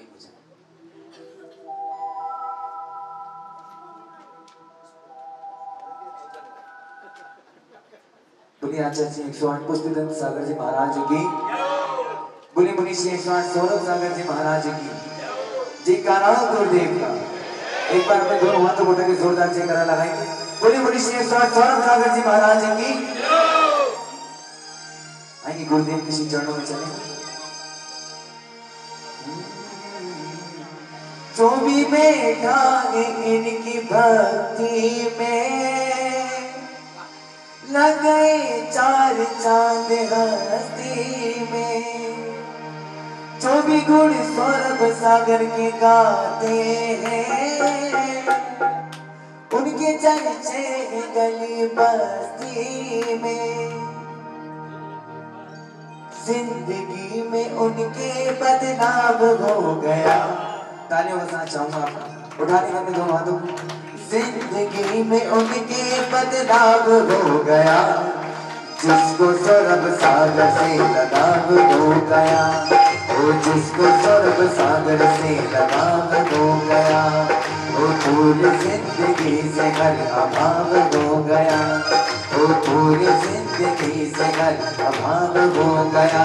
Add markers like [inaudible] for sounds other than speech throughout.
एक सागर जी महाराज की। सौ आठ सौरभ सागर जी महाराज की। जी कारा गुरुदेव का। एक बार अपने दोनों हाथों को उठा जोरदार जयकारा लगाएँगे बोलिए मुनि श्री सौरभ सागर जी महाराज की। आएँगे गुरुदेव किसी चरणों में चले। बैठा है इनकी भक्ति में। लगे चार चाँद हस्ती में। जो भी गुण सौरभ सागर के गाते हैं। उनके चर्चे गली बस्ती में। ज़िंदगी में उनके बदनाम हो गया। तालियों साथ चाहूँगा। उठाने अपने दोनों हाथों को। ज़िंदगी में उनके बदनाम हो गया। जिसको सौरभ सागर से लगाव हो गया, वो जिसको सौरभ सागर से लगाव हो गया, वो पूरी ज़िंदगी से घर अभाव हो गया, वो पूरी ज़िंदगी से घर अभाव हो गया।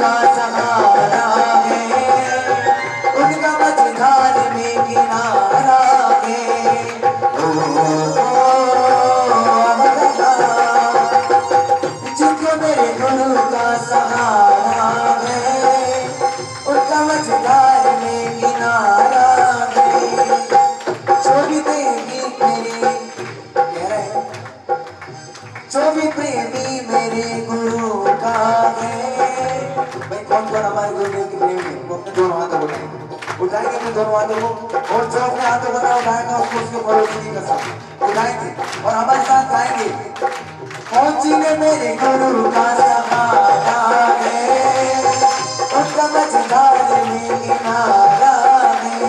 गुरु का सहारा है। उनका मझधार में किनारा है। ओ, ओ, जिनको उठाएँगे अपने हाथों को और जो अपने हाथों को ना उठाएगा उसको उसके पड़ोसी की कसम उठाएँगे और हमारे साथ गाएँगे पहुँचेंगे मेरे गुरु का है किनारा है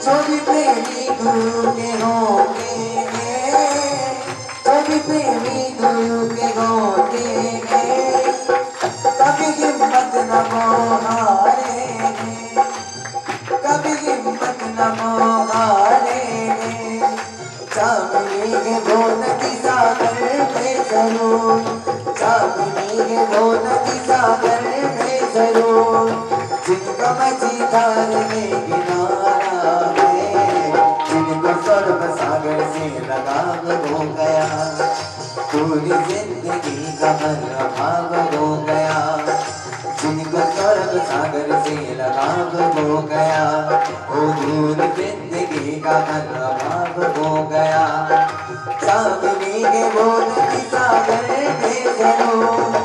जो भी प्रेमी गुरु के हिम्मत न कभी हिम्मत न हारेंगे चावली वो नदी सागर में ज़रूर। चावली वो नदी सागर में ज़रूर। जिनका में जिनको स्वर्ग सागर से लगाव हो गया। पूरी ज़िंदगी का हर भाव हो गया। जिनको स्वर्ग सागर से लगाव हो गया। वो ज़िंदगी का अनुभव हो गया चांदनी के बोल की सागर में ज़रूर।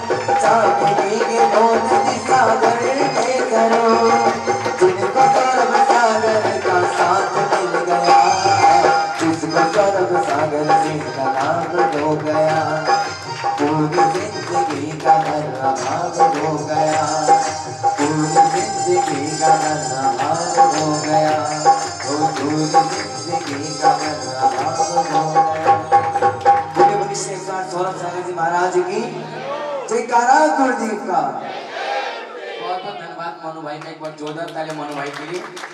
गुरुदेव का बहुत धन्यवाद मोनू भाई का एक बार जोरदार ताली मोनू भाई के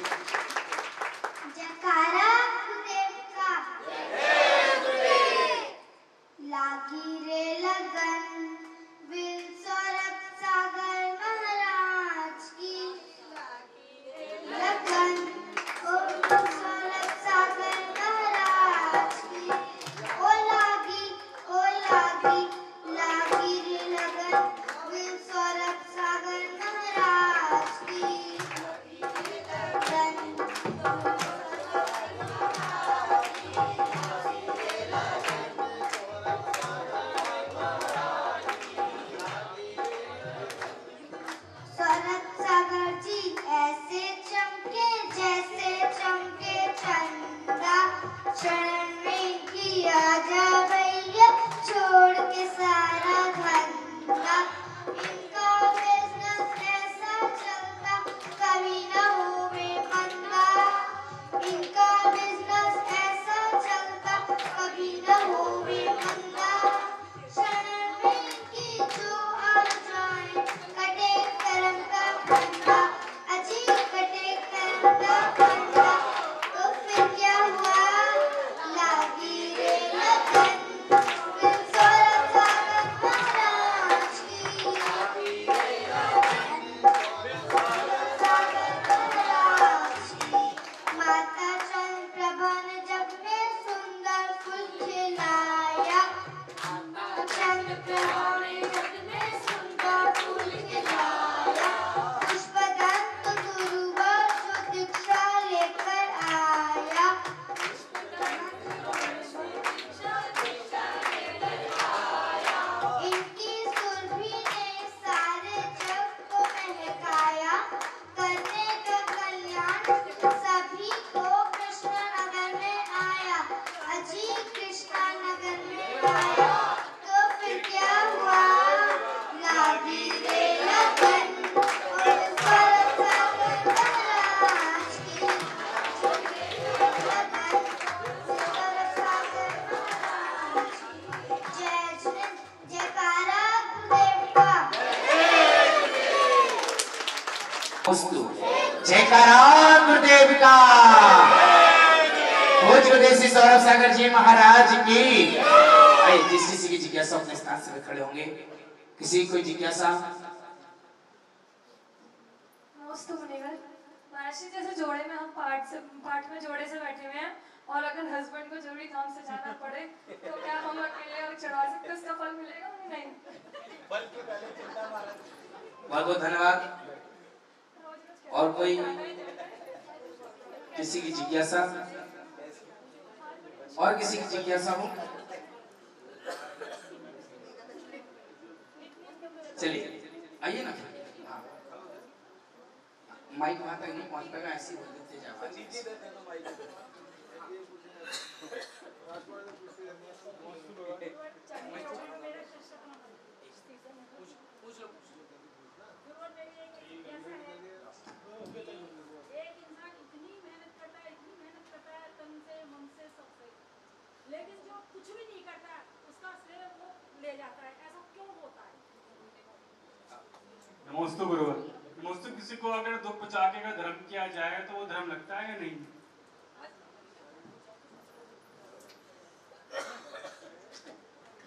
किसी को अगर दुख पहुँचा के अगर धर्म किया जाए तो वो धर्म लगता है या नहीं?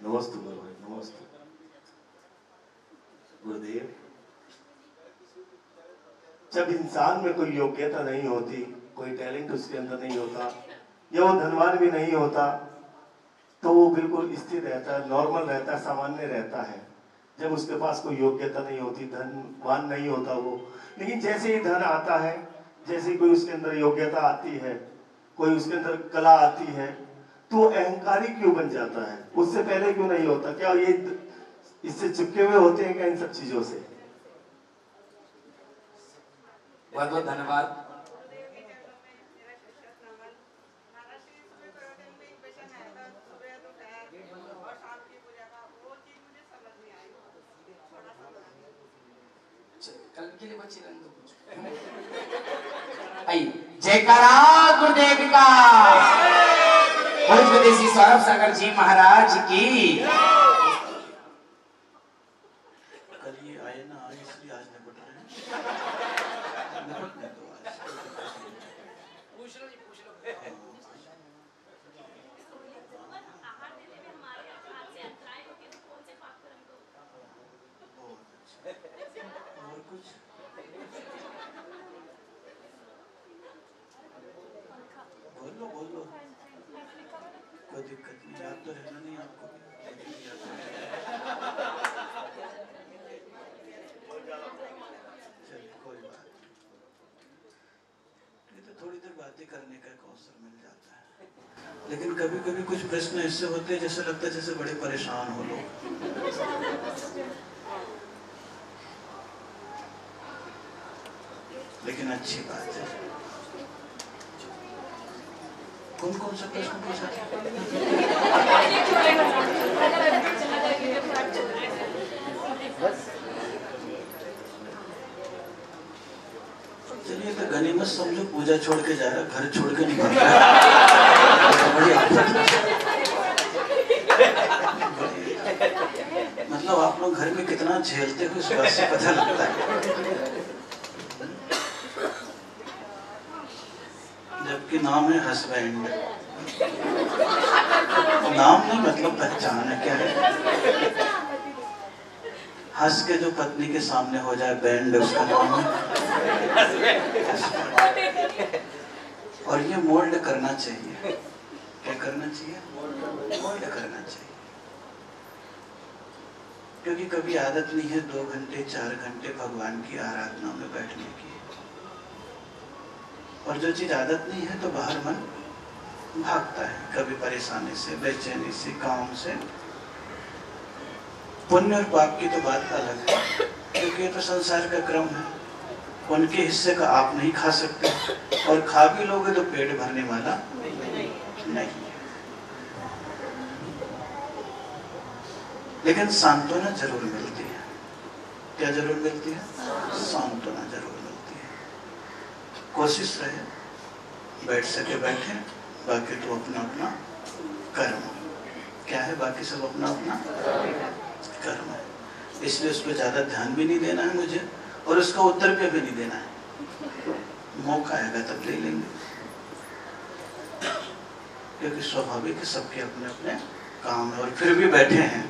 नमस्ते नमस्ते। गुरुदेव। जब इंसान में कोई योग्यता नहीं होती, कोई टैलेंट उसके अंदर नहीं होता, या वो धनवान भी नहीं होता तो वो बिल्कुल स्थिर रहता है, नॉर्मल रहता है, सामान्य रहता है। जब उसके पास कोई योग्यता नहीं होती धनवान नहीं होता वो। लेकिन जैसे ही धन आता है, जैसे कोई उसके अंदर योग्यता आती है, कोई उसके अंदर कला आती है तो अहंकारी क्यों बन जाता है? उससे पहले क्यों नहीं होता? क्या ये इससे चिपके हुए होते हैं क्या इन सब चीज़ों से? बहुत बहुत धन्यवाद चल- कल के लिए बच्चे रंग दो कुछ आइए जयकारा गुरुदेव का। विदेशी सौरभ सागर जी महाराज की कल ये आए ना आज इसलिए आज निपट रहे हैं निपटने दो आज और कुछ बोल लो बोल लो कोई दिक्कत नहीं याद तो रहना नहीं आपको भी याद चलिए कोई बात नहीं ये तो थोड़ी देर बातें करने का एक अवसर मिल जाता है। लेकिन कभी कभी कुछ प्रश्न ऐसे होते हैं, जैसे लगता है जैसे बड़े परेशान हो लोग। लेकिन अच्छी बात है। कौन कौन सा प्रश्न पूछा था? चलिए तो गनीमत समझो, पूजा छोड़ के जा रहा, घर छोड़ के निकल रहा। मतलब आप लोग घर में कितना झेलते हो, इस बात से पता लगता है। जबकि नाम है हस्बैंड। नाम नहीं मतलब पहचान है, क्या है? हंस के जो पत्नी के सामने हो जाए, बैंड उसका नाम। है [laughs] और ये मोल्ड करना चाहिए। क्या करना चाहिए? मोल्ड करना चाहिए। क्योंकि कभी आदत नहीं है दो घंटे, चार घंटे भगवान की आराधना में बैठने की। और जो चीज़ आदत नहीं है तो बाहर मन भागता है, कभी परेशानी से, बेचैनी से, काम से। पुण्य और पाप की तो बात अलग है, क्योंकि ये तो संसार का क्रम है। उनके हिस्से का आप नहीं खा सकते। और खा भी लोगे तो पेट भरने वाला नहीं लेकिन सांत्वना ज़रूर मिलती है। क्या ज़रूर मिलती है? सांत्वना ज़रूर मिलती है। कोशिश रहे, बैठ सके बैठे, बाकी तो अपना अपना कर्म। क्या है बाकी सब अपना अपना कर्म है। इसलिए उस पर ज़्यादा ध्यान भी नहीं देना है मुझे। और उसका उत्तर भी अभी नहीं देना है मौका आएगा तब ले लेंगे। क्योंकि स्वाभाविक है सबके अपने अपने काम है और फिर भी बैठे हैं।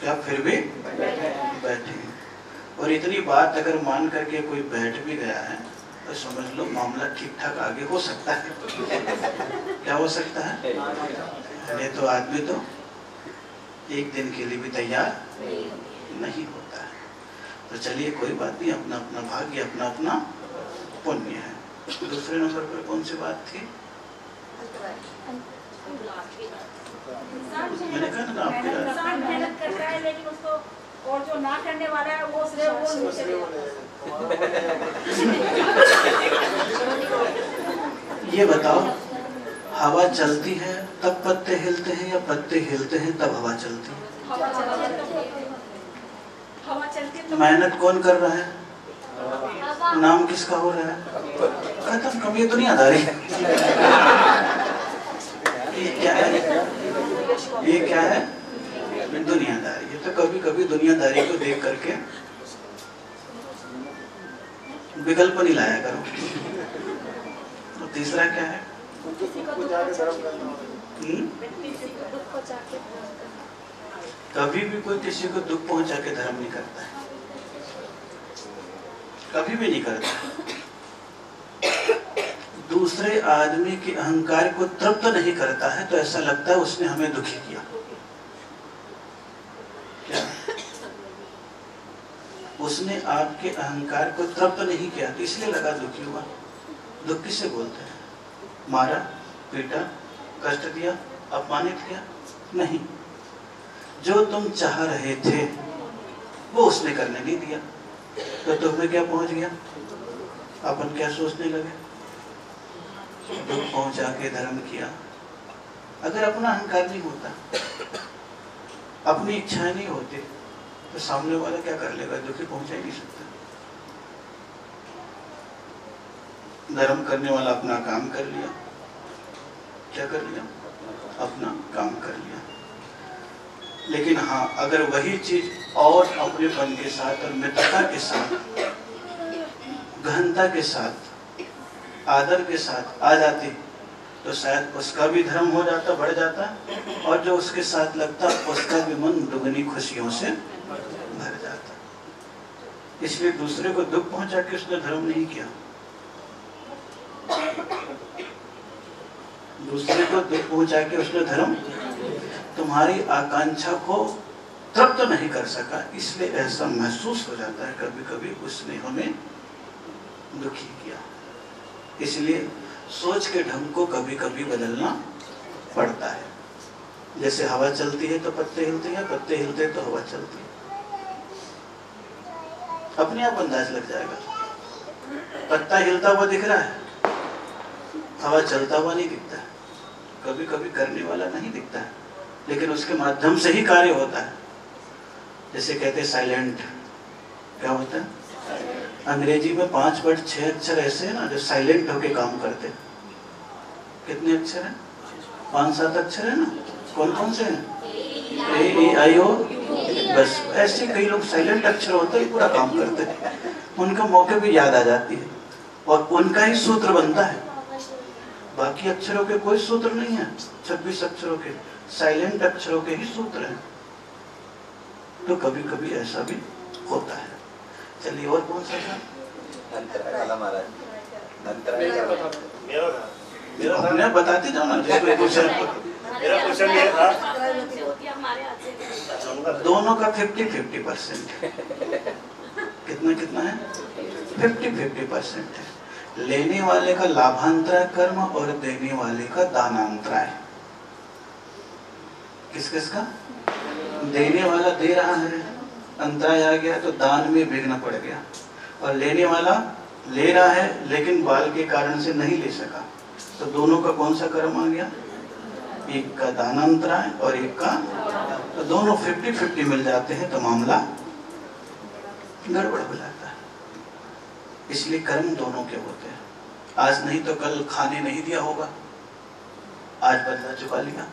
क्या फिर भी? बैठे हैं। और इतनी बात अगर मान करके कोई बैठ भी गया है तो समझ लो मामला ठीक ठाक आगे हो सकता है। क्या हो सकता है? नहीं तो आदमी तो एक दिन के लिए भी तैयार नहीं है तो चलिए कोई बात नहीं अपना अपना भाग्य अपना अपना पुण्य है। दूसरे नंबर पर कौन सी बात थी? मैंने कहा ना आपके यार इंसान मेहनत करता है लेकिन उसको और जो ना करने वाला है वो ये बताओ हवा चलती है तब पत्ते हिलते हैं या पत्ते हिलते हैं तब हवा चलती है हवा चलती है तो हवा चलती है तो मेहनत कौन कर रहा है? नाम किसका हो रहा है? खत्म कम ये दुनियादारी है ये क्या है? ये क्या है? दुनियादारी ये तो कभी कभी दुनियादारी को देख करके विकल्प नहीं लाया करो। तो तीसरा क्या है? कभी भी कोई किसी को दुख पहुँचा के धर्म नहीं करता है। कभी भी नहीं करता। दूसरे आदमी के अहंकार को तृप्त नहीं करता है तो ऐसा लगता है उसने हमें दुखी किया। क्या? उसने आपके अहंकार को तृप्त नहीं किया तो इसलिए लगा दुखी हुआ। दुख किसे बोलते हैं? मारा, पीटा, कष्ट दिया, अपमानित किया? नहीं। जो तुम चाह रहे थे, वो उसने करने नहीं दिया। तो तुम्हें क्या पहुँच गया? अपन क्या सोचने लगे? दुख पहुँचा के धर्म किया। अगर अपना अहंकार नहीं होता, अपनी इच्छाएँ नहीं होती तो सामने वाला क्या कर लेगा? दुखी पहुँचा ही नहीं सकता। धर्म करने वाला अपना काम कर लिया। क्या कर लिया? अपना काम कर लिया। लेकिन हाँ अगर वही चीज़ और अपनेपन के साथ और मित्रता के साथ, गहनता के साथ, आदर के साथ आ जाती तो शायद उसका भी धर्म हो जाता, बढ़ जाता, और जो उसके साथ लगता, उसका भी मन दुगनी खुशियों से भर जाता। इसलिए दूसरे को दुख पहुँचा के उसने धर्म नहीं किया। दूसरे को दुख पहुँचा के उसने धर्म तुम्हारी आकांक्षा को तृप्त नहीं कर सका, इसलिए ऐसा महसूस हो जाता है कभी कभी उसने हमें दुखी किया। इसलिए सोच के ढंग को कभी कभी बदलना पड़ता है। जैसे हवा चलती है तो पत्ते हिलते हैं, पत्ते हिलते तो हवा चलती है। अपने आप अंदाज लग जाएगा। पत्ता हिलता हुआ दिख रहा है, हवा चलता हुआ नहीं दिखता। कभी कभी करने वाला नहीं दिखता। है लेकिन उसके माध्यम से ही कार्य होता है। जैसे कहते हैं साइलेंट क्या होता है? अंग्रेज़ी में पाँच वर्ड छह अक्षर ऐसे हैं ना, जो साइलेंट होके काम करते हैं। कितने अक्षर हैं? पाँच सात अक्षर है ना? कौन कौन से हैं? ए ए आई ओ बस, ऐसे कई लोग साइलेंट अक्षर होते हैं पूरा काम करते हैं। उनका मौके भी याद आ जाती है। और उनका ही सूत्र बनता है। बाकी अक्षरों के कोई सूत्र नहीं है, छब्बीस अक्षरों के। साइलेंट अक्षरों के ही सूत्र हैं। तो कभी कभी ऐसा भी होता है। चलिए और कौन सा था? मेरा था। मेरा था। अपने बताते जाओ ना जिसको क्वेश्चन दोनों का फिफ्टी फिफ्टी परसेंट कितना कितना है? फिफ्टी फिफ्टी परसेंट है। लेने वाले का लाभांतराय कर्म और देने वाले का दानांतराय। किस किस का? देने वाला दे रहा है। अंतराय आ गया तो दान में विघ्न पड़ गया। और लेने वाला ले रहा है, लेकिन बाल के कारण से नहीं ले सका। तो दोनों का कौन सा कर्म आ गया? एक का दानांतराय और एक का तो दोनों फिफ्टी फिफ्टी मिल जाते हैं तो मामला गड़बड़ हो जाता है। इसलिए कर्म दोनों के होते हैं। आज नहीं तो कल खाने नहीं दिया होगा। आज बदला चुका लिया।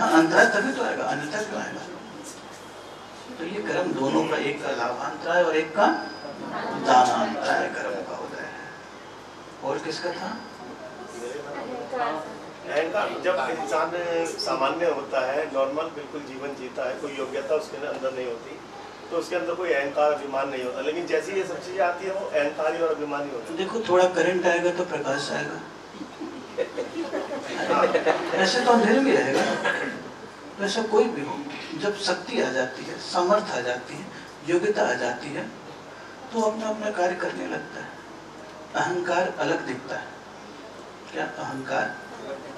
हाँ तभी तो आएगा अन्यथा क्यों आएगा? तो ये कर्म दोनों का एक का लाभांतरा है और एक का है कर्म का उदय है। और किसका था? जब इंसान सामान्य होता है नॉर्मल बिल्कुल जीवन जीता है कोई योग्यता उसके अंदर नहीं होती तो उसके अंदर कोई अहंकार अभिमान नहीं होता। लेकिन जैसे ये सब चीज़ें आती है वो अहंकारी और अभिमानी होती देखो थोड़ा करंट आएगा तो प्रकाश आएगा। [laughs] ऐसे तो अंधेरे में रहेगा। तो ऐसा कोई भी हो, जब शक्ति आ जाती है, सामर्थ्य आ जाती है, योग्यता आ जाती है तो अपना अपना कार्य करने लगता है। अहंकार अलग दिखता है। क्या अहंकार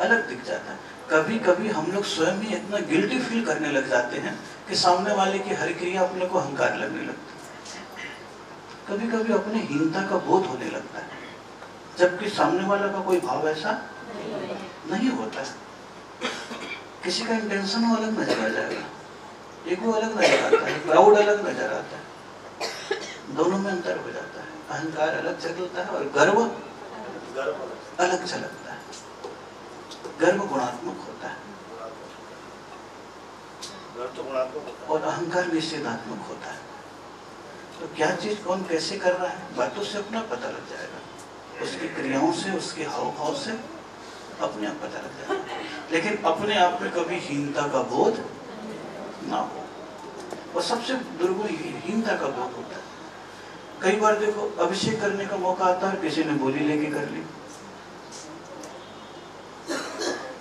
अलग दिख जाता है? कभी कभी हम लोग स्वयं ही इतना गिल्टी फील करने लग जाते हैं कि सामने वाले की हर क्रिया अपने को अहंकार लगने लगती है। कभी कभी अपने हीनता का बोध होने लगता है। जबकि सामने वाला का कोई भाव ऐसा नहीं होता। है किसी का इंटेंशन वो अलग नज़र आ जाएगा। ईगो अलग नज़र आता है प्राउड अलग नज़र आता है। दोनों में अंतर हो जाता है। अहंकार अलग चलता है और गर्व गर्व अलग चलता है। गर्व गुणात्मक होता है। तो गुणात्मक होता है। और अहंकार निषेधात्मक होता है। तो क्या चीज़ कौन कैसे कर रहा है? बातों से अपना पता लग जाएगा। उसकी क्रियाओं से उसके हाव भाव से अपने आप पता लग जाएगा लेकिन अपने आप में कभी हीनता का बोध ना हो। और सबसे दुर्गुण ही हीनता का बोध होता है। कई बार देखो अभिषेक करने का मौका आता है किसी ने बोली लेके कर ली।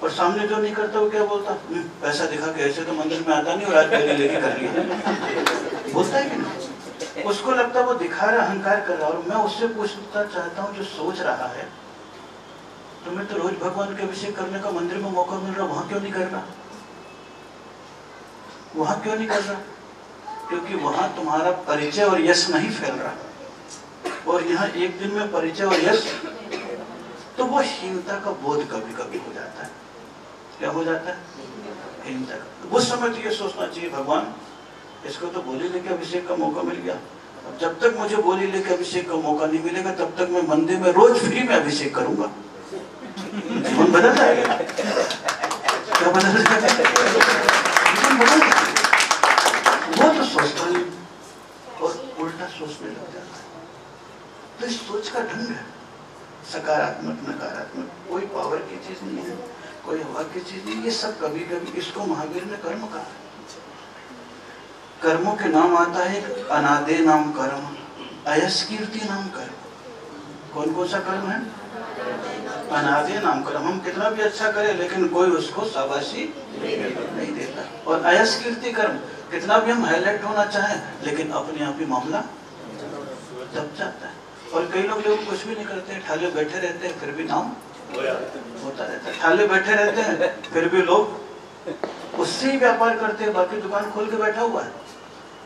और सामने जो नहीं करता वो क्या बोलता? "हम्म, पैसा दिखा के ऐसे तो मंदिर में आता नहीं और आज बोली लेके कर लिया। बोलता है कि नहीं? उसको लगता है वो दिखा रहा अहंकार कर रहा और मैं उससे पूछना चाहता हूँ, जो सोच रहा है, तुम्हें तो रोज भगवान के अभिषेक करने का मंदिर में मौका मिल रहा, वहाँ क्यों नहीं कर रहा? वहाँ क्यों नहीं कर रहा? क्योंकि वहाँ तुम्हारा परिचय और यश नहीं फैल रहा। और यहाँ एक दिन में परिचय और यश तो वो हीनता का बोध कभी कभी हो जाता है। क्या हो जाता है? हीनता का। उस समय तो ये सोचना चाहिए, भगवान इसको तो बोली लेके अभिषेक का मौका मिल गया। अब जब तक मुझे बोली लेके अभिषेक का मौका नहीं मिलेगा, तब तक मैं मंदिर में रोज फ्री में अभिषेक करूँगा। जीवन बदल जाएगा। क्या बदल जाएगा? वो तो सोचता नहीं। और उल्टा सोचने लग जाता है। तो इस सोच का ढंग है। सकारात्मक, नकारात्मक, कोई पावर की चीज़ नहीं है, कोई हवा की चीज़ नहीं ये सब कभी कभी इसको महावीर ने कर्म कहा। है कर्मों के नाम आता है अनादे नाम कर्म अयस कीर्ति नाम कर्म। कौन कौन सा कर्म है? अनादे नाम कर्म। हम कितना भी अच्छा करें, लेकिन कोई उसको शाबाशी नहीं देता। और अयस कीर्ति कर्म, कितना भी हम हाईलाइट होना चाहें, लेकिन अपने आप ही मामला दब जाता है। और कई लोग लोग कुछ भी नहीं करते, ठाले बैठे रहते हैं, फिर भी नाम होता रहता है। ठाले बैठे रहते हैं, फिर भी लोग उससे ही व्यापार करते हैं, बाकी दुकान खोल के बैठा हुआ है।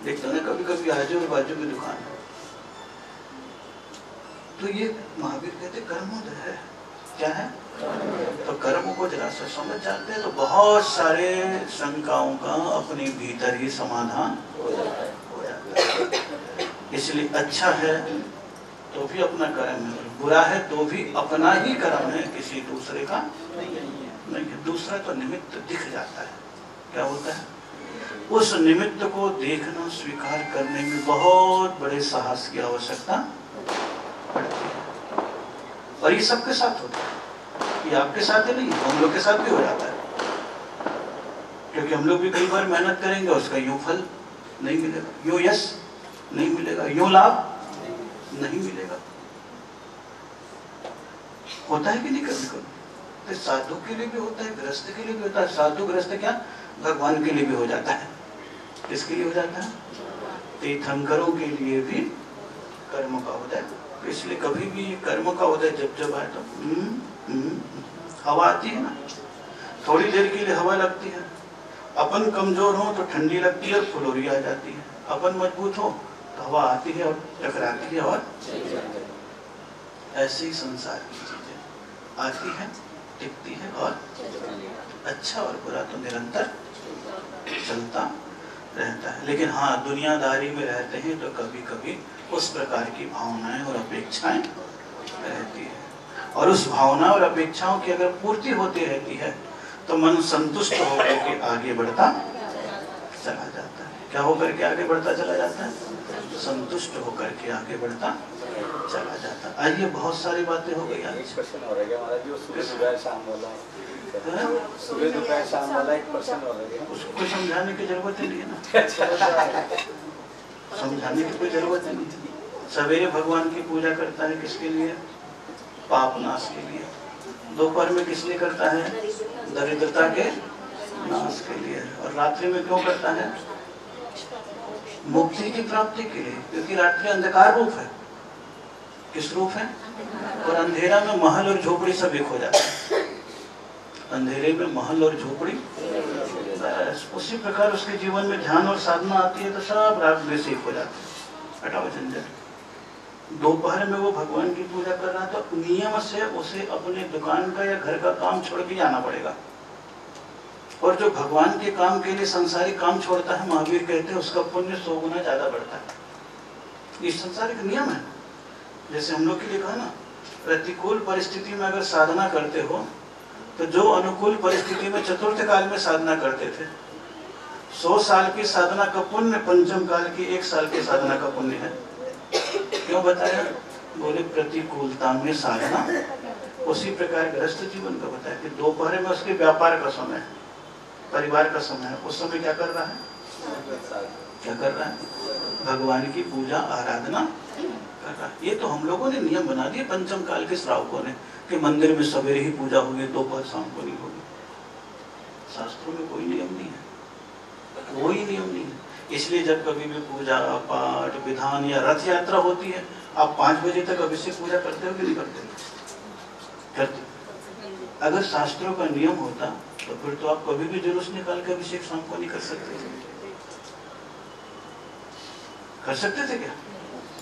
देखते ना कभी कभी और बाजू में दुकान। तो ये महावीर कहते कर्मोदय है। क्या है? तो कर्म को जरा सा समझ जाते हैं तो बहुत सारे शंकाओं का अपने भीतर ही समाधान हो जाता है। इसलिए अच्छा है तो भी अपना कर्म है, बुरा है तो भी अपना ही कर्म है, किसी दूसरे का नहीं है। दूसरा तो निमित्त दिख जाता है। क्या होता है? उस निमित्त को देखना, स्वीकार करने में बहुत बड़े साहस की आवश्यकता पड़ती है। और ये सबके साथ होता है। ये आपके साथ ही नहीं हम लोग के साथ भी हो जाता है। क्योंकि हम लोग भी कई बार मेहनत करेंगे, उसका यूँ फल नहीं मिलेगा, यूँ यश नहीं मिलेगा, यूँ लाभ नहीं मिलेगा। होता है कि नहीं कभी कभी? तो साधु के लिए भी होता है, ग्रस्त के लिए भी होता है। साधु ग्रस्त क्या? भगवान के लिए भी हो जाता है। किसके लिए हो जाता है? तीर्थंकरों के लिए भी कर्म का उदय। इसलिए कभी भी कर्म का उदय जब जब आए तो हम्म, हम्म, हवा आती है ना? थोड़ी देर के लिए हवा लगती है। अपन कमज़ोर हो तो ठंडी लगती है और फुलोरी आ जाती है। अपन मज़बूत हो तो हवा आती है और टकराती है और ऐसे ही संसार की चीज़ें आती है टिकती है और अच्छा और बुरा तो निरंतर चलता रहता है। लेकिन हाँ दुनियादारी में रहते हैं तो कभी कभी उस प्रकार की भावनाएँ और अपेक्षाएँ रहती है। और उस भावना और अपेक्षाओं की अगर पूर्ति होती रहती है तो मन संतुष्ट होकर के आगे बढ़ता चला जाता है। क्या होकर के आगे बढ़ता चला जाता है? संतुष्ट होकर के आगे बढ़ता चला जाता है। आइए, बहुत सारी बातें हो गई आज। उसको समझाने की ज़रूरत ही नहीं है ना। समझाने की कोई ज़रूरत ही नहीं सवेरे भगवान की पूजा करता है किसके लिए? पाप नाश के लिए। दोपहर में किस लिए करता है? दरिद्रता के नाश के लिए। और रात्रि में क्यों करता है? मुक्ति की प्राप्ति के लिए, क्योंकि रात्रि अंधकार रूप है। किस रूप है? और अंधेरा में महल और झोपड़ी सब एक हो जाता है। अंधेरे में महल और झोपड़ी। उसी प्रकार उसके जीवन में ध्यान और साधना आती है तो सब रात में से हो जाते हैं। हटाओ झंझट। दोपहर में वो भगवान की पूजा कर रहा तो नियम से उसे अपने दुकान का या घर का काम छोड़ के आना पड़ेगा। और जो भगवान के काम के लिए संसारिक काम छोड़ता है, महावीर कहते हैं, उसका पुण्य सौ गुना ज़्यादा बढ़ता है। ये संसारिक नियम है। जैसे हम लोग के लिए कहा ना, प्रतिकूल परिस्थिति में अगर साधना करते हो तो जो अनुकूल परिस्थिति में चतुर्थ काल में साधना करते थे, सौ साल की साधना का पुण्य, पंचम काल की एक साल की साधना का पुण्य है। क्यों बताया? बोले, प्रतिकूलता में साधना। उसी प्रकार ग्रस्त जीवन का बताया कि दोपहर में उसके व्यापार का समय है, परिवार का समय है। उस समय क्या कर रहा है? क्या कर रहा है? भगवान की पूजा, आराधना कर रहा है। ये तो हम लोगों ने नियम बना दिए, पंचम काल के श्रावकों ने। कि मंदिर में सवेरे ही पूजा होगी, दोपहर शाम को नहीं होगी। शास्त्रों में कोई नियम नहीं है। कोई नियम नहीं है। इसलिए जब कभी भी पूजा, पाठ, विधान या रथ यात्रा होती है, आप पाँच बजे तक अभिषेक पूजा करते हो कि नहीं करते करते अगर शास्त्रों का नियम होता तो फिर तो आप कभी भी जुलूस निकाल के अभिषेक शाम को नहीं कर सकते। थे कर सकते थे क्या?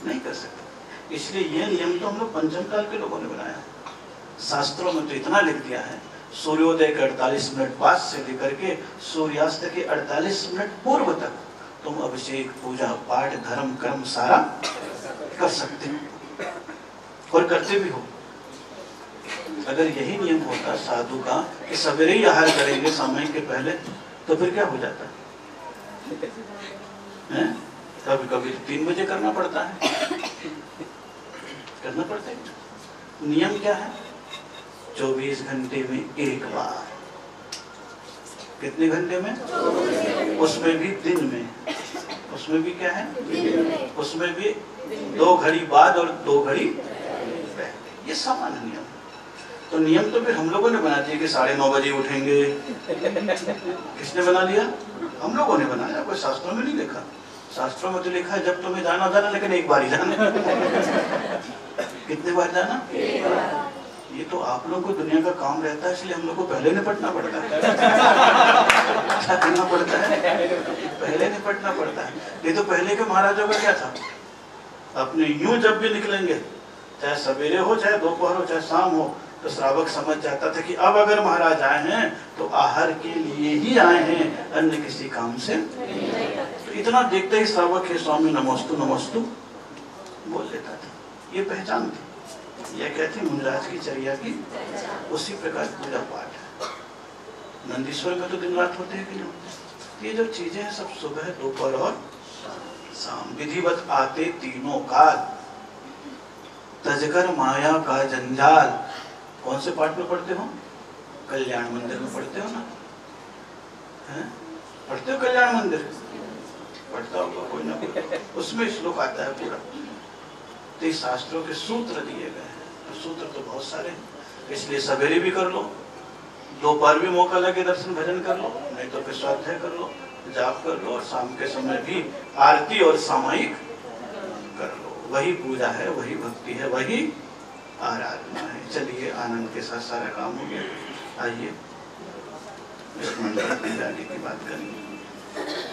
नहीं कर सकते। इसलिए ये नियम तो हम लोग पंचम काल के लोगों ने बनाया। शास्त्रों में तो इतना लिख दिया है, सूर्योदय के 48 मिनट बाद से लेकर के सूर्यास्त के 48 मिनट पूर्व तक तुम अभिषेक, पूजा, पाठ, धर्म, कर्म सारा कर सकते हो। और करते भी हो। अगर यही नियम होता साधु का कि सवेरे ही आहार करेंगे समय के पहले तो फिर क्या हो जाता? है? कभी कभी तीन बजे करना पड़ता है। करना पड़ता है। नियम क्या है? चौबीस घंटे में एक बार। कितने घंटे में? उसमें भी दिन में। उसमें भी क्या है? उसमें भी दो घड़ी बाद और दो घड़ी पहले। ये सामान्य नियम तो नियम तो फिर हम लोगों ने बना दिया कि साढ़े नौ बजे उठेंगे। किसने बना लिया हम लोगों ने बनाया। कोई शास्त्रों में नहीं लिखा। शास्त्रों में तो लिखा है, जब तुम्हें जाना जाना, लेकिन एक बार ही जाना। कितने बार जाना? ये तो आप लोगों को दुनिया का काम रहता है, इसलिए हम लोग को पहले निपटना पड़ता है। क्या करना पड़ता है। पहले निपटना पड़ता है। ये तो पहले के महाराजों का क्या था? अपने यूँ जब भी निकलेंगे, चाहे सवेरे हो, चाहे दोपहर हो, चाहे शाम हो तो श्रावक समझ जाता था कि अब अगर महाराज आए हैं तो आहार के लिए ही आए हैं, अन्य किसी काम से तो इतना देखते ही श्रावक है स्वामी नमोस्तु नमोस्तु, बोल लेता था। ये पहचान थी। यह कहती मुनिराज की चर्या की उसी प्रकार पूजा पाठ है। नंदीश्वर में तो दिन रात होते हैं कि नहीं होते? ये जो चीज़ें हैं, सब सुबह, दोपहर और शाम। विधिवत आते तीनों काल। तजकर माया का जंजाल। कौन से पाठ में पढ़ते हो? कल्याण मंदिर में पढ़ते हो ना? हैं? पढ़ते हो कल्याण मंदिर? पढ़ता होगा कोई ना कोई। उसमें श्लोक आता है पूरा। तो शास्त्रों के सूत्र दिए गए हैं। सूत्र तो बहुत सारे हैं। इसलिए सवेरे भी कर लो, दोपहर भी मौका लगे दर्शन भजन कर लो, नहीं तो फिर स्वाध्याय कर लो, जाप कर लो और शाम के समय भी आरती और सामायिक कर लो। वही पूजा है, वही भक्ति है, वही आराधना है। चलिए, आनंद के साथ सारा काम हो गया। आइए, इस मंत्र में जाने की बात लहराता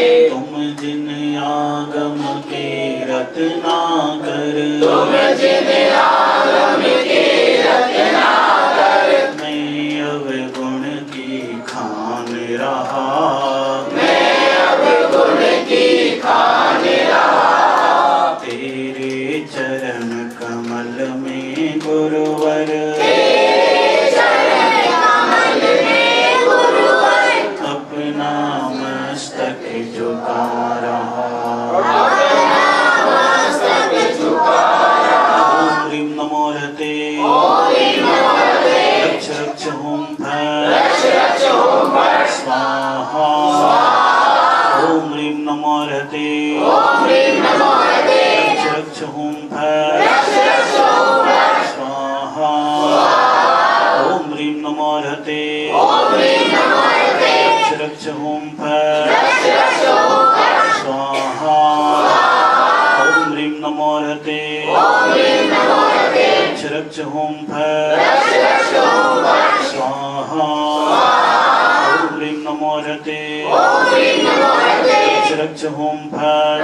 रक्ष रक्ष होम फट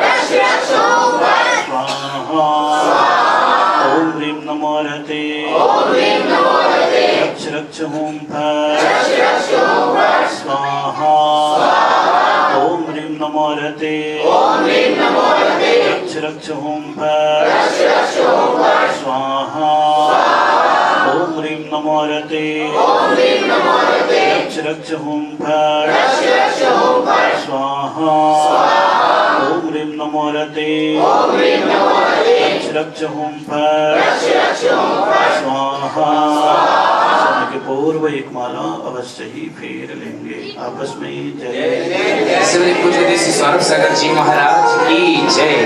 स्वाहा। ओम ह्रीं नमो रते रक्ष रक्ष होम फट स्वाहा। ओम ह्रीं नमो रते रक्ष रक्ष होम फट स्वाहा। ओम ह्रीं नमो रते रक्ष रक्ष होम फट स्वाहा। ओम ह्रीं नमो रक्ष होम फट स्वाहा। के पूर्व एक माला अवश्य ही फेर लेंगे। आपस में ही जय। सौरभ सागर जी महाराज की जय।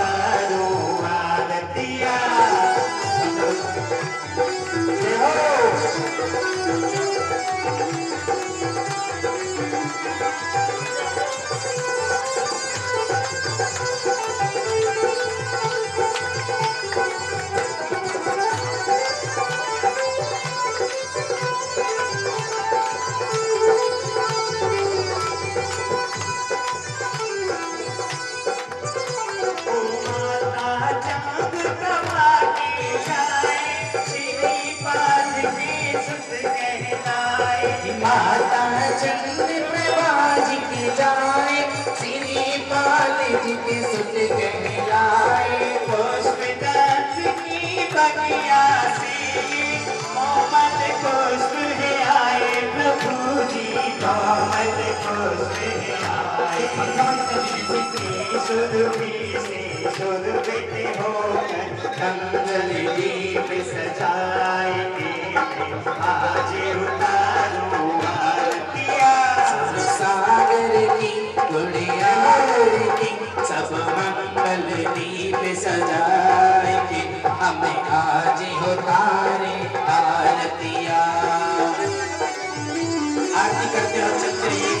आरती करते हो चल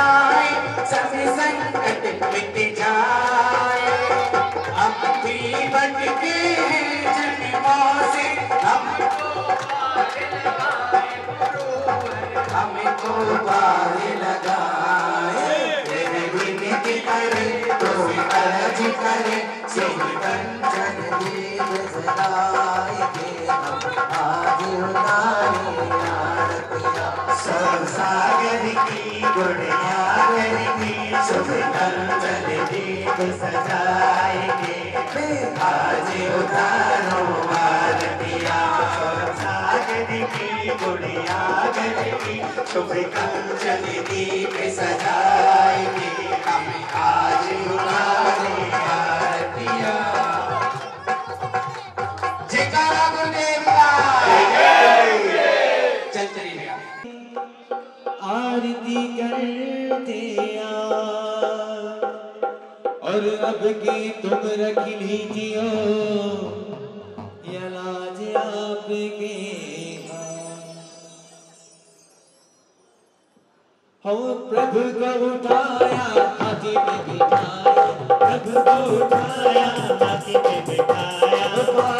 आए सब संकट मिट जाए। हम भी बन के हैं हमको हमको पार लगाए तेरे विनती करे तो अर्ज़ करे सिंह कंचन दीप जलाए के हम आज उतारे आरतिया सागर की गुड़ियागर की शुभ कंचन दीप सजाएँगे आज उतारो आरतिया सागर की गुड़ियागर की शुभ कंचन दीप का और अब की तुम रख लीजियो। ये लाज आपके हो प्रभु को उठाया हाथी पे बिठाया। प्रभु को उठाया हाथी पे बिठाया।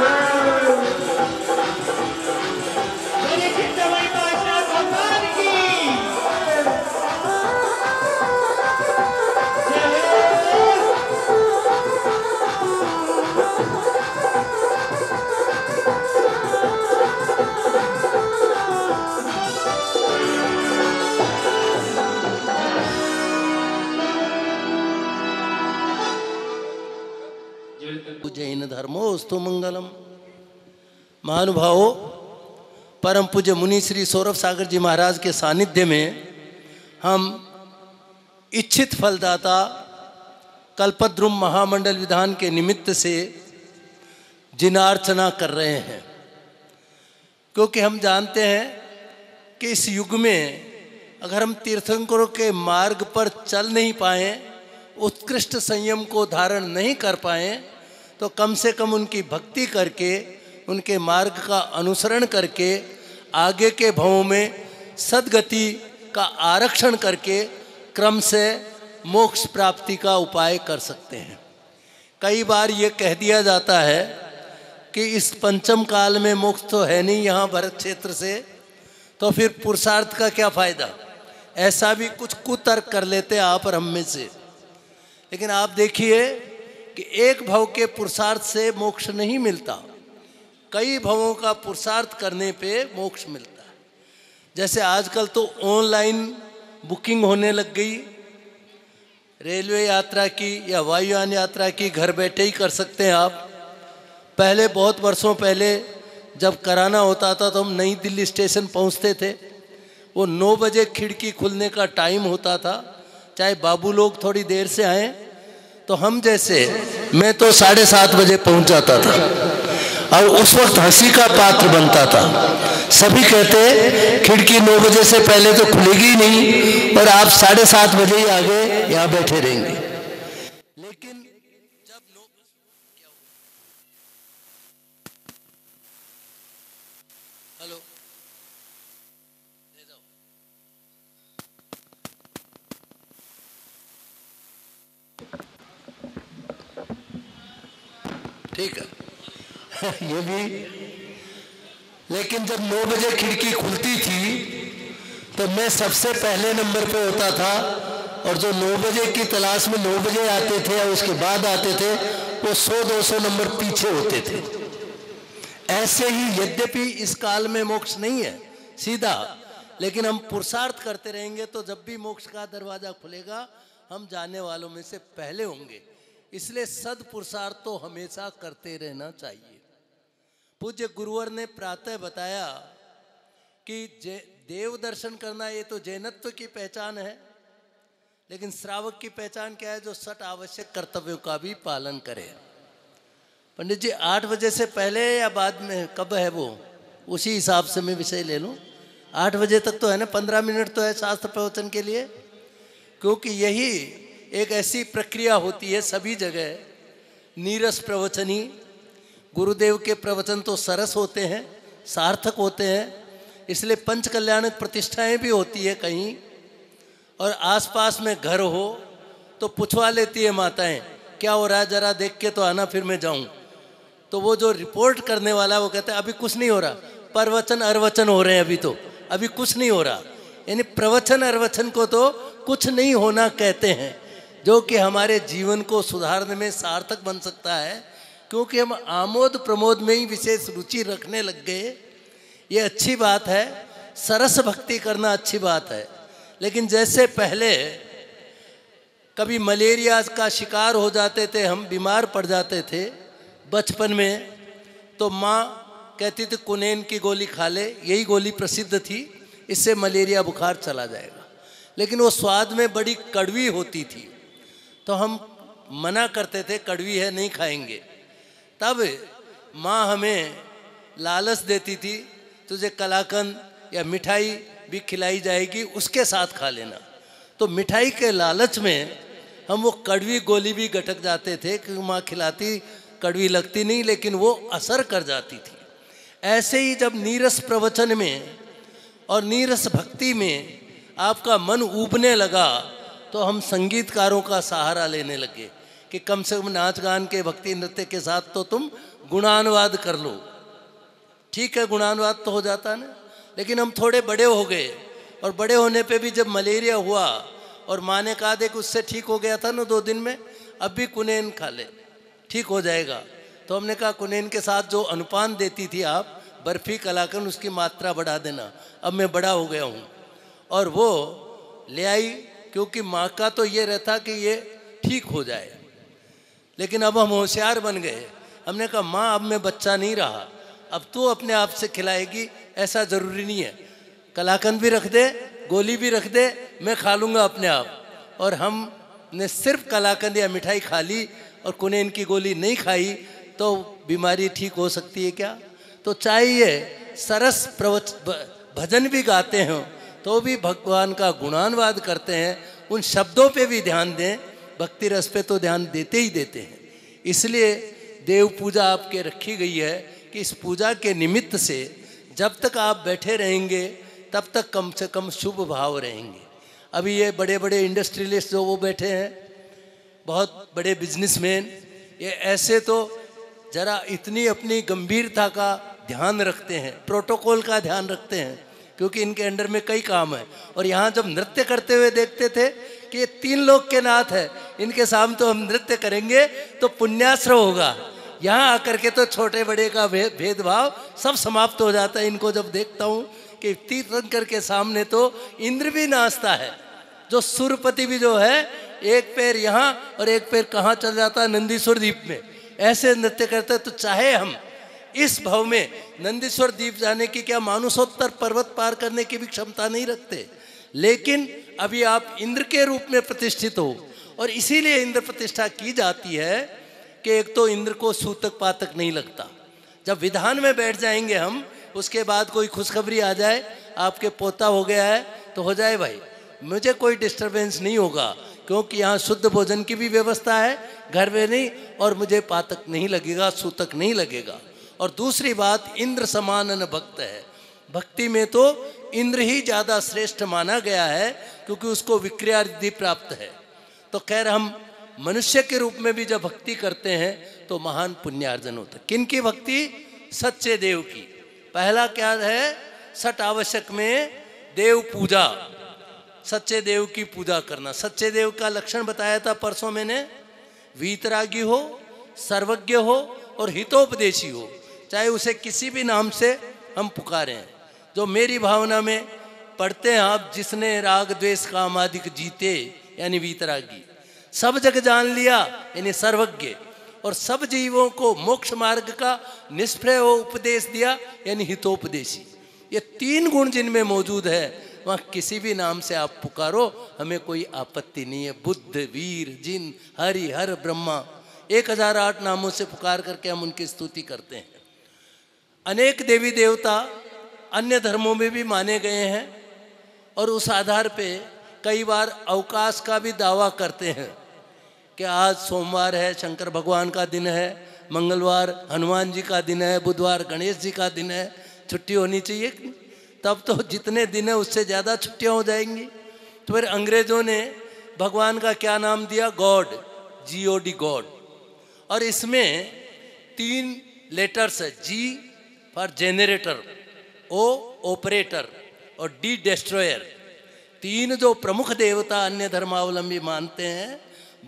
जैन महानुभावों, परम पूज्य मुनि श्री सौरभ सागर जी महाराज के सानिध्य में हम इच्छित फलदाता कल्पद्रुम महामंडल विधान के निमित्त से जिनार्चना कर रहे हैं। क्योंकि हम जानते हैं कि इस युग में अगर हम तीर्थंकरों के मार्ग पर चल नहीं पाए, उत्कृष्ट संयम को धारण नहीं कर पाए तो कम से कम उनकी भक्ति करके उनके मार्ग का अनुसरण करके, आगे के भवों में सदगति का आरक्षण करके क्रम से मोक्ष प्राप्ति का उपाय कर सकते हैं। कई बार ये कह दिया जाता है कि इस पंचम काल में मोक्ष तो है नहीं यहाँ भरत क्षेत्र से तो फिर पुरुषार्थ का क्या फ़ायदा? ऐसा भी कुछ कुतर्क कर लेते आप और हम में से। लेकिन आप देखिए कि एक भव के पुरुषार्थ से मोक्ष नहीं मिलता। कई भवों का पुरुषार्थ करने पे मोक्ष मिलता है। जैसे आजकल तो ऑनलाइन बुकिंग होने लग गई। रेलवे यात्रा की या वायुयान यात्रा की घर बैठे ही कर सकते हैं आप। पहले बहुत वर्षों पहले जब कराना होता था तो हम नई दिल्ली स्टेशन पहुँचते थे। वो नौ बजे खिड़की खुलने का टाइम होता था। चाहे बाबू लोग थोड़ी देर से आए तो हम जैसे, मैं तो साढ़े सात बजे पहुँच जाता था। और उस वक्त हँसी का पात्र बनता था। सभी कहते, खिड़की नौ बजे से पहले तो खुलेगी ही नहीं और आप साढ़े सात बजे ही आगे यहाँ बैठे रहेंगे। लेकिन हेलो ठीक है। [laughs] ये भी। लेकिन जब नौ बजे खिड़की खुलती थी तो मैं सबसे पहले नंबर पे होता था और जो नौ बजे की तलाश में नौ बजे आते थे और उसके बाद आते थे, वो सौ दो सौ नंबर पीछे होते थे। ऐसे ही यद्यपि इस काल में मोक्ष नहीं है, सीधा, लेकिन हम पुरुषार्थ करते रहेंगे तो जब भी मोक्ष का दरवाज़ा खुलेगा, हम जाने वालों में से पहले होंगे। इसलिए सद पुरुषार्थ तो हमेशा करते रहना चाहिए। पूज्य गुरुवर ने प्रातः बताया कि देव दर्शन करना ये तो जैनत्व की पहचान है, लेकिन श्रावक की पहचान क्या है जो सट आवश्यक कर्तव्यों का भी पालन करे? पंडित जी, आठ बजे से पहले या बाद में कब है वो? उसी हिसाब से मैं विषय ले लूँ। आठ बजे तक तो है ना, पंद्रह मिनट तो है शास्त्र प्रवचन के लिए? क्योंकि यही एक ऐसी प्रक्रिया होती है सभी जगह, नीरस प्रवचनी गुरुदेव के प्रवचन तो सरस होते हैं, सार्थक होते हैं, इसलिए पंच कल्याण प्रतिष्ठाएँ भी होती है कहीं। और आसपास में घर हो तो पूछवा लेती है माताएँ, क्या हो रहा है? जरा देख के तो आना, फिर मैं जाऊँ। तो वो जो रिपोर्ट करने वाला, वो कहता है, अभी कुछ नहीं हो रहा। प्रवचन अरवचन हो रहे हैं अभी तो। अभी कुछ नहीं हो रहा। यानी प्रवचन अरवचन को तो कुछ नहीं होना कहते हैं, जो कि हमारे जीवन को सुधारने में सार्थक बन सकता है। क्योंकि हम आमोद प्रमोद में ही विशेष रुचि रखने लग गए। ये अच्छी बात है, सरस भक्ति करना अच्छी बात है। लेकिन जैसे पहले कभी मलेरिया का शिकार हो जाते थे, हम बीमार पड़ जाते थे बचपन में तो माँ कहती थी, कुनेन की गोली खा ले। यही गोली प्रसिद्ध थी, इससे मलेरिया बुखार चला जाएगा। लेकिन वो स्वाद में बड़ी कड़वी होती थी। तो हम मना करते थे, कड़वी है, नहीं खाएँगे। तब माँ हमें लालच देती थी, तुझे कलाकंद या मिठाई भी खिलाई जाएगी, उसके साथ खा लेना। तो मिठाई के लालच में हम वो कड़वी गोली भी गटक जाते थे क्योंकि माँ खिलाती, कड़वी लगती नहीं, लेकिन वो असर कर जाती थी। ऐसे ही जब नीरस प्रवचन में और नीरस भक्ति में आपका मन ऊबने लगा तो हम संगीतकारों का सहारा लेने लगे। कि कम से कम नाच गान के, भक्ति नृत्य के साथ तो तुम गुणानुवाद कर लो। ठीक है, गुणानुवाद तो हो जाता ना? लेकिन हम थोड़े बड़े हो गए और बड़े होने पे भी जब मलेरिया हुआ और माँ ने कहा, देख, उससे ठीक हो गया था ना दो दिन में, अब भी कुनेन खा ले, ठीक हो जाएगा। तो हमने कहा, कुनेन के साथ जो अनुपान देती थी आप, बर्फ़ी कलाकन उसकी मात्रा बढ़ा देना। अब मैं बड़ा हो गया हूँ। और वो ले आई, क्योंकि माँ का तो ये रहता कि ये ठीक हो जाए। लेकिन अब हम होशियार बन गए हमने कहा, माँ, अब मैं बच्चा नहीं रहा। अब तू अपने आप से खिलाएगी, ऐसा ज़रूरी नहीं है। कलाकंद भी रख दे, गोली भी रख दे, मैं खा लूँगा अपने आप। और हम ने सिर्फ़ कलाकंद या मिठाई खा ली और कुनेन की गोली नहीं खाई तो बीमारी ठीक हो सकती है क्या? तो चाहिए, सरस प्रवच भजन भी गाते हो तो भी भगवान का गुणानुवाद करते हैं, उन शब्दों पे भी ध्यान दें भक्ति रस पे तो ध्यान देते ही देते हैं। इसलिए देव पूजा आपके रखी गई है कि इस पूजा के निमित्त से जब तक आप बैठे रहेंगे, तब तक कम से कम शुभ भाव रहेंगे। अभी ये बड़े बड़े इंडस्ट्रियलिस्ट जो वो बैठे हैं, बहुत बड़े बिजनेसमैन, ये ऐसे तो जरा इतनी अपनी गंभीरता का ध्यान रखते हैं, प्रोटोकॉल का ध्यान रखते हैं, क्योंकि इनके अंडर में कई काम है। और यहाँ जब नृत्य करते हुए देखते थे कि ये तीन लोग के नाथ है इनके सामने तो हम नृत्य करेंगे तो पुण्याश्रय होगा। यहाँ आकर के तो छोटे बड़े का भेदभाव सब समाप्त हो जाता है। इनको जब देखता हूँ कि तीर्थंकर के सामने तो इंद्र भी नाचता है, जो सुरपति भी जो है, एक पैर यहाँ और एक पैर कहाँ चल जाता है नंदीश्वर द्वीप में। ऐसे नृत्य करते तो चाहे हम इस भाव में नंदीश्वर द्वीप जाने की क्या मानुषोत्तर पर्वत पार करने की भी क्षमता नहीं रखते। लेकिन अभी आप इंद्र के रूप में प्रतिष्ठित हो और इसीलिए इंद्र प्रतिष्ठा की जाती है कि एक तो इंद्र को सूतक पातक नहीं लगता। जब विधान में बैठ जाएँगे हम, उसके बाद कोई खुशखबरी आ जाए, आपके पोता हो गया है तो हो जाए भाई। मुझे कोई डिस्टरबेंस नहीं होगा, क्योंकि यहाँ शुद्ध भोजन की भी व्यवस्था है, घर में नहीं, और मुझे पातक नहीं लगेगा, सूतक नहीं लगेगा। और दूसरी बात, इंद्र समानन भक्त है। भक्ति में तो इंद्र ही ज़्यादा श्रेष्ठ माना गया है, क्योंकि उसको विक्रियादि प्राप्त है। तो खैर हम मनुष्य के रूप में भी जब भक्ति करते हैं तो महान पुण्यार्जन होता है। किन की भक्ति? सच्चे देव की। पहला क्या है? सट आवश्यक में देव पूजा। सच्चे देव की पूजा करना। सच्चे देव का लक्षण बताया था परसों मैंने। वीतरागी हो, सर्वज्ञ हो और हितोपदेशी हो। चाहे उसे किसी भी नाम से हम पुकारें। जो मेरी भावना में पढ़ते हैं आप, जिसने राग, द्वेष, काम आदि जीते यानी वीतरागी सब जग जान लिया, यानी सर्वज्ञ। और सब जीवों को मोक्ष मार्ग का निष्प्रय उपदेश दिया, यानी हितोपदेशी। ये तीन गुण जिनमें मौजूद है, वहाँ किसी भी नाम से आप पुकारो, हमें कोई आपत्ति नहीं है। बुद्ध, वीर, जिन, हरि, हर, ब्रह्मा। एक हज़ार आठ नामों से पुकार करके हम उनकी स्तुति करते हैं। अनेक देवी देवता अन्य धर्मों में भी माने गए हैं, और उस आधार पे कई बार अवकाश का भी दावा करते हैं कि आज सोमवार है, शंकर भगवान का दिन है, मंगलवार हनुमान जी का दिन है, बुधवार गणेश जी का दिन है, छुट्टी होनी चाहिए। तब तो जितने दिन है उससे ज़्यादा छुट्टियाँ हो जाएँगी। तो फिर अंग्रेज़ों ने भगवान का क्या नाम दिया? God G O D God. और इसमें तीन लेटर्स है G for generator O operator और डी डिस्ट्रॉयर तीन जो प्रमुख देवता अन्य धर्मावलंबी मानते हैं,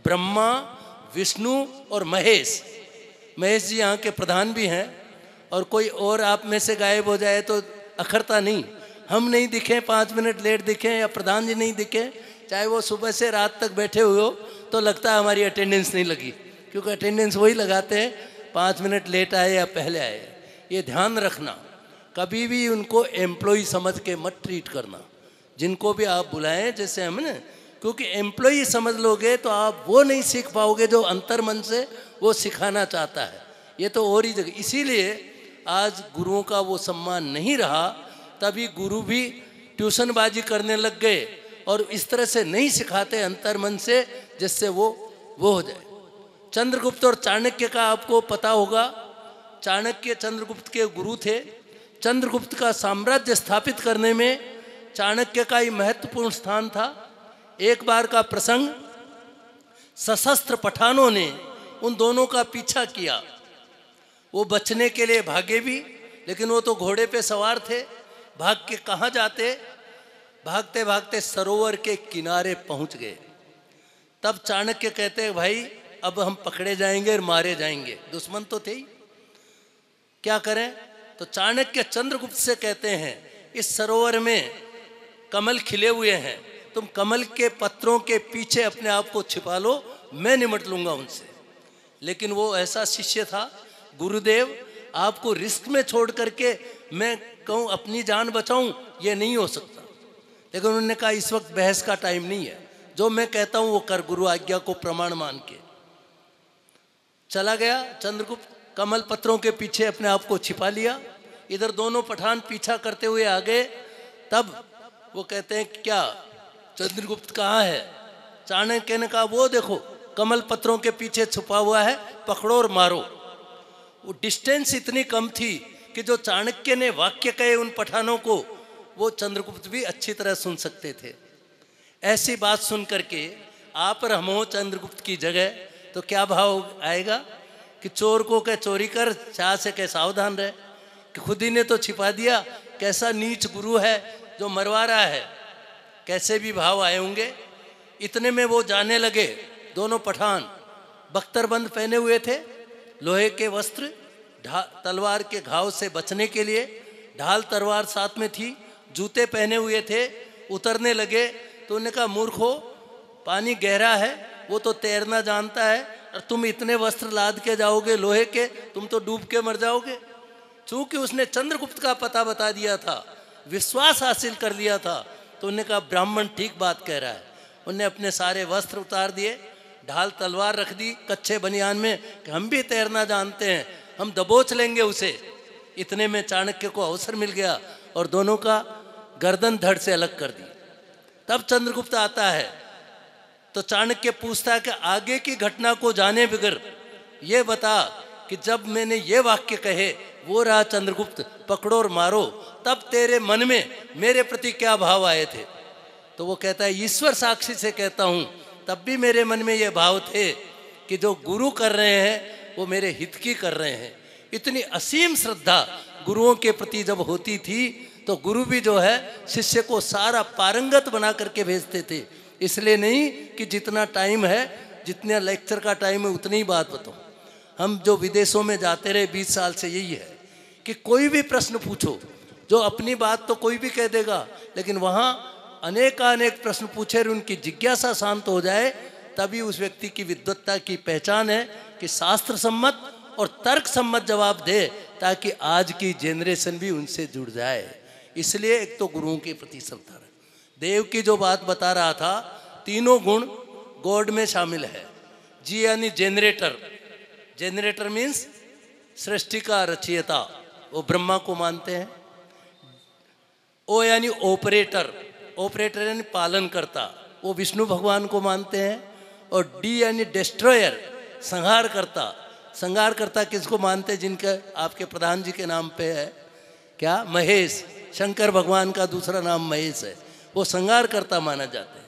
ब्रह्मा, विष्णु और महेश। महेश जी यहाँ के प्रधान भी हैं और कोई और आप में से गायब हो जाए तो अखरता नहीं। हम नहीं दिखे, पाँच मिनट लेट दिखे या प्रधान जी नहीं दिखे, चाहे वो सुबह से रात तक बैठे हुए हो तो लगता है हमारी अटेंडेंस नहीं लगी। क्योंकि अटेंडेंस वही लगाते हैं, पाँच मिनट लेट आए या पहले आए। ये ध्यान रखना, कभी भी उनको एम्प्लॉय समझ के मत ट्रीट करना। जिनको भी आप बुलाएँ, जैसे हम ना, क्योंकि एम्प्लॉय समझ लोगे तो आप वो नहीं सीख पाओगे जो अंतर मन से वो सिखाना चाहता है। ये तो और ही जगह, इसीलिए आज गुरुओं का वो सम्मान नहीं रहा, तभी गुरु भी ट्यूशनबाजी करने लग गए और इस तरह से नहीं सिखाते अंतर मन से, जिससे वो वो हो जाए। चंद्रगुप्त और चाणक्य का आपको पता होगा, चाणक्य चंद्रगुप्त के गुरु थे। चंद्रगुप्त का साम्राज्य स्थापित करने में चाणक्य का ही महत्वपूर्ण स्थान था। एक बार का प्रसंग, सशस्त्र पठानों ने उन दोनों का पीछा किया। वो बचने के लिए भागे भी, लेकिन वो तो घोड़े पे सवार थे। भाग के कहाँ जाते? भागते भागते सरोवर के किनारे पहुँच गए। तब चाणक्य कहते हैं भाई, अब हम पकड़े जाएँगे और मारे जाएँगे। दुश्मन तो थे ही। क्या करें? तो चाणक्य चंद्रगुप्त से कहते हैं, इस सरोवर में कमल खिले हुए हैं, तुम कमल के पत्रों के पीछे अपने आप को छिपा लो, मैं निमट लूँगा उनसे। लेकिन वो ऐसा शिष्य था, गुरुदेव, आपको रिस्क में छोड़ करके मैं कहूँ, अपनी जान बचाऊं, ये नहीं हो सकता। लेकिन उन्होंने कहा, इस वक्त बहस का टाइम नहीं है। जो मैं कहता हूँ, वो कर गुरु आज्ञा को प्रमाण मान के। चला गया, चंद्रगुप्त, कमल पत्रों के पीछे अपने आप को छिपा लिया। इधर दोनों पठान पीछा करते हुए आ गए तब वो कहते हैं, क्या? चंद्रगुप्त कहाँ है? चाणक्य ने कहा वो देखो, कमल पत्रों के पीछे छुपा हुआ है, पकड़ो और मारो। वो डिस्टेंस इतनी कम थी कि जो चाणक्य ने वाक्य कहे उन पठानों को, वो चंद्रगुप्त भी अच्छी तरह सुन सकते थे। ऐसी बात सुन करके आप और हम हो चंद्रगुप्त की जगह तो क्या भाव आएगा कि चोर को कह चोरी कर, चाह से कह सावधान रहे? कि खुद ही ने तो छिपा दिया, कैसा नीच गुरु है जो मरवा रहा है, कैसे भी भाव आए होंगे। इतने में वो जाने लगे, दोनों पठान बख्तरबंद पहने हुए थे, लोहे के वस्त्र तलवार के घाव से बचने के लिए, ढाल तलवार साथ में थी, जूते पहने हुए थे, उतरने लगे तो उन्होंने कहा, मूर्ख हो, पानी गहरा है, वो तो तैरना जानता है, और तुम इतने वस्त्र लाद के जाओगे लोहे के, तुम तो डूब के मर जाओगे। चूँकि उसने चंद्रगुप्त का पता बता दिया था विश्वास हासिल कर लिया था तो उन्होंने कहा, ब्राह्मण ठीक बात कह रहा है। उनने अपने सारे वस्त्र उतार दिए, ढाल तलवार रख दी कच्चे बनियान में कि हम भी तैरना जानते हैं, हम दबोच लेंगे उसे। इतने में चाणक्य को अवसर मिल गया और दोनों का गर्दन धड़ से अलग कर दी। तब चंद्रगुप्त आता है तो चाणक्य पूछता है कि आगे की घटना को जाने बगैर ये बता कि जब मैंने ये वाक्य कहे, वो रहा चंद्रगुप्त पकड़ो और मारो तब तेरे मन में मेरे प्रति क्या भाव आए थे? तो वो कहता है, ईश्वर साक्षी से कहता हूँ, तब भी मेरे मन में ये भाव थे कि जो गुरु कर रहे हैं, वो मेरे हित की कर रहे हैं। इतनी असीम श्रद्धा गुरुओं के प्रति जब होती थी तो गुरु भी जो है, शिष्य को सारा पारंगत बना करके भेजते थे। इसलिए नहीं कि जितना टाइम है, जितना लेक्चर का टाइम है, उतनी ही बात बताऊँ। हम जो विदेशों में जाते रहे, बीस साल से यही है कि कोई भी प्रश्न पूछो जो अपनी बात तो कोई भी कह देगा, लेकिन वहाँ अनेकानेक प्रश्न पूछे उनकी जिज्ञासा शांत हो जाए, तभी उस व्यक्ति की विद्वत्ता की पहचान है कि शास्त्र सम्मत और तर्क सम्मत जवाब दे, ताकि आज की जेनरेशन भी उनसे जुड़ जाए। इसलिए एक तो गुरुओं के प्रति श्रद्धा देव की जो बात बता रहा था, तीनों गुण गॉड में शामिल है। जी यानी जेनरेटर जेनरेटर मीन्स सृष्टि का रचयिता। वो ब्रह्मा को मानते हैं। ओ यानी ऑपरेटर ऑपरेटर यानी पालन करता वो विष्णु भगवान को मानते हैं और डी यानी डिस्ट्रॉयर संहार करता संहार करता किसको मानते जिनका, आपके प्रधान जी के नाम पे है? क्या? महेश। शंकर भगवान का दूसरा नाम महेश है। वो संहार करता माना जाते है।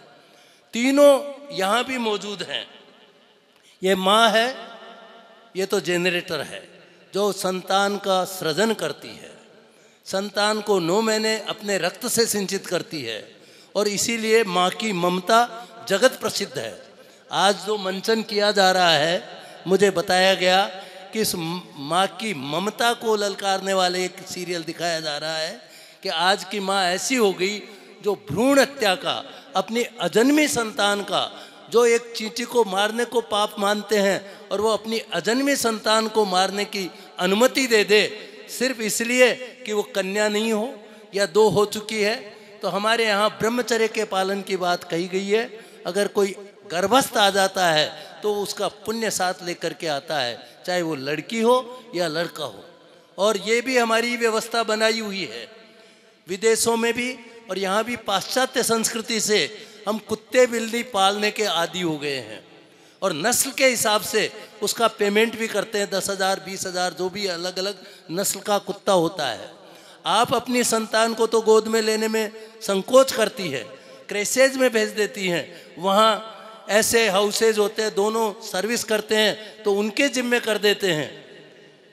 तीनों यहाँ भी मौजूद हैं। ये माँ है, ये तो जेनरेटर है, जो संतान का सृजन करती है। संतान को नौ महीने अपने रक्त से सिंचित करती है, और इसीलिए माँ की ममता जगत प्रसिद्ध है। आज जो मंचन किया जा रहा है, मुझे बताया गया कि इस माँ की ममता को ललकारने वाले एक सीरियल दिखाया जा रहा है कि आज की माँ ऐसी हो गई जो भ्रूण हत्या का, अपनी अजन्मी संतान का, जो एक चींटी को मारने को पाप मानते हैं और वो अपनी अजन्मी संतान को मारने की अनुमति दे दे सिर्फ़ इसलिए कि वो कन्या नहीं हो, या दो हो चुकी है तो हमारे यहाँ ब्रह्मचर्य के पालन की बात कही गई है। अगर कोई गर्भस्थ आ जाता है तो उसका पुण्य साथ लेकर के आता है, चाहे वो लड़की हो या लड़का हो। और ये भी हमारी व्यवस्था बनाई हुई है। विदेशों में भी और यहाँ भी पाश्चात्य संस्कृति से हम कुत्ते बिल्ली पालने के आदि हो गए हैं। और नस्ल के हिसाब से उसका पेमेंट भी करते हैं, दस हज़ार, बीस हज़ार, जो भी अलग अलग नस्ल का कुत्ता होता है। आप अपनी संतान को तो गोद में लेने में संकोच करती है क्रेसेज में भेज देती हैं, वहाँ ऐसे हाउसेज होते हैं, दोनों सर्विस करते हैं तो उनके जिम्मे कर देते हैं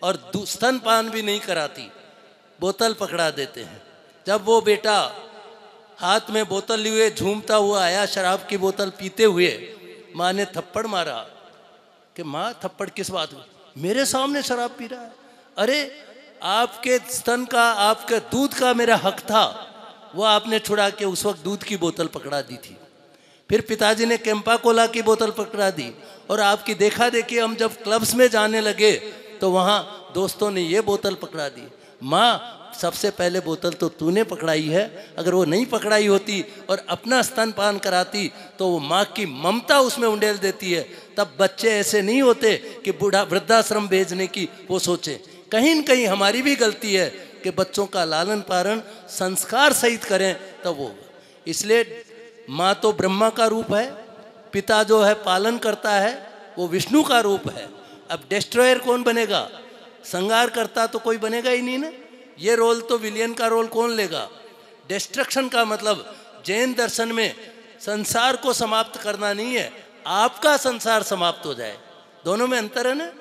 और स्तनपान भी नहीं कराती, बोतल पकड़ा देते हैं। जब वो बेटा हाथ में बोतल लिए, झूमता हुआ आया, शराब की बोतल पीते हुए माँ ने थप्पड़ मारा कि माँ, थप्पड़ किस बात में मेरे सामने शराब पी रहा है। अरे, आपके स्तन का, आपके दूध का मेरा हक था। वो आपने छुड़ा के उस वक्त दूध की बोतल पकड़ा दी थी। फिर पिताजी ने कैंपा कोला की बोतल पकड़ा दी और आपकी देखा देखी हम जब क्लब्स में जाने लगे तो वहाँ दोस्तों ने ये बोतल पकड़ा दी। माँ सबसे पहले बोतल तो तूने पकड़ाई है, अगर वो नहीं पकड़ाई होती और अपना स्तनपान कराती तो वो माँ की ममता उसमें उंडेल देती है। तब बच्चे ऐसे नहीं होते कि बूढ़ा वृद्धाश्रम भेजने की वो सोचे। कहीं न कहीं हमारी भी गलती है कि बच्चों का लालन पालन संस्कार सहित करें, तब वो इसलिए माँ तो ब्रह्मा का रूप है, पिता जो है पालन करता है, वो विष्णु का रूप है। अब डिस्ट्रॉयर कौन बनेगा? संगार करता तो कोई बनेगा ही नहीं ना। ये रोल तो विलियन का रोल कौन लेगा? डिस्ट्रक्शन का मतलब जैन दर्शन में संसार को समाप्त करना नहीं है आपका संसार समाप्त हो जाए। दोनों में अंतर है ना?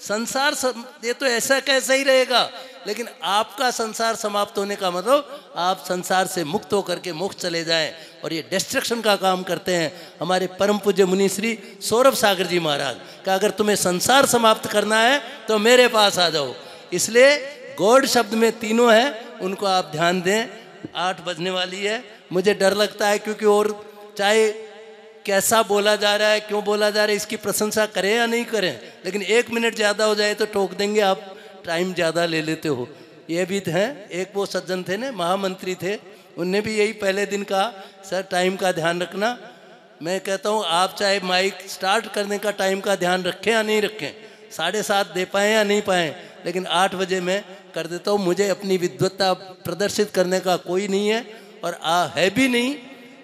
संसार सम, ये तो ऐसा कैसा ही रहेगा लेकिन आपका संसार समाप्त होने का मतलब आप संसार से मुक्त होकर के मोक्ष चले जाएँ और ये डिस्ट्रक्शन का काम करते हैं हमारे परम पूज्य मुनि श्री सौरभ सागर जी महाराज का अगर तुम्हें संसार समाप्त करना है तो मेरे पास आ जाओ। इसलिए गॉड शब्द में तीनों है, उनको आप ध्यान दें। आठ बजने वाली है। मुझे डर लगता है क्योंकि और चाहे कैसा बोला जा रहा है, क्यों बोला जा रहा है, इसकी प्रशंसा करें या नहीं करें, लेकिन एक मिनट ज़्यादा हो जाए तो टोक देंगे, आप टाइम ज़्यादा ले लेते हो। ये भी हैं, एक वो सज्जन थे ना, महामंत्री थे, उनने भी यही पहले दिन कहा, सर, टाइम का ध्यान रखना। मैं कहता हूँ, आप चाहे माइक स्टार्ट करने का टाइम का ध्यान रखें या नहीं रखें, साढ़े सात दे पाएँ या नहीं पाएँ, लेकिन आठ बजे मैं कर देता हूँ। मुझे अपनी विद्वत्ता प्रदर्शित करने का कोई नहीं है और आ, है भी नहीं।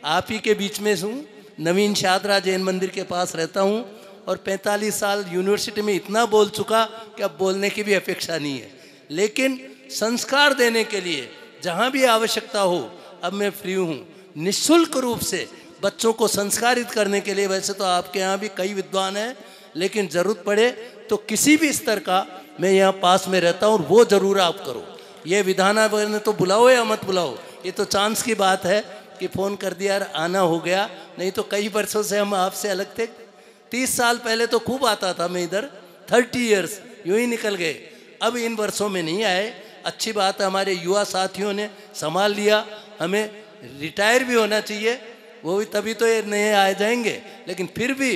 आप ही के बीच में हूँ। नवीन शादरा जैन मंदिर के पास रहता हूँ और 45 साल यूनिवर्सिटी में इतना बोल चुका कि अब बोलने की भी अपेक्षा नहीं है। लेकिन संस्कार देने के लिए जहाँ भी आवश्यकता हो, अब मैं फ्री हूँ। निःशुल्क रूप से बच्चों को संस्कारित करने के लिए वैसे तो आपके यहाँ भी कई विद्वान हैं, लेकिन ज़रूरत पड़े तो किसी भी स्तर का मैं यहाँ पास में रहता हूँ और वो ज़रूर आप करो। ये विधाना ने तो बुलाओ या मत बुलाओ, ये तो चांस की बात है कि फ़ोन कर दिया यार आना हो गया, नहीं तो कई वर्षों से हम आपसे अलग थे। तीस साल पहले तो खूब आता था मैं इधर, थर्टी ईयर्स यूँ ही निकल गए। अब इन वर्षों में नहीं आए। अच्छी बात है, हमारे युवा साथियों ने संभाल लिया। हमें रिटायर भी होना चाहिए, वो भी तभी तो ये नए आ जाएँगे, लेकिन फिर भी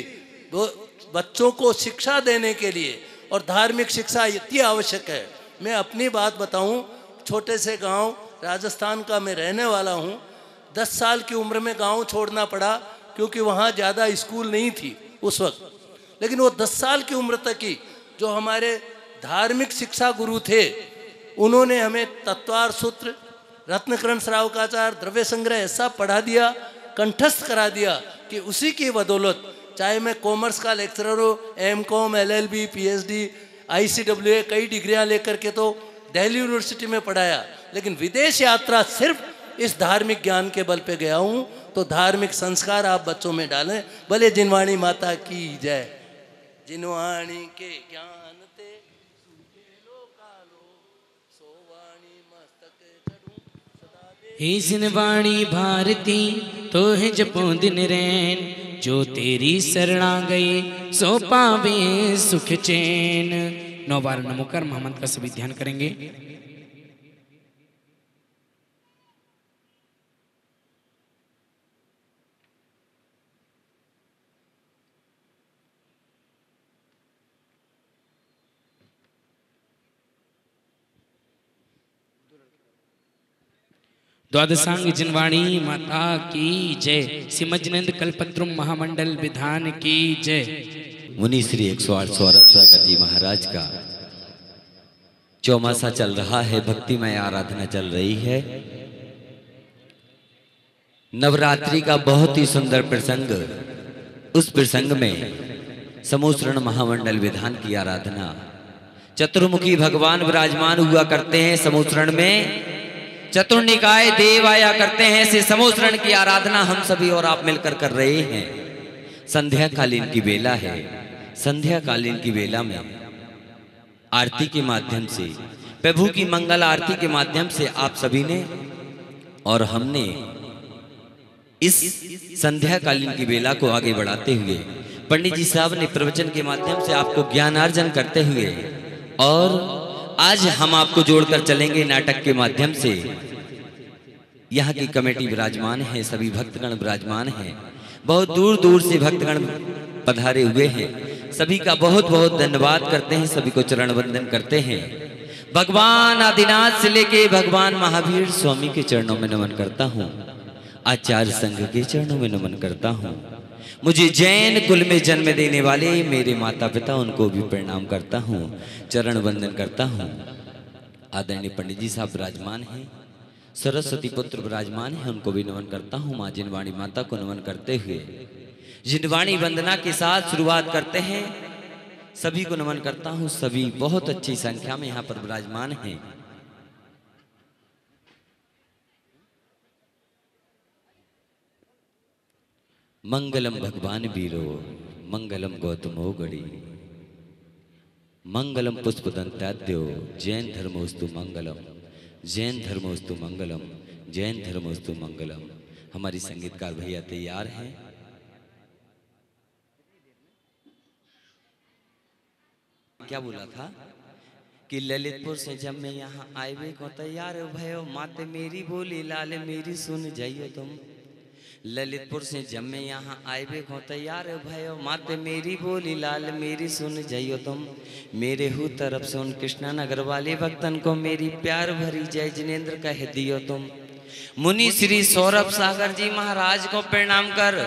वो बच्चों को शिक्षा देने के लिए और धार्मिक शिक्षा इतनी आवश्यक है। मैं अपनी बात बताऊँ, छोटे से गाँव, राजस्थान का मैं रहने वाला हूँ। दस साल की उम्र में गाँव छोड़ना पड़ा क्योंकि वहाँ ज़्यादा स्कूल नहीं थी उस वक्त। लेकिन वो दस साल की उम्र तक ही जो हमारे धार्मिक शिक्षा गुरु थे, उन्होंने हमें तत्वार सूत्र, रत्नकरण श्रावकाचार, द्रव्य संग्रह ऐसा पढ़ा दिया, कंठस्थ करा दिया कि उसी की बदौलत चाहे मैं कॉमर्स का लेक्चरर हो M Com L L B P H D I C W A कई डिग्रियाँ लेकर के तो दिल्ली यूनिवर्सिटी में पढ़ाया। लेकिन विदेश यात्रा सिर्फ़ इस धार्मिक ज्ञान के बल पे गया हूँ तो धार्मिक संस्कार आप बच्चों में डालें, भले जिनवाणी माता की जय। जिनवाणी के ज्ञान ते हे जिनवाणी भारती तो है जपो दिन रैन। जो तेरी शरणा गई, सो पावे सुख चैन। नौ बार नमोकर मोहम्मद का सभी ध्यान करेंगे। द्वादशांग जिनवाणी माता की जय। सिमजनंद कल्पद्रुम महामंडल विधान की जय। मुनि श्री एक सौ आठ सौरभ जी महाराज का चौमासा चल रहा है, भक्तिमय आराधना चल रही है। नवरात्रि का बहुत ही सुंदर प्रसंग, उस प्रसंग में समूसरण महामंडल विधान की आराधना। चतुर्मुखी भगवान विराजमान हुआ करते हैं समूसरण में। चतुर्निकाय देव आया करते हैं से समोसरण की आराधना हम सभी और आप मिलकर कर रहे हैं। संध्या कालीन की बेला है। संध्या कालीन की बेला में आरती के माध्यम से, प्रभु की मंगल आरती के माध्यम से आप सभी ने और हमने इस संध्या कालीन की बेला को आगे बढ़ाते हुए, पंडित जी साहब ने प्रवचन के माध्यम से आपको ज्ञानार्जन करते हुए और आज हम आपको जोड़कर चलेंगे नाटक के माध्यम से। यहाँ की कमेटी विराजमान है, सभी भक्तगण विराजमान है। बहुत दूर दूर से भक्तगण पधारे हुए हैं। सभी का बहुत बहुत धन्यवाद करते हैं, सभी को चरण वंदन करते हैं। भगवान आदिनाथ से लेके भगवान महावीर स्वामी के चरणों में नमन करता हूँ। आचार्य संघ के चरणों में नमन करता हूँ। मुझे जैन कुल में जन्म देने वाले मेरे माता पिता उनको भी प्रणाम करता हूँ, चरण वंदन करता हूँ। आदरणीय पंडित जी साहब विराजमान हैं, सरस्वती पुत्र विराजमान है, उनको भी नमन करता हूँ, माँ जिनवाणी माता को नमन करते हुए। जिनवाणी वंदना के साथ शुरुआत करते हैं, सभी को नमन करता हूँ, सभी बहुत अच्छी संख्या में यहाँ पर विराजमान हैं। मंगलम भगवान वीरो मंगलम गौतमो गड़ी। मंगलम पुष्प दंत्याद्यो जैन धर्मोस्तु मंगलम, जैन धर्मोस्तु मंगलम, जैन धर्मोस्तु मंगलम। हमारी संगीतकार भैया तैयार हैं। क्या बोला था? कि ललितपुर से जब मैं यहाँ आए को तैयार हो भयो माते मेरी बोली, लाल मेरी सुन जाइयो तुम। ललितपुर से जब मैं यहाँ आए हो तैयार भयो माते मेरी बोली लाल, मेरी सुन जाइयो तुम। मेरे हु तरफ़ से उन कृष्णा नगर वाले भक्तन को मेरी प्यार भरी जय जिनेन्द्र कह दियो तुम। मुनि श्री सौरभ सागर जी महाराज को प्रणाम कर।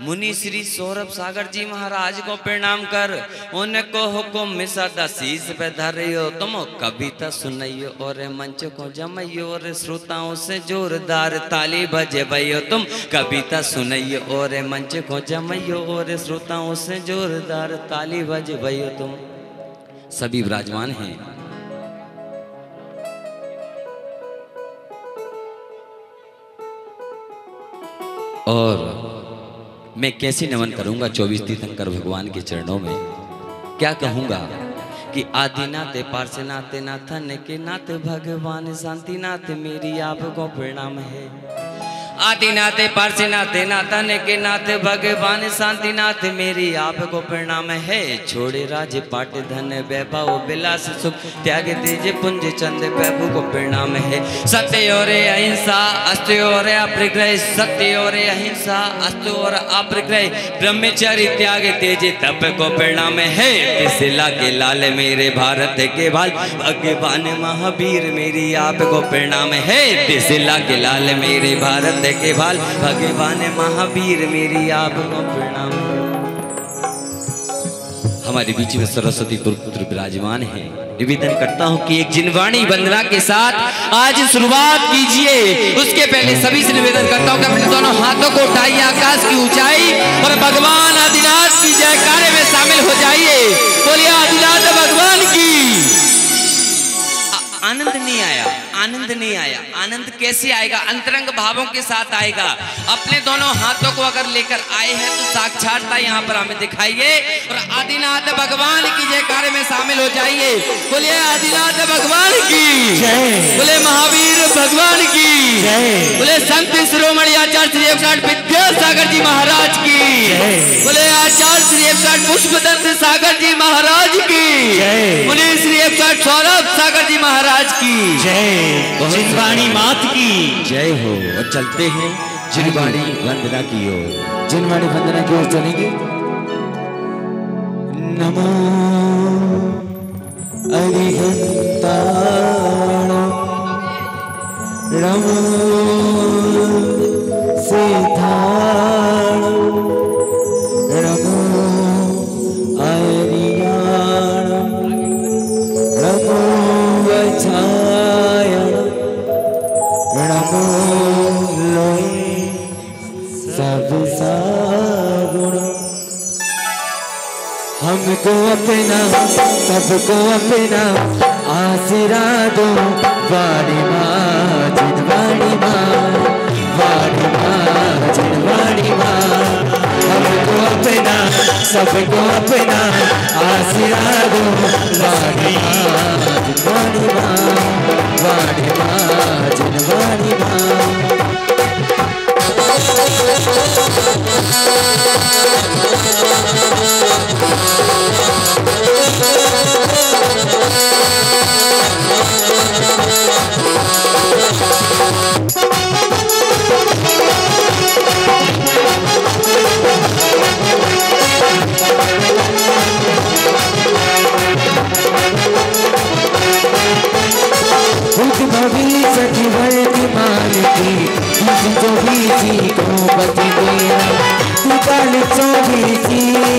मुनि श्री सौरभ सागर जी महाराज को प्रणाम कर, उनको हुक्म सदा शीस पे धरियो। तुम कविता सुनइयो और मंच को जमइयो और श्रोताओं से जोरदार ताली बजे भयो तुम कविता सुनइयो और मंच को जमइयो और श्रोताओं से जोरदार ताली बजे भयो तुम सभी विराजमान हैं। और मैं कैसे नमन करूँगा चौबीस तीर्थंकर भगवान के चरणों में? क्या कहूँगा कि आदिनाथ पार्शनाथ नाथन के नाथ भगवान, शांतिनाथ मेरी आपको प्रणाम है। आदिनाथ पार्श्वनाथ नाथन के नाथ, भगवान शांति शांतिनाथ मेरी आपको प्रणाम है। छोड़े राज पाट धन, वैभव, विलास, सुख, त्याग, तेज, पुंज, चंद, प्रभु को प्रणाम है। सत्य और अहिंसा, अस्त और अप्रग्रह सत्य और अहिंसा, अस्त और अप्रग्रह ब्रह्मचारी त्याग, तेज, तप को प्रणाम है। तिसला के लाल, मेरे भारत के भाल भगवान महावीर, मेरी आपको प्रणाम है। तिसला के लाल, मेरे भारत भाल भगवान महावीर, मेरी आपको प्रणाम। हमारे बीच में सरस्वती पुत्र विराजमान है। निवेदन करता हूँ कि एक जिनवाणी वंदना के साथ आज शुरुआत कीजिए। उसके पहले सभी से निवेदन करता हूँ कि अपने दोनों हाथों को उठाइए, आकाश की ऊंचाई और भगवान आदिनाथ की जयकारे में शामिल हो जाइए। बोलिए आदिनाथ, भगवान की। आनंद नहीं आया। आनंद नहीं आया। आनंद कैसे आएगा? अंतरंग भावों के साथ आएगा। अपने दोनों हाथों को अगर लेकर आए हैं तो साक्षात्ता यहाँ पर हमें दिखाइए। और आदिनाथ भगवान की जयकारे में शामिल हो जाइए। बोलिए, आदिनाथ भगवान की बोले महावीर भगवान की बोले संत शिरोमणि आचार्य श्री एकसाठ विद्यासागर जी महाराज की बोले आचार्य श्री एकसाठ पुष्पदंत सागर जी महाराज की बोले श्री एकसाठ सौरभ सागर जी महाराज की जय। जिनवाणी मात की। जय हो। और चलते हैं जिनवाणी वंदना की ओर। जिनवाणी वंदना की ओर चलेंगे। नमो अरिहंताण नमो सिद्धाण हमको अपना, सबको अपना। आशीर्वाद दो वाणी माँ जिनवाणी माँ वाणी माँ जिनवाणी माँ हमको अपना, सबको अपना। आशीर्वाद दो वाणी माँ जिनवाणी माँ वाणी माँ जिनवाणी माँ.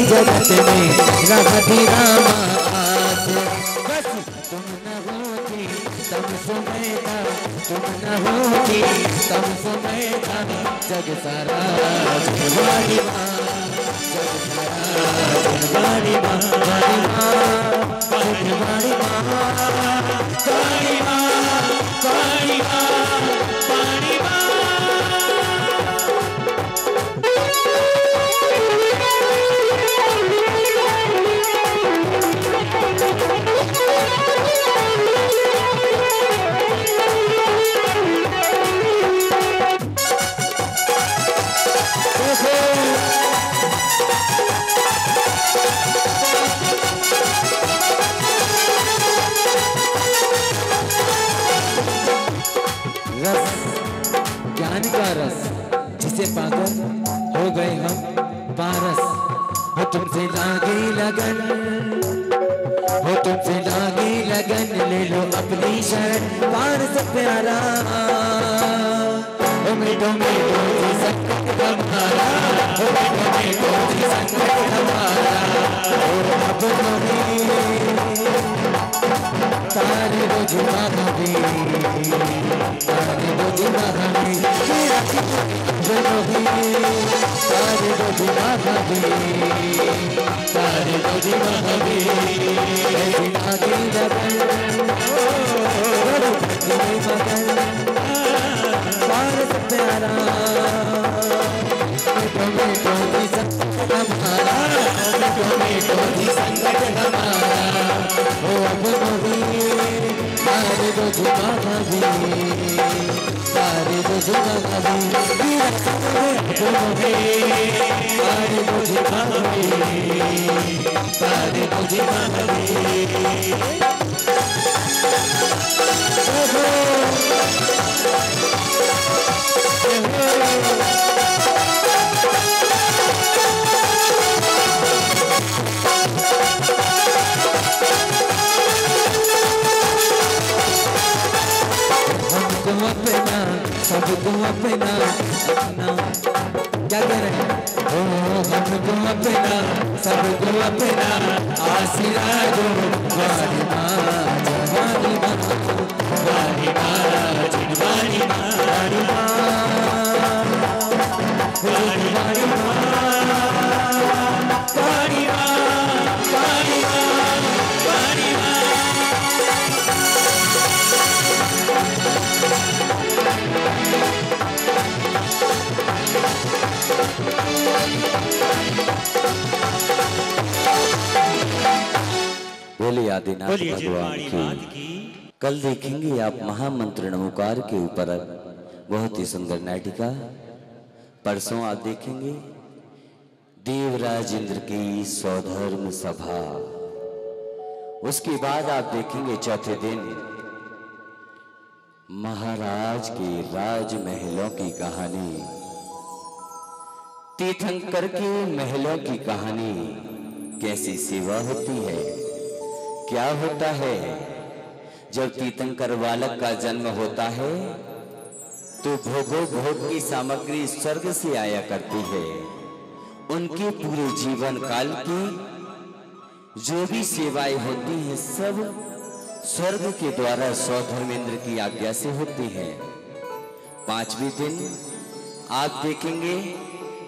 जगत में रघति रामा। समय था तुम न होती तब समय था जग सारा जगवानी माँ जग सारा जगवानी माँ वाली माँ माँ काली माँ काली माँ पानी रस का रस जिसे पाकर हो गए हम पारस हो तुमसे लागे लगन। हो तुमसे लागे लगन, ले लो अपनी शरण। पारस प्यारा। ओ मिठो मिठो हमारा ओ मिठो मिठो जी संकट हमारा ओ अब तारे रोज महावी तारे रोज जनोही तारे रोज महावी तारे रोज लगन ओ भक्ति मगन पारस प्यारा मिठो मिठो जी संकट हमारा मिठो मिठो जी संकट हमारा ओ अब मोही तारे दो जुमा भी तारे दो जुमा भी अब मोही तारे दो जुमा भी तारे दो जुमा भी हमको अपना सबको अपना अपना क्या कह रहे हैं ओ हमको अपना सबको अपना आशीरा दो वारी माँ वाली माँ वाली माँ वाली माँ बोले आदिनाथ भगवान की। कल देखेंगे आप महामंत्र नमोकार के ऊपर। बहुत ही सुंदर नाटिका। परसों आप देखेंगे देवराज इंद्र की सौधर्म सभा। उसके बाद आप देखेंगे चौथे दिन महाराज के राजमहलों की कहानी। तीर्थंकर के महलों की कहानी कैसी सेवा होती है? क्या होता है? जब तीर्थंकर बालक का जन्म होता है तो भोगो भोग की सामग्री स्वर्ग से आया करती है। उनके पूरे जीवन काल की जो भी सेवाएँ होती हैं, सब स्वर्ग के द्वारा सौ धर्मेंद्र की आज्ञा से होती है। पाँचवें दिन आप देखेंगे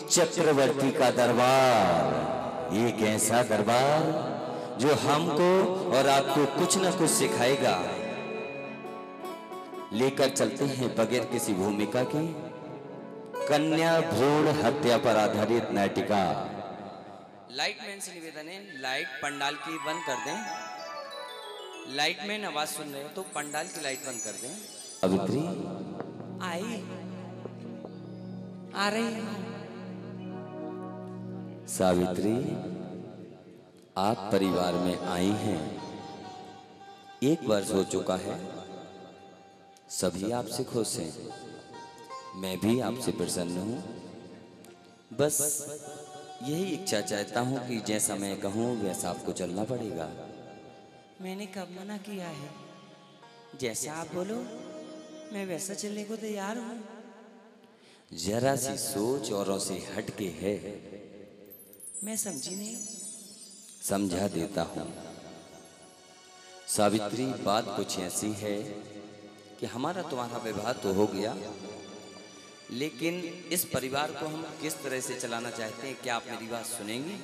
चक्रवर्ती का दरबार। एक ऐसा दरबार जो हमको और आपको कुछ ना कुछ सिखाएगा। लेकर चलते हैं बगैर किसी भूमिका के। कन्या भ्रूण हत्या पर आधारित नाटिका। लाइटमैन से निवेदन है लाइट पंडाल की बंद कर दें। लाइटमैन आवाज़ सुन रहे हो तो पंडाल की लाइट बंद कर दें। अभित्री। आई। आ रही है। सावित्री आप परिवार में आई हैं। एक वर्ष हो चुका है। सभी आपसे खुश हैं। मैं भी आपसे प्रसन्न हूँ। बस यही इच्छा चाहता हूँ कि जैसा मैं कहूँ वैसा आपको चलना पड़ेगा। मैंने कब मना किया है? जैसा आप बोलो मैं वैसा चलने को तैयार हूँ। जरा सी सोच औरों से हट के है। मैं समझी नहीं। समझा देता हूँ। सावित्री बात कुछ ऐसी है कि हमारा तुम्हारा विवाह तो हो गया लेकिन इस परिवार को हम किस तरह से चलाना चाहते हैं क्या आप मेरी बात सुनेंगी?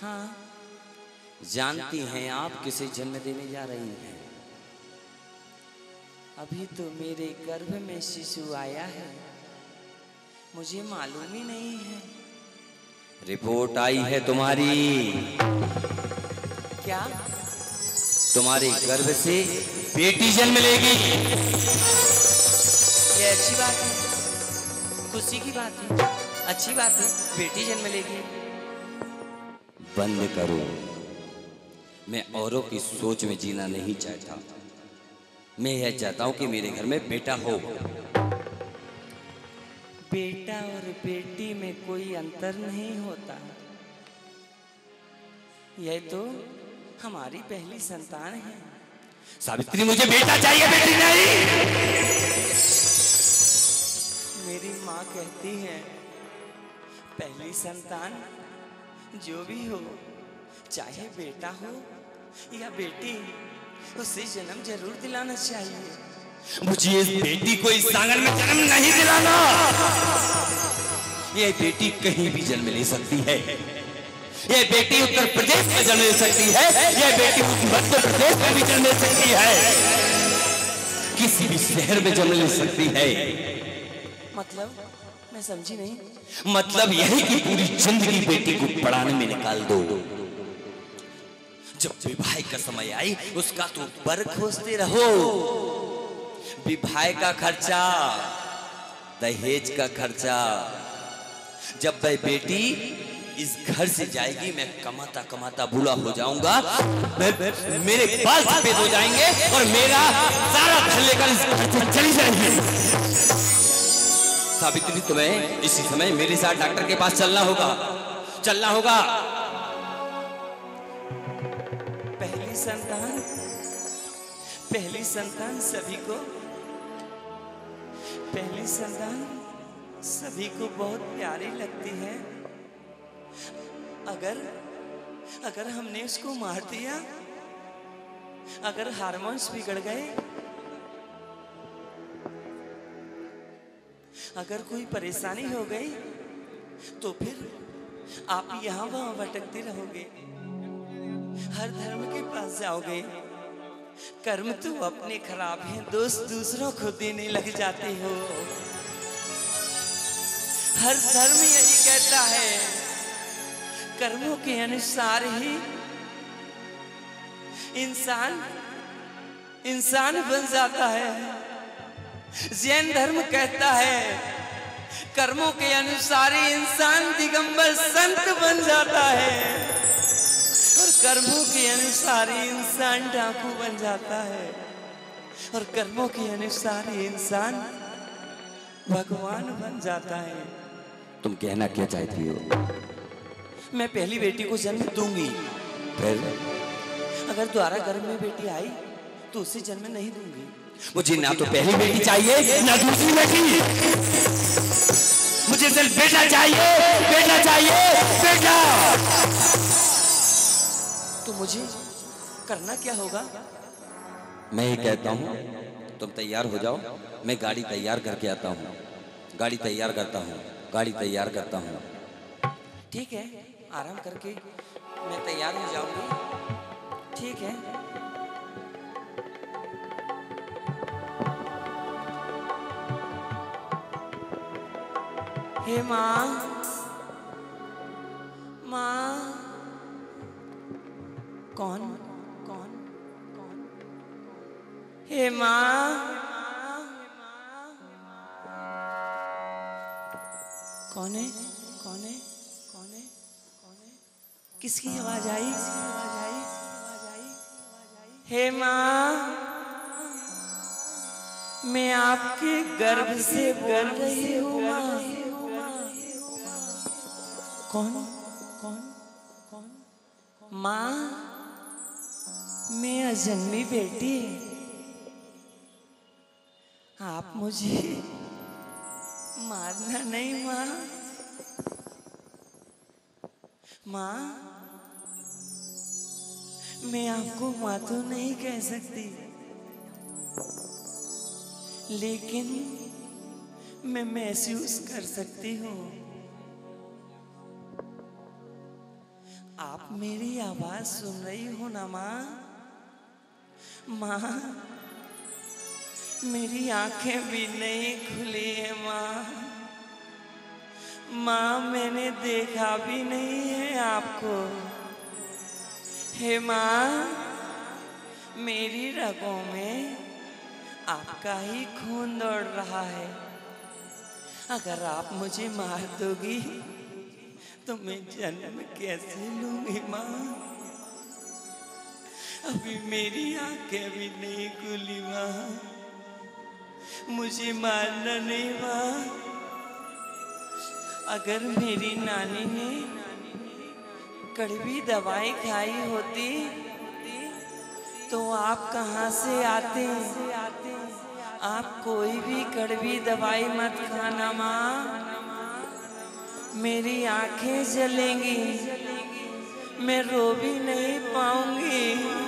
हाँ। जानती हैं आप किसे जन्म देने जा रही हैं। अभी तो मेरे गर्भ में शिशु आया है। मुझे मालूम ही नहीं है। रिपोर्ट आई है तुम्हारी। क्या? तुम्हारे गर्भ से बेटी जन्म लेगी। ये अच्छी बात है। खुशी की बात है। अच्छी बात है। बेटी जन्म लेगी। बंद करो। मैं औरों की सोच में जीना नहीं चाहता। मैं यह चाहता हूँ कि मेरे घर में बेटा हो। बेटा और बेटी में कोई अंतर नहीं होता। यह तो हमारी पहली संतान है। सावित्री मुझे बेटा चाहिए बेटी नहीं। मेरी माँ कहती है पहली संतान जो भी हो चाहे बेटा हो या बेटी उसे जन्म ज़रूर दिलाना चाहिए। मुझे इस बेटी को इस आँगन में जन्म नहीं दिलाना। ये बेटी कहीं भी जन्म ले सकती है। ये बेटी उत्तर प्रदेश में जन्म ले सकती है। ये बेटी मध्य प्रदेश में भी जन्म ले सकती है। किसी भी शहर में जन्म ले सकती है। मतलब? मैं समझी नहीं। मतलब यही कि पूरी ज़िंदगी बेटी को पढ़ाने में निकाल दो। जब विवाह का समय आई उसका तो बर खोजते रहो। विवाह का खर्चा दहेज का खर्चा। जब वह बेटी इस घर से जाएगी, मैं कमाता कमाता बूढ़ा हो जाऊँगा मेरे बाल सफ़ेद हो जाएँगे और मेरा सारा घर लेकर इस घर से चली जाएँगी। सावित्री तुम्हें इसी समय मेरे साथ डॉक्टर के पास चलना होगा। चलना होगा। पहली संतान पहली संतान सभी को पहली संतान सभी को बहुत प्यारी लगती है। अगर अगर हमने उसको मार दिया, अगर हार्मोन्स बिगड़ गए, अगर कोई परेशानी हो गई तो फिर आप यहाँ वहाँ भटकते रहोगे। हर धर्म के पास जाओगे। कर्म तो अपने खराब हैं, दोस्त दूसरों को देने लग जाते हो। हर धर्म यही कहता है, कर्मों के अनुसार ही इंसान इंसान बन जाता है। जैन धर्म कहता है, कर्मों के अनुसार ही इंसान दिगंबर संत बन जाता है। कर्मों के अनुसार ही इंसान डाकू बन जाता है। और कर्मों के अनुसार ही इंसान भगवान बन जाता है। तुम कहना क्या चाहती हो? मैं पहली बेटी को जन्म दूँगी। फिर? अगर द्वारा गर्भ में बेटी आई तो उसे जन्म नहीं दूँगी। मुझे ना तो पहली बेटी चाहिए ना दूसरी बेटी। मुझे सिर्फ़ बेटा चाहिए बेटा चाहिए बेटा। तो मुझे करना क्या होगा? मैं ही कहता हूँ तुम तैयार हो जाओ मैं गाड़ी तैयार करके आता हूँ। गाड़ी तैयार करता हूँ गाड़ी तैयार करता हूँ। ठीक है आराम करके मैं तैयार हो जाऊँगी। ठीक है। हे माँ माँ। कौन? कौन कौन हे माँ। कौन है? कौन है कौन है कौन है किसकी आवाज़ आई? किसकी आवाज़ आई हे माँ। मैं आपके गर्भ से बोल रही हूँ कौन कौन कौन? माँ। मैं अजन्मी बेटी आप मुझे मारना नहीं, माँ। माँ, मैं आपको माँ तो नहीं कह सकती। लेकिन मैं महसूस कर सकती हूँ। आप मेरी आवाज़ सुन रही हो ना, माँ? माँ, मेरी आँखें भी नहीं खुली है माँ। माँ, मैंने देखा भी नहीं है आपको। हे माँ, मेरी रगों में आपका ही खून दौड़ रहा है। अगर आप मुझे मार दोगी तो मैं जन्म कैसे लूँगी माँ? अभी मेरी आँखें भी नहीं खुली माँ मुझे मारना नहीं माँ अगर मेरी नानी ने कड़वी दवाई खाई होती तो आप कहाँ से आते? आप कोई भी कड़वी दवाई मत खाना माँ। मेरी आँखें जलेंगी। मैं रो भी नहीं पाऊँगी।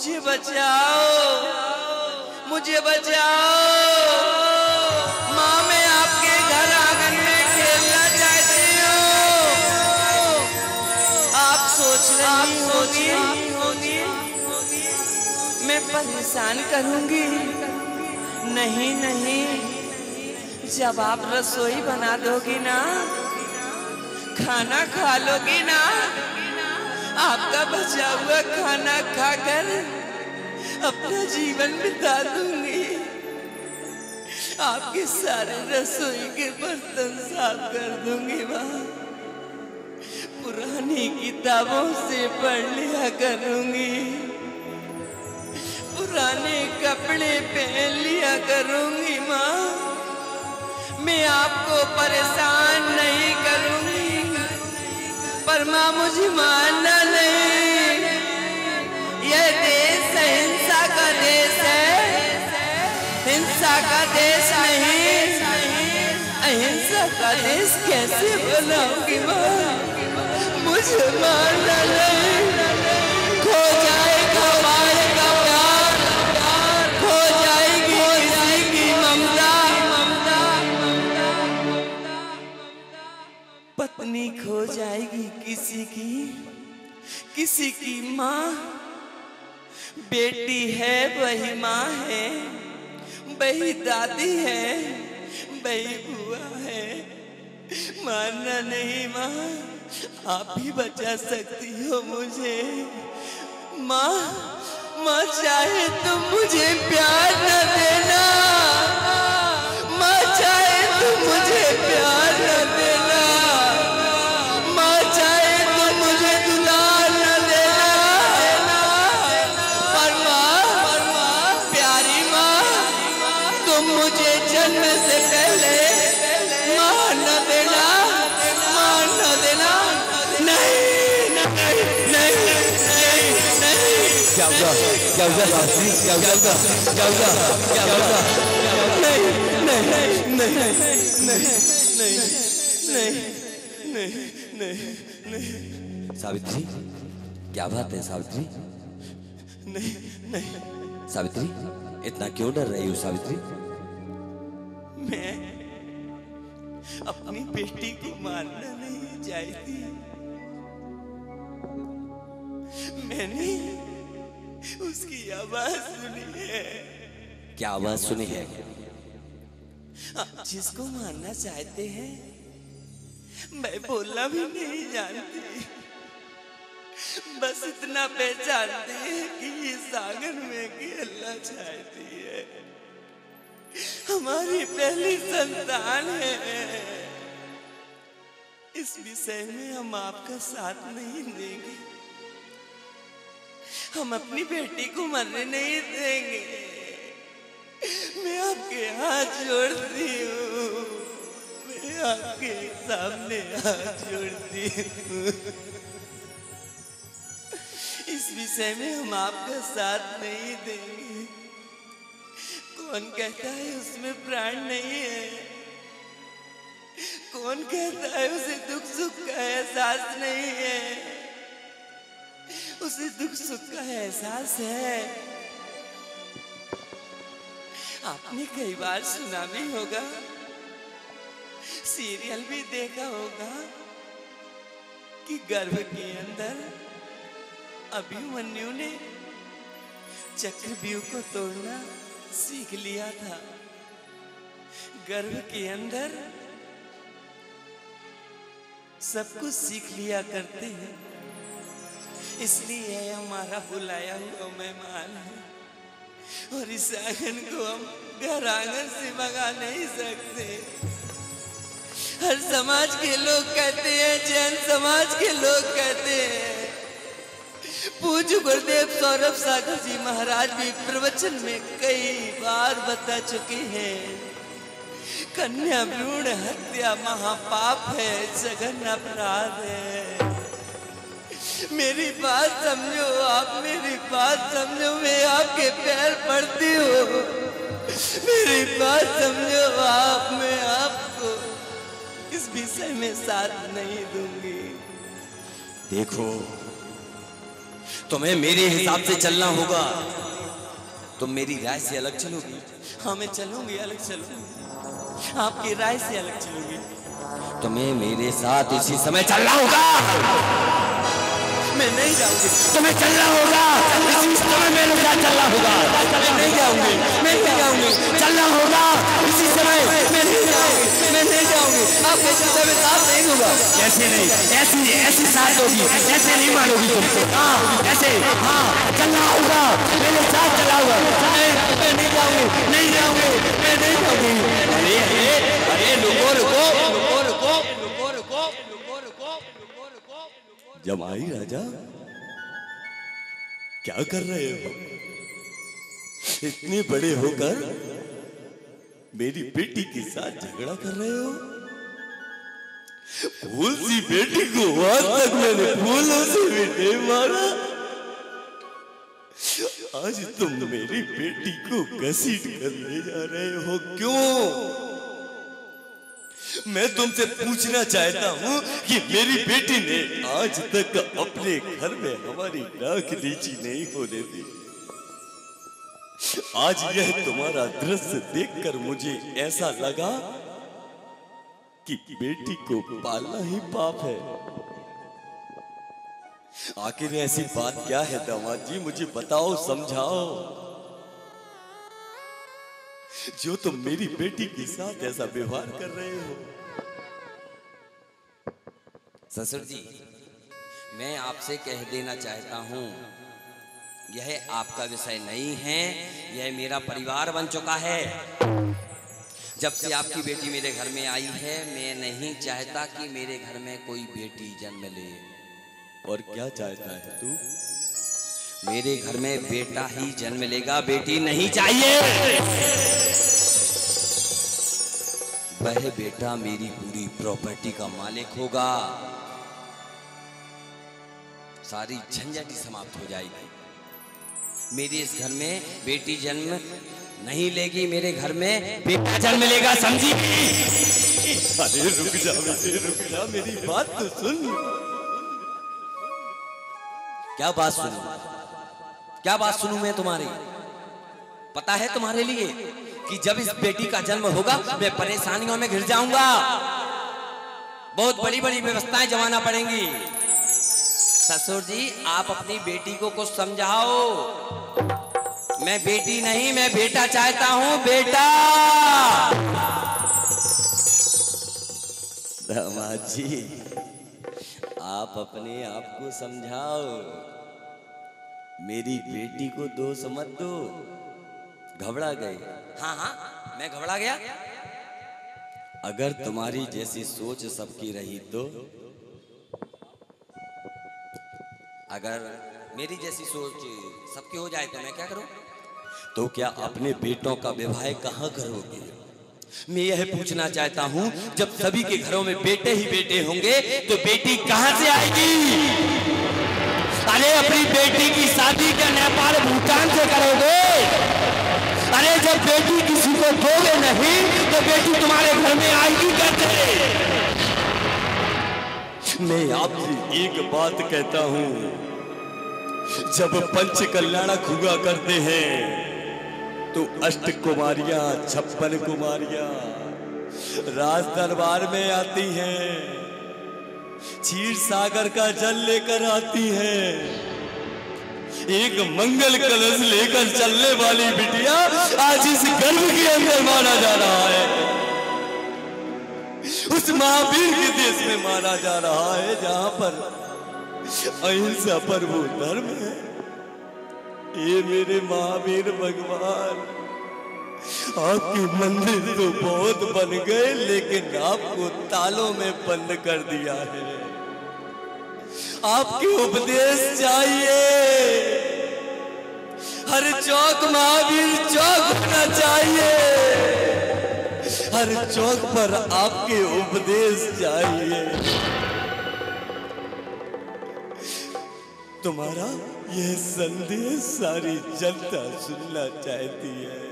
मुझे बचाओ मुझे बचाओ। माँ, मैं आपके घर आँगन में खेलना चाहती हूँ। आप सोच रही होगी, मैं परेशान करूँगी। नहीं नहीं, जब आप रसोई बना दोगी ना, खाना खा लोगी ना आपका बचा हुआ खाना खाकर अपना जीवन बिता दूँगी। आपके सारे रसोई के बर्तन साफ़ कर दूँगी, माँ। पुरानी किताबों से पढ़ लिया करूँगी। पुराने कपड़े पहन लिया करूँगी, माँ। मैं आपको परेशान नहीं करूँगी। पर माँ मुझे मानना नहीं ये देश है हिंसा का देश है। हिंसा का देश नहीं। अहिंसा का देश कैसे बनाऊँगी माँ? मुझे मान नहीं खो पत्नी खो जाएगी किसी की किसी की माँ। बेटी है, वही माँ है, वही दादी है, वही बुआ है। मानना नहीं माँ, आप ही बचा सकती हो मुझे। माँ माँ चाहे तो मुझे प्यार न देना। माँ चाहे तो मुझे प्यार सावित्री, क्या बात है सावित्री? नहीं नहीं सावित्री, इतना क्यों डर रही हो सावित्री? मैं अपनी बेटी को मारना नहीं चाहती मैंने उसकी आवाज़ सुनी है। क्या आवाज़ सुनी है? आप जिसको मारना चाहते हैं मैं बोलना भी नहीं जानती। बस इतना पहचानती है कि ये सागर में खेलना चाहती है। हमारी पहली संतान है। इस विषय में हम आपका साथ नहीं देंगे। हम अपनी बेटी को मरने नहीं देंगे। मैं आपके हाथ जोड़ती हूँ। मैं आपके सामने हाथ जोड़ती हूँ। इस विषय में हम आपका साथ नहीं देंगे। कौन कहता है उसमें प्राण नहीं है? कौन कहता है उसे दुख सुख का एहसास नहीं है? उसे दुख सुख का एहसास है। आपने कई बार सुना भी होगा, सीरियल भी देखा होगा, कि गर्भ के अंदर अभिमन्यु ने चक्रव्यूह को तोड़ना सीख लिया था। गर्भ के अंदर सब कुछ सीख लिया करते हैं। इसलिए हमारा बुलाया हुआ मेहमान है। और इस आँगन को हम घर आँगन से भगा नहीं सकते। हर समाज के लोग कहते हैं, जैन समाज के लोग कहते हैं। पूज्य गुरुदेव सौरभ सागर जी महाराज भी प्रवचन में कई बार बता चुके हैं। कन्या भ्रूण हत्या महापाप है जघन अपराध है। मेरी बात समझो आप मेरी बात समझो मैं आपके पैर पड़ती हूँ। मेरी बात समझो आप मैं आपको इस विषय में साथ नहीं दूँगी। देखो तुम्हें मेरे हिसाब से चलना होगा। तुम मेरी राय से अलग चलोगी। हाँ मैं चलूँगी अलग चलूँगी। आपकी राय से अलग चलूँगी। तुम्हें मेरे साथ इसी समय चलना होगा। मैं नहीं जाऊँगी। तुम्हें चलना होगा। इसी समय मेरे साथ चलना होगा? मैं नहीं जाऊँगी, मैं नहीं जाऊँगी। चलना होगा। इसी समय मैं नहीं जाऊँगी, मैं नहीं जाऊँगी। आपके चिंता में साथ नहीं दूँगा कैसे नहीं, ऐसी ऐसी साथ होगी। ऐसे नहीं मानोगी तुम हाँ ऐसे हाँ चलना होगा। मेरे साथ चला होगा। मैं नहीं जाऊँगी नहीं जाऊँगी, मैं नहीं जाऊँगी। अरे अरे अरे, रुको रुको रुको रुको रुको रुको रुको रुको जमाई राजा। क्या कर रहे हो? इतने बड़े होकर मेरी बेटी के साथ झगड़ा कर रहे हो? फूल सी बेटी को आज तक मैंने फूलों से भी नहीं मारा। आज तुम मेरी बेटी को घसीट कर ले जा रहे हो। क्यों? मैं तुमसे पूछना चाहता हूँ कि मेरी बेटी ने आज तक अपने घर में हमारी नाक नीची नहीं होने दी। आज यह तुम्हारा दृश्य देखकर मुझे ऐसा लगा कि बेटी को पालना ही पाप है। आखिर ऐसी बात क्या है दामाद जी? मुझे बताओ, समझाओ। जो तुम तो मेरी बेटी के साथ ऐसा व्यवहार कर रहे हो। ससुर जी मैं आपसे कह देना चाहता हूँ यह आपका विषय नहीं है यह मेरा परिवार बन चुका है। जब से आपकी बेटी मेरे घर में आई है मैं नहीं चाहता कि मेरे घर में कोई बेटी जन्म ले। और क्या चाहता है तू? मेरे घर में बेटा ही जन्म लेगा बेटी नहीं चाहिए। वह बेटा मेरी पूरी प्रॉपर्टी का मालिक होगा। सारी झंझट ही समाप्त हो जाएगी। मेरे इस घर में बेटी जन्म नहीं लेगी मेरे घर में बेटा जन्म लेगा समझी? अरे रुक जा बेटे रुक जा मेरी बात तो सुन। क्या बात सुनू? क्या बात सुनू मैं तुम्हारी? पता है तुम्हारे लिए कि जब इस बेटी का जन्म होगा, मैं परेशानियों में घिर जाऊँगा। बहुत बड़ी बड़ी व्यवस्थाएँ जमाना पड़ेंगी। ससुर जी, आप अपनी बेटी को कुछ समझाओ। मैं बेटी नहीं, मैं बेटा चाहता हूँ, बेटा। दामाद जी, आप अपने आप को समझाओ। मेरी बेटी को दोष मत दो। घबरा गए। हाँ हाँ मैं घबरा गया। अगर तुम्हारी जैसी सोच सबकी रही तो? अगर मेरी जैसी सोच सबकी हो जाए तो मैं क्या करूँ? तो क्या अपने बेटों का विवाह कहाँ करोगे? मैं यह पूछना चाहता हूँ, जब सभी के घरों में बेटे ही बेटे होंगे तो बेटी कहाँ से आएगी? अरे अपनी बेटी की शादी क्या नेपाल भूटान से करोगे? अरे जब बेटी किसी को दोगे नहीं तो बेटी तुम्हारे घर में आएगी कैसे मैं आपसे एक बात कहता हूँ। जब पंच कल्याणक हुआ करते हैं तो अष्ट कुमारियाँ छप्पन कुमारियाँ राज दरबार में आती हैं। क्षीर सागर का जल लेकर आती है। एक मंगल कलश लेकर चलने वाली बिटिया आज इस गर्भ के अंदर माना जा रहा है। उस महावीर के देश में माना जा रहा है, जहाँ पर अहिंसा पर वो धर्म है। ये मेरे महावीर भगवान। आपके मंदिर तो बहुत बन गए, लेकिन आपको तालों में बंद कर दिया है। आपके उपदेश चाहिए। हर चौक महावीर चौक होना चाहिए। हर चौक पर आपके उपदेश चाहिए। तुम्हारा यह संदेश सारी जनता सुनना चाहती है।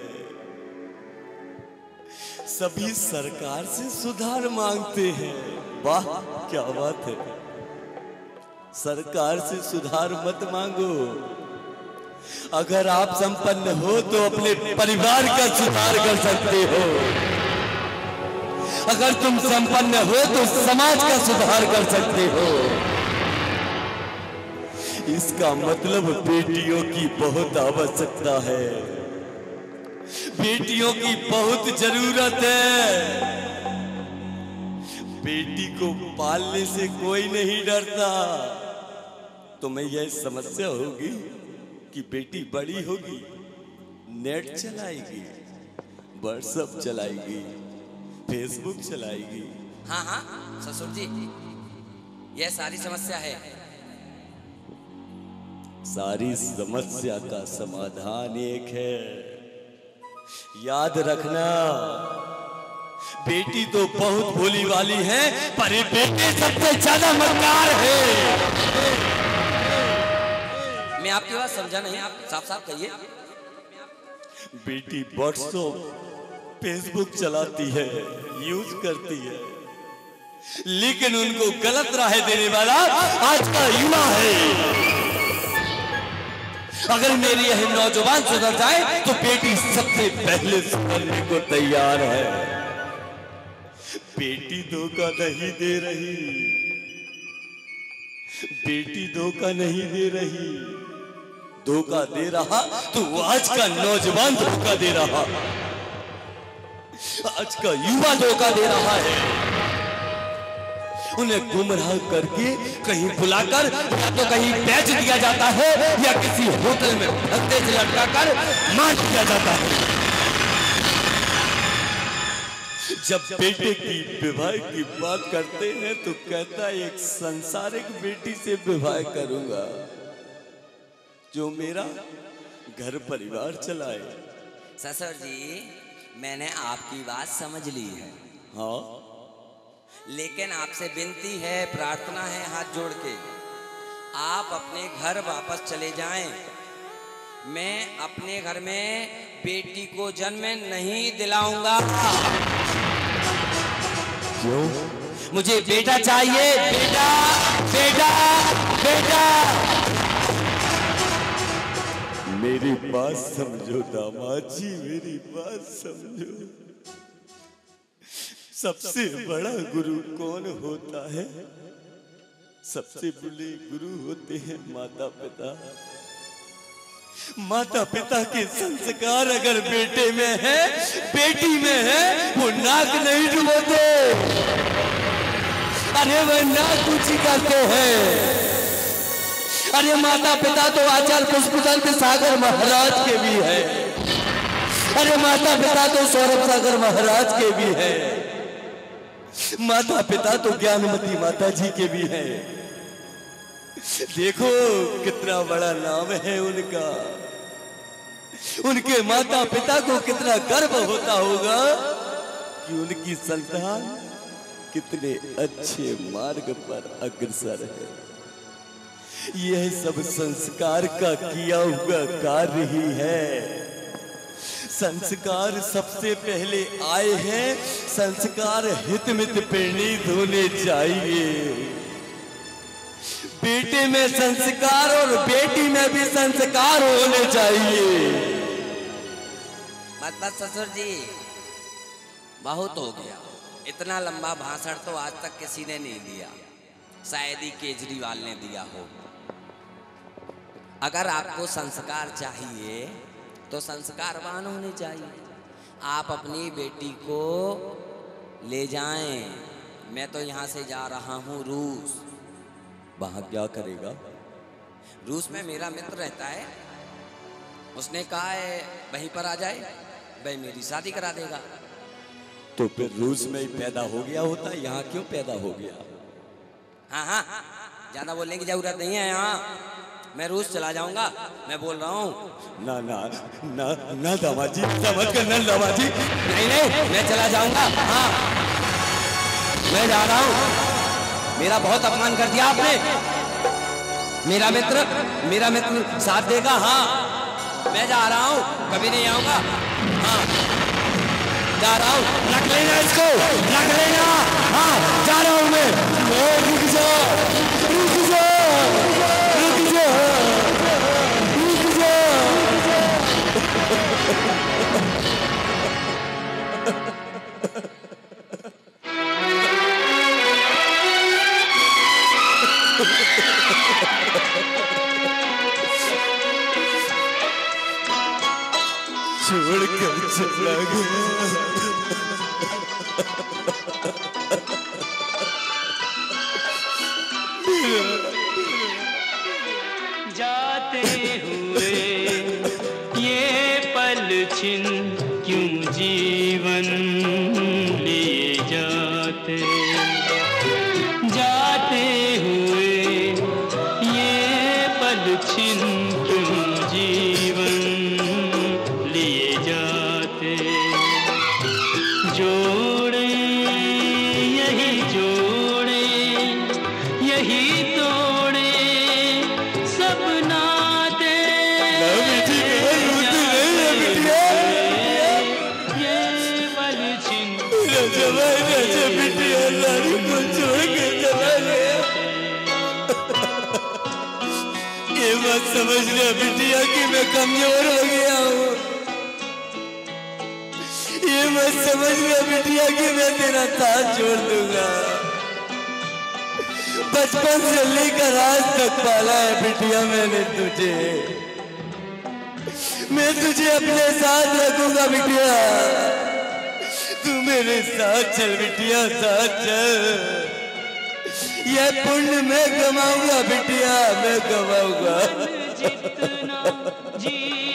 सभी सरकार से सुधार मांगते हैं। वाह, क्या बात है। सरकार से सुधार मत मांगो। अगर आप संपन्न हो तो अपने परिवार का सुधार कर सकते हो। अगर तुम संपन्न हो तो समाज का सुधार कर सकते हो। इसका मतलब बेटियों की बहुत आवश्यकता है। बेटियों की बहुत ज़रूरत है। बेटी को पालने से कोई नहीं डरता। तुम्हें यह समस्या होगी कि बेटी बड़ी होगी नेट चलाएगी व्हाट्सएप चलाएगी फेसबुक चलाएगी। हाँ हाँ ससुर जी यह सारी समस्या है। सारी समस्या का समाधान एक है। याद रखना। बेटी तो बहुत भोली वाली है पर बेटे सबसे ज़्यादा मक्कार है। मैं आपकी बात समझा नहीं आप साफ़ साफ़ कहिए। बेटी व्हाट्सएप फेसबुक चलाती है यूज़ करती है। लेकिन उनको गलत राह देने वाला आज का युवा है। अगर मेरी यह नौजवान सुधर जाए तो बेटी सबसे पहले सुधरने को तैयार है। बेटी धोखा नहीं दे रही। बेटी धोखा नहीं दे रही। धोखा दे रहा तो आज का नौजवान धोखा दे रहा। आज का युवा धोखा दे रहा है। उन्हें गुमराह करके कहीं बुलाकर या तो कहीं बेच दिया जाता है या किसी होटल में धक्के से लटका कर मार दिया जाता है। जब बेटे की विवाह की बात करते हैं तो कहता है एक संसारिक बेटी से विवाह करूँगा जो मेरा घर परिवार चलाए। ससुर जी मैंने आपकी बात समझ ली है। हाँ? लेकिन आपसे विनती है प्रार्थना है हाथ जोड़ के। आप अपने घर वापस चले जाएँ। मैं अपने घर में बेटी को जन्म नहीं दिलाऊँगा। क्यों? मुझे बेटा चाहिए। बेटा बेटा बेटा। मेरी बात समझो दामाद जी मेरी बात समझो। सबसे बड़ा गुरु कौन होता है? सबसे बड़े गुरु होते हैं माता पिता माता पिता के संस्कार अगर बेटे में है, बेटी में है, वो नाक नहीं डुबोते। अरे वह नाक ऊँची करते हैं। अरे माता पिता तो आचार्य पुष्पदंत सागर महाराज के भी है। अरे माता पिता तो सौरभ सागर महाराज के भी है। माता पिता तो ज्ञानमती माता जी के भी हैं। देखो कितना बड़ा नाम है उनका। उनके माता पिता को कितना गर्व होता होगा कि उनकी संतान कितने अच्छे मार्ग पर अग्रसर है। यह सब संस्कार का किया हुआ कार्य ही है। संस्कार सबसे पहले आए हैं। संस्कार हित मित प्रणीत होने चाहिए। बेटे में संस्कार और बेटी में भी संस्कार होने चाहिए। बस ससुर जी, बहुत हो गया। इतना लंबा भाषण तो आज तक किसी ने नहीं दिया। शायद ही केजरीवाल ने दिया हो। अगर आपको संस्कार चाहिए तो संस्कारवान होने चाहिए। आप अपनी बेटी को ले जाएँ। मैं तो यहाँ से जा रहा हूँ रूस। वहाँ क्या करेगा? रूस में मेरा मित्र रहता है। उसने कहा है वहीं पर आ जाए। वह मेरी शादी करा देगा। तो फिर रूस में ही पैदा हो गया होता यहाँ क्यों पैदा हो गया? हाँ हाँ। ज़्यादा बोलने की ज़रूरत नहीं है यहाँ। मैं रूस चला जाऊँगा। मैं बोल रहा हूँ। ना ना ना ना दामाद जी दामाद का ना दामाद जी नहीं नहीं मैं चला जाऊँगा। हाँ। मैं जा रहा हूँ। मेरा बहुत अपमान कर दिया आपने। मेरा मित्र मेरा मित्र साथ देगा। हाँ। मैं जा रहा हूँ। कभी नहीं आऊँगा। हाँ। जा रहा हूँ। रख लेना इसको। रख लेना हाँ। जा रहा हूँ मैं। रुक जा। रुक जा। रुक छोड़कर चला कमज़ोर हो गया हूँ। ये मत समझ लिया बिटिया कि मैं तेरा साथ छोड़ दूँगा। बचपन से लेकर आज तक पाला है बिटिया मैंने तुझे। मैं तुझे अपने साथ रखूँगा बिटिया। तू मेरे साथ चल बिटिया, साथ चल। ये पुण्य मैं कमाऊँगा बिटिया, मैं कमाऊँगा जीना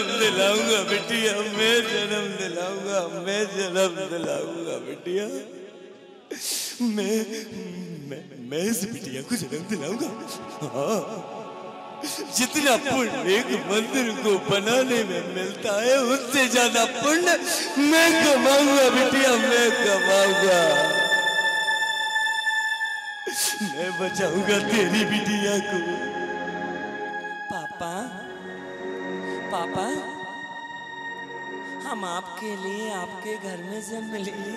जन्म दिलाऊँगा बिटिया, मैं जन्म दिलाऊँगा, मैं जन्म दिलाऊँगा बिटिया। मैं मैं मैं इस बिटिया को जन्म दिलाऊँगा। हाँ। जितना पुण्य एक मंदिर को बनाने में मिलता है, उससे ज़्यादा पुण्य मैं कमाऊँगा बिटिया, मैं कमाऊँगा। मैं बचाऊँगा तेरी बिटिया को। पापा, हम आपके लिए आपके घर में जन्म लिए।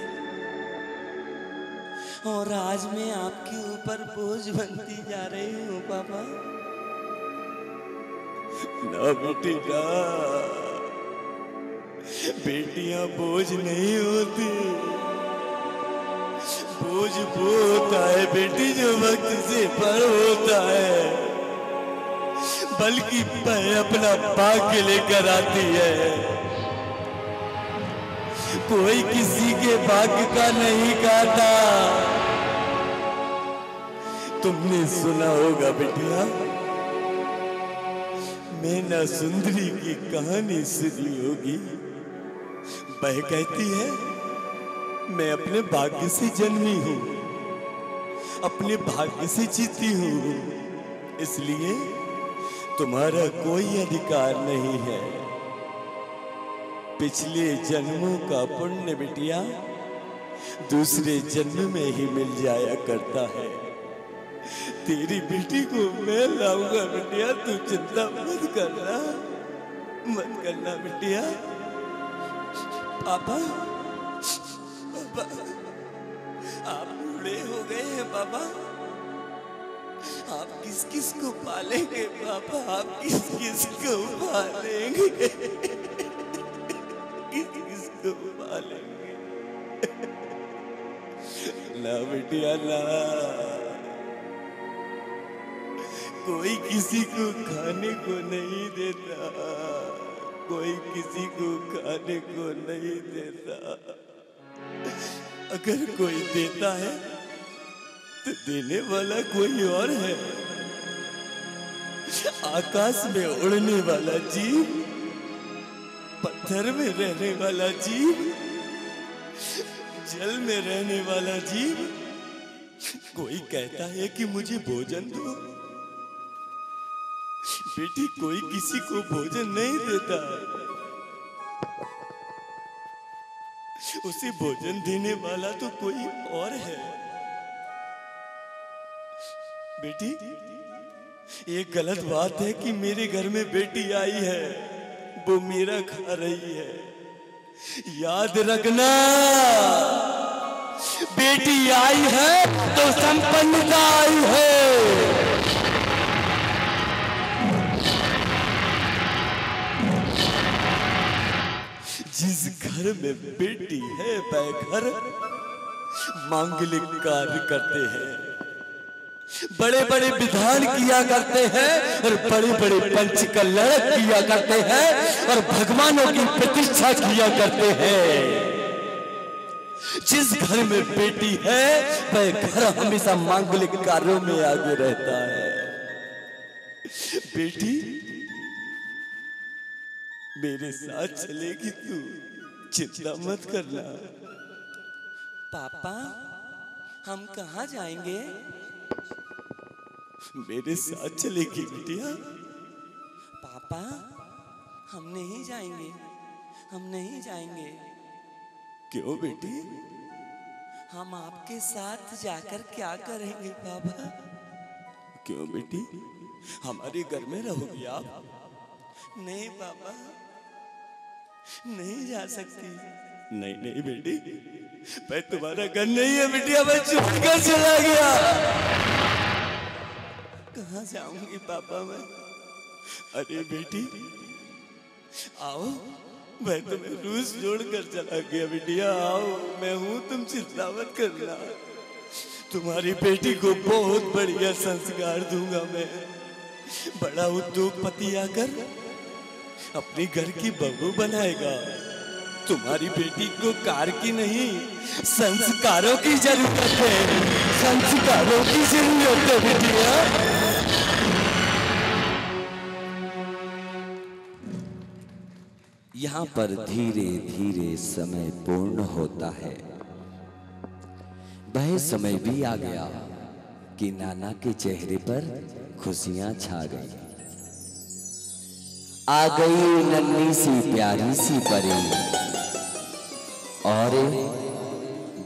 और आज मैं आपके ऊपर बोझ बनती जा रही हूँ, पापा। ना बेटी ना बेटियाँ बोझ नहीं होती। बोझ होता है बेटी, जो वक्त से पर होता है। बल्कि अपना भाग्य लेकर आती है। कोई किसी के भाग्य का नहीं गाता। तुमने सुना होगा बेटिया मैना सुंदरी की कहानी सुनी होगी। वह कहती है, मैं अपने भाग्य से जन्मी हूँ। अपने भाग्य से जीती हूँ। इसलिए तुम्हारा कोई अधिकार नहीं है। पिछले जन्मों का पुण्य बिटिया दूसरे जन्म में ही मिल जाया करता है। तेरी बेटी को मैं लाऊँगा बिटिया, तू चिंता मत करना। मत करना बिटिया। पापा पापा, आप बूढ़े हो गए हैं, पापा। आप किस किस को पालेंगे? पापा आप किस किस को पालेंगे? किस किस को पालेंगे? ना बिटिया, ना। कोई किसी को खाने को नहीं देता। कोई किसी को खाने को नहीं देता। अगर कोई देता है तो देने वाला कोई और है। आकाश में उड़ने वाला जीव, पत्थर में रहने वाला जीव, जल में रहने वाला जीव। कोई कहता है कि मुझे भोजन दो। बेटी, कोई किसी को भोजन नहीं देता। उसे भोजन देने वाला तो कोई और है। बेटी, ये गलत बात है कि मेरे घर में बेटी आई है, वो मेरा खा रही है। याद रखना, बेटी आई है तो संपन्नता आई है। जिस घर में बेटी है, वह घर मांगलिक कार्य करते हैं। बड़े बड़े विधान किया करते हैं और बड़े बड़े पंच का लड़क किया करते हैं और भगवानों की प्रतिष्ठा किया करते हैं। जिस घर में बेटी है, वह घर हमेशा मांगलिक कार्यों में आगे रहता है। बेटी, मेरे साथ चलेगी तू, चिंता मत करना। पापा, हम कहाँ जाएँगे? मेरे साथ चलेगी बिटिया पापा हम नहीं जाएँगे। हम नहीं जाएँगे। क्यों बेटी? हम आपके साथ जाकर क्या करेंगे पापा? क्यों बेटी? हमारे घर में रहोगी आप। नहीं पापा। नहीं जा सकती। नहीं नहीं बेटी। मैं तुम्हारा घर नहीं है बिटिया मैं चुप कर चला गया। कहाँ जाऊँगी पापा मैं? अरे बेटी, आओ, मैं तुम्हें रूस जोड़कर चला गया बिटिया, आओ, मैं हूँ चिंता मत करना। तुम्हारी बेटी को बहुत बढ़िया संस्कार दूँगा मैं। बड़ा उद्योगपति आकर अपने घर की बहू बनाएगा। तुम्हारी बेटी को कार की नहीं, संस्कारों की ज़रूरत है। संस्कारों की ज़रूरत है बिटिया। यहाँ पर धीरे धीरे समय पूर्ण होता है। वह समय भी आ गया कि नाना के चेहरे पर खुशियाँ छा गई। आ गई नन्ही सी, प्यारी सी परी। और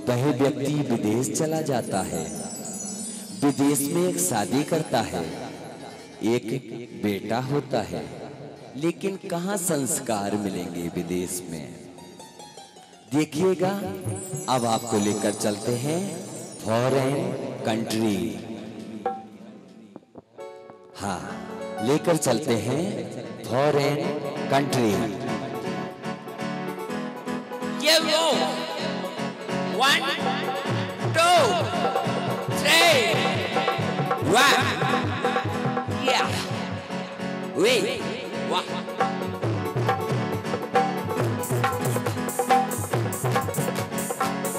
वह व्यक्ति विदेश चला जाता है। विदेश में एक शादी करता है, एक बेटा होता है, लेकिन कहाँ संस्कार मिलेंगे विदेश में? देखिएगा, अब आपको लेकर चलते हैं फॉरेन कंट्री। हाँ लेकर चलते हैं फॉरेन कंट्री। ये वो one two say, one, yeah, we, one.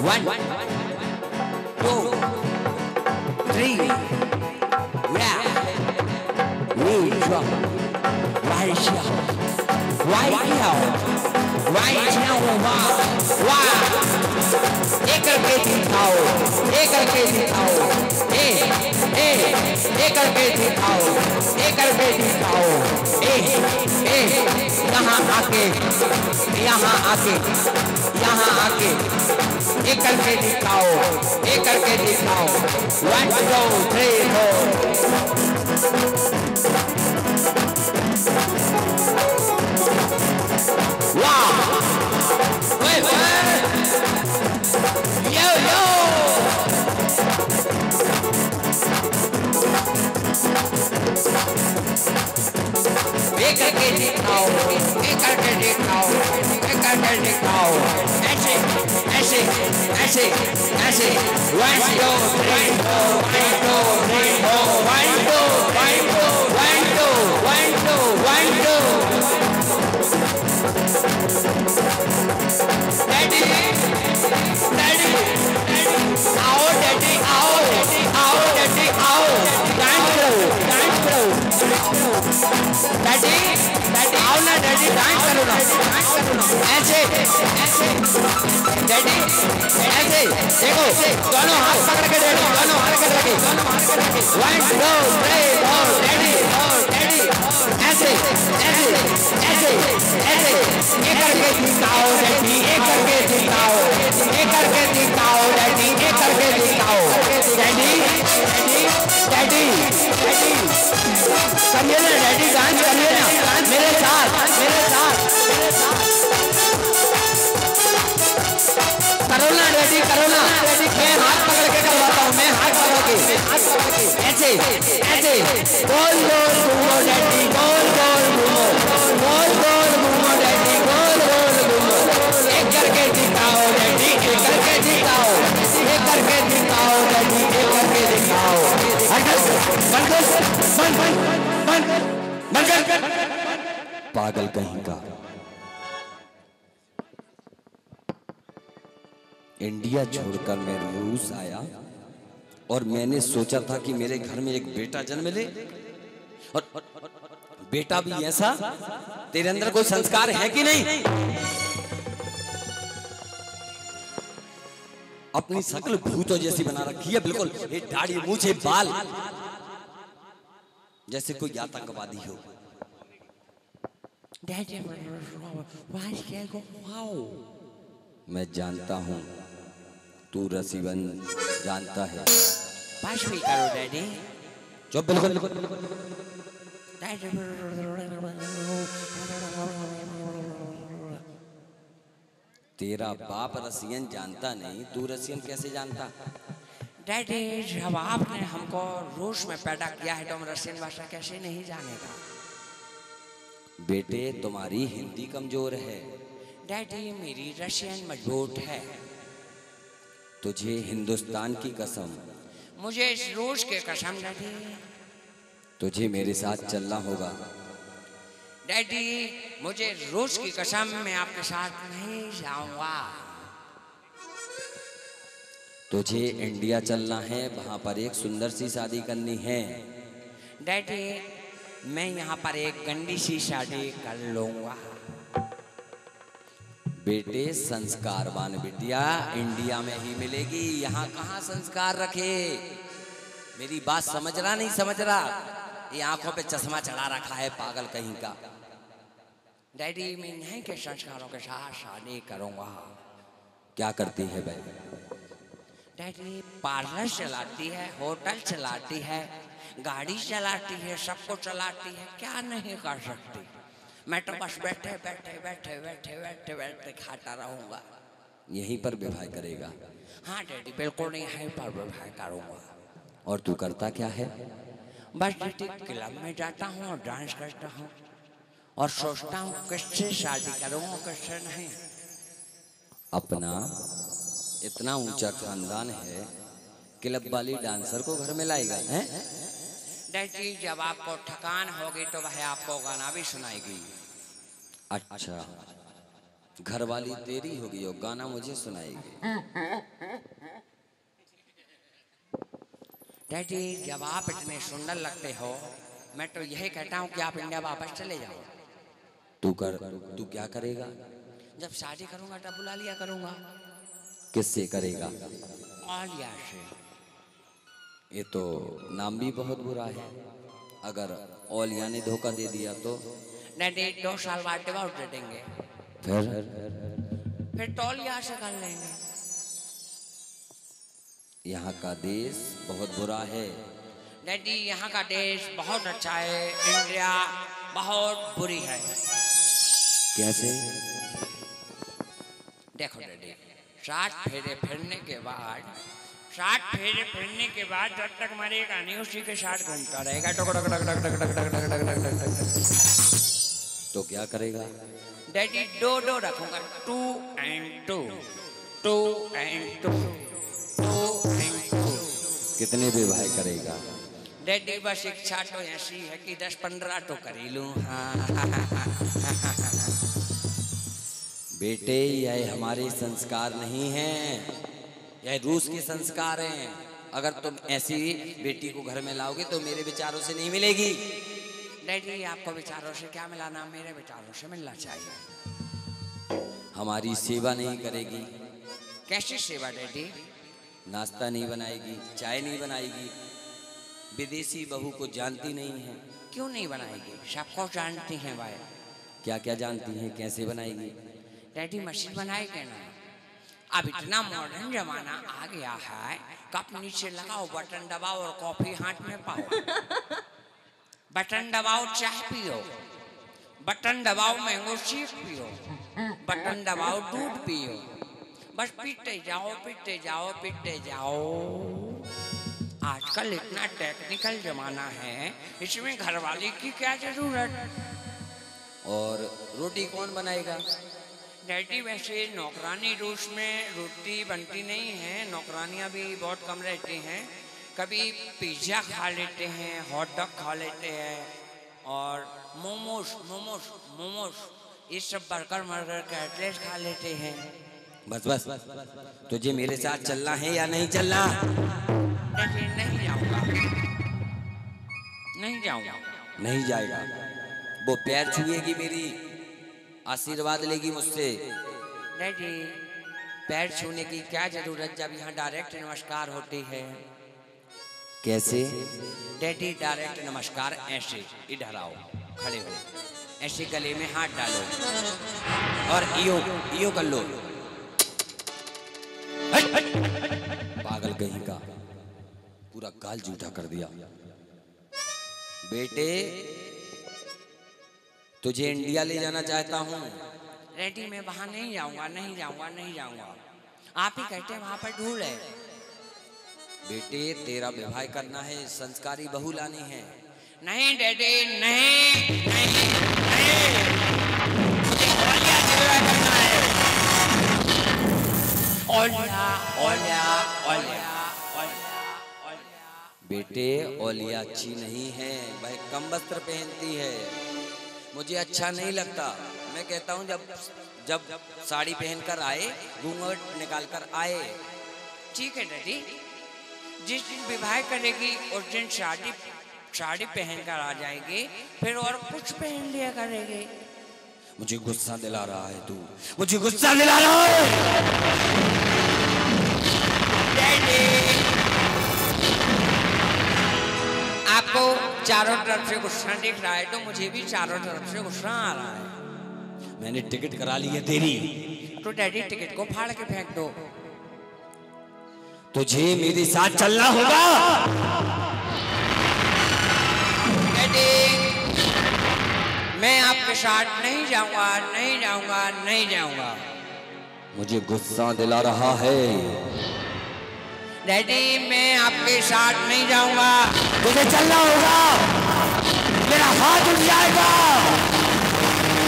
One, two, three, yeah, we drop, right here, right here, right here, right here, right here. एक करके दिखाओ, एक करके दिखाओ, ए, ए, एक करके दिखाओ, एक करके दिखाओ, ए, ए, यहाँ आके, यहाँ आके, यहाँ आके, एक करके दिखाओ एक करके दिखाओ वन टू थ्री फोर वाह करके दिखाओ एक करके दिखाओ एक करके दिखाओ ऐसे ऐसे ऐसे ऐसे one two three four one two three four one two one two one two one two one two देखो दोनों हाथ पकड़ के डैडी दोनों हाथ पकड़ के दोनों हाथ पकड़ के वन टू थ्री करके दिखाओ डैडी एक करके दिखाओ एक करके दिखाओ डैडी एक करके दिखाओ डैडी डैडी डैडी करिए ना डैडी डांस करिए ना मेरे साथ मेरे साथ करो ना डैडी करो ना मैं हाथ पकड़ के करवाता हूँ मैं हाथ पकड़ के ऐसे ऐसे गोल गोल घूमो डैडी गोल गोल घूमो करके दिखाओ करके दिखाओ पागल कहीं का। इंडिया छोड़कर मैं रूस आया और मैंने सोचा था कि मेरे घर में एक बेटा जन्म ले। और बेटा भी ऐसा, तेरे अंदर कोई संस्कार है कि नहीं? अपनी शकल भूतों जैसी बना रखी है बिल्कुल। ये दाढ़ी मुझे बाल। जैसे कोई आतंकवादी हो? मैं जानता हूँ तू रसीवन जानता है। पास भी करो डैडी चुप बिल्कुल। तेरा बाप रसियन जानता नहीं तू रसियन कैसे जानता? डैडी जब आपने हमको रूस में पैदा किया है तो हम रशियन भाषा कैसे नहीं जानेगा? बेटे तुम्हारी हिंदी कमज़ोर है। डैडी मेरी रशियन मज़बूत है। तुझे हिंदुस्तान की कसम। मुझे इस रूस के कसम डैडी। तुझे मेरे साथ चलना होगा। डैडी मुझे रोज की कसम मैं आपके साथ नहीं जाऊँगा। तुझे इंडिया चलना है वहाँ पर एक सुंदर सी शादी करनी है। डैडी मैं यहाँ पर एक गंदी सी शादी कर लूँगा। बेटे संस्कारवान बिटिया इंडिया में ही मिलेगी यहाँ कहाँ संस्कार रखे? मेरी बात समझ रहा नहीं समझ रहा? ये आँखों पे चश्मा चढ़ा रखा है पागल कहीं का। डैडी मैं नहीं के संस्कारों के साथ शादी करूँगा? क्या करती है बहन? डैडी पार्लर चलाती है होटल चलाती है गाड़ी चलाती है सबको चलाती है क्या नहीं कर सकती? मैं तो बस बैठे बैठे बैठे बैठे बैठे बैठे खाता रहूँगा। यहीं पर विवाह करेगा? हाँ डैडी बिल्कुल नहीं यहीं पर विवाह करूँगा। और तू करता क्या है? बस डैडी क्लब में जाता हूँ और डांस करता हूँ। और सोचता हूँ किससे शादी करूँ किससे नहीं। अपना इतना ऊँचा खानदान है क्लब वाली डांसर को घर में लाएगा हैं? डैडी जब आपको थकान होगी तो वह आपको गाना भी सुनाएगी। अच्छा। घर वाली तेरी होगी और गाना मुझे सुनाएगी। डैडी जब आप इतने सुंदर लगते हो मैं तो यही कहता हूँ कि आप इंडिया वापस चले जाओ। तू कर तू क्या करेगा? जब शादी करूँगा तब बुला लिया करूँगा। किससे करेगा? आलिया से। ये तो नाम भी बहुत बुरा है। अगर ओलिया ने धोखा दे दिया तो? डैडी दो साल बाद डिवोर्स दे देंगे। फिर? फिर तौलिया से कर लेंगे। यहाँ का देश बहुत बुरा है। डैडी यहाँ का देश बहुत अच्छा है। इंडिया बहुत बुरी है कैसे देखो डैडी सात फेरे फिरने के बाद सात फेरे फिरने के बाद जब तक मरेगा नहीं उसी के साथ घूमता रहेगा टक टक टक टक टक टक टक टक टक टक टक टक तो क्या करेगा डैडी दो दो रखूँगा two and two two and two two and two कितने विवाह करेगा डैडी बस इच्छा तो ऐसी है कि दस पंद्रह तो कर ही लूँ। हाँ [laughs] बेटे यह हमारे संस्कार नहीं हैं। यह रूस के संस्कार हैं। अगर तुम ऐसी बेटी को घर में लाओगे तो मेरे विचारों से नहीं मिलेगी। डैडी आपको विचारों से क्या मिलाना? मेरे विचारों से मिलना चाहिए। हमारी सेवा नहीं करेगी। कैसी सेवा डैडी? नाश्ता नहीं बनाएगी चाय नहीं बनाएगी। विदेशी बहू को जानती नहीं है। क्यों नहीं बनाएगी? सबको जानती हैं भाई। क्या क्या जानती हैं? कैसे बनाएगी? डैडी मशीन बनाएगी ना? अब इतना मॉडर्न जमाना आ गया है कप नीचे लगाओ बटन दबाओ और कॉफ़ी हाथ में पाओ। बटन दबाओ चाय पियो। बटन दबाओ मैंगो शेक पियो। बटन दबाओ दूध पियो। बस पीते जाओ पीते जाओ पीते जाओ। आजकल इतना टेक्निकल जमाना है इसमें घरवाली की क्या ज़रूरत और रोटी कौन बनाएगा डैडी वैसे नौकरानी रूस में रोटी बनती नहीं है नौकरानियाँ भी बहुत कम रहती हैं कभी पिज़्ज़ा खा लेते हैं हॉट डॉग खा लेते हैं और मोमोस मोमोस मोमोस ये सब बर्गर मर्गर कैटलेट खा लेते हैं बस बस बस बस तुझे मेरे साथ चलना है या नहीं चलना डैडी नहीं जाऊँगा नहीं जाऊँगा। नहीं जाएगा। वो पैर छुएगी मेरी आशीर्वाद लेगी मुझसे। डैडी पैर छूने की क्या ज़रूरत जब यहाँ डायरेक्ट नमस्कार होती है? कैसे? डैडी डायरेक्ट नमस्कार ऐसे इधर आओ खड़े हो। ऐसे गले में हाथ डालो। और इयो इयो कर लो। पागल कहीं का। पूरा गाल जूठा कर दिया। बेटे तुझे इंडिया ले जाना चाहता हूँ। रेडी मैं वहाँ नहीं जाऊँगा नहीं जाऊँगा नहीं जाऊँगा। आप ही कहते हैं वहाँ पर ढूल है। बेटे तेरा विवाह करना है संस्कारी बहू लानी है। नहीं डैडी नहीं नहीं नहीं। है। ओलिया ओलिया ओलिया बेटे ओलिया अच्छी नहीं है। वह कम वस्त्र पहनती है। मुझे अच्छा नहीं लगता। मैं कहता हूँ जब जब साड़ी पहनकर आए घूंघट निकाल कर आए। ठीक है डैडी। जिस दिन विवाह करेगी उस दिन साड़ी साड़ी पहन कर आ जाएगी फिर और कुछ पहन लिया करेगी। मुझे गुस्सा दिला रहा है तू। मुझे गुस्सा दिला रहा है। आपको चारों तरफ़ से गुस्सा दिख रहा है तो मुझे भी चारों तरफ़ से गुस्सा आ रहा है। मैंने टिकट करा ली है तेरी तो डैडी टिकट को फाड़ के फेंक दो। तुझे मेरे साथ चलना होगा। डैडी मैं आपके साथ नहीं जाऊँगा नहीं जाऊँगा नहीं जाऊँगा। मुझे गुस्सा दिला रहा है। डैडी मैं आपके साथ नहीं जाऊँगा। तुझे चलना होगा। मेरा हाथ उठ जाएगा।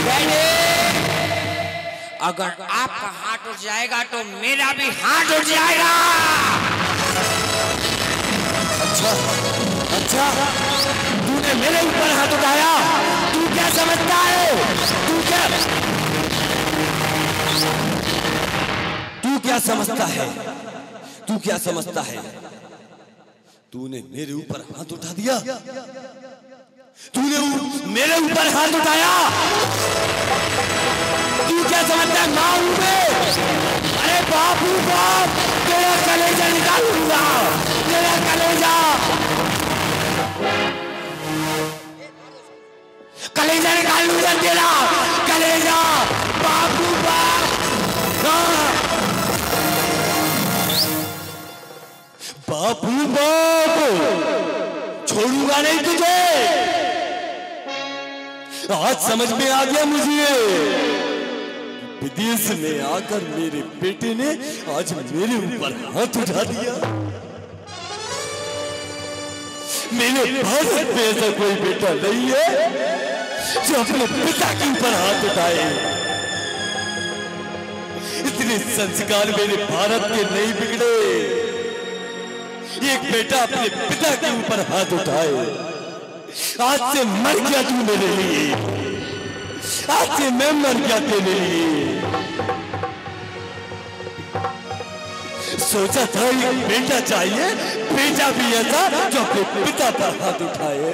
डैडी अगर आपका हाथ उठ जाएगा तो मेरा भी हाथ उठ जाएगा। अच्छा अच्छा। तूने मेरे ऊपर हाथ उठाया। तू क्या समझता है? तू क्या तू क्या समझता है? तू क्या समझता है? तूने मेरे ऊपर हाथ उठा दिया। तूने मेरे ऊपर हाथ उठाया। तू क्या समझता है? माँ हूँ अरे बापू बाप, तेरा कलेजा निकालूँगा। तेरा कलेजा। कलेजा निकाल लूँगा तेरा। कलेजा। बापू बाप। हाँ। बापू बाप छोड़ूँगा नहीं तुझे। आज समझ में आ गया मुझे। विदेश में आकर मेरे बेटे ने आज मेरे ऊपर हाथ उठा दिया। मेरे भारत में ऐसा कोई बेटा नहीं है जो अपने पिता के ऊपर हाथ उठाए। इतने संस्कार मेरे भारत के नहीं बिगड़े। एक बेटा अपने पिता के ऊपर हाथ उठाए। आज से मर गया तू मेरे लिए। आज से मैं मर गया तेरे लिए। सोचा था एक बेटा चाहिए, बेटा भी ऐसा जो अपने पिता पर हाथ उठाए।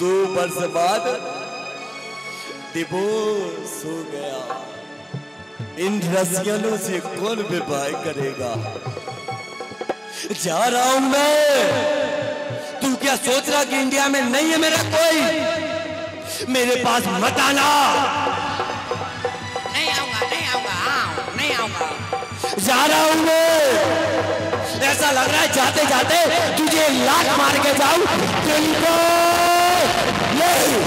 दो वर्ष बाद डिवोर्स हो गया। इन रसियनों से कौन विवाह करेगा? जा रहा हूँ मैं। तू क्या सोच रहा कि इंडिया में नहीं है मेरा कोई? मेरे पास मत आना। नहीं आऊँगा नहीं आऊँगा हाँ, नहीं आऊँगा। जा रहा हूँ मैं। ऐसा लग रहा है जाते जाते तुझे लात मार के जाऊँ। तुमको नहीं।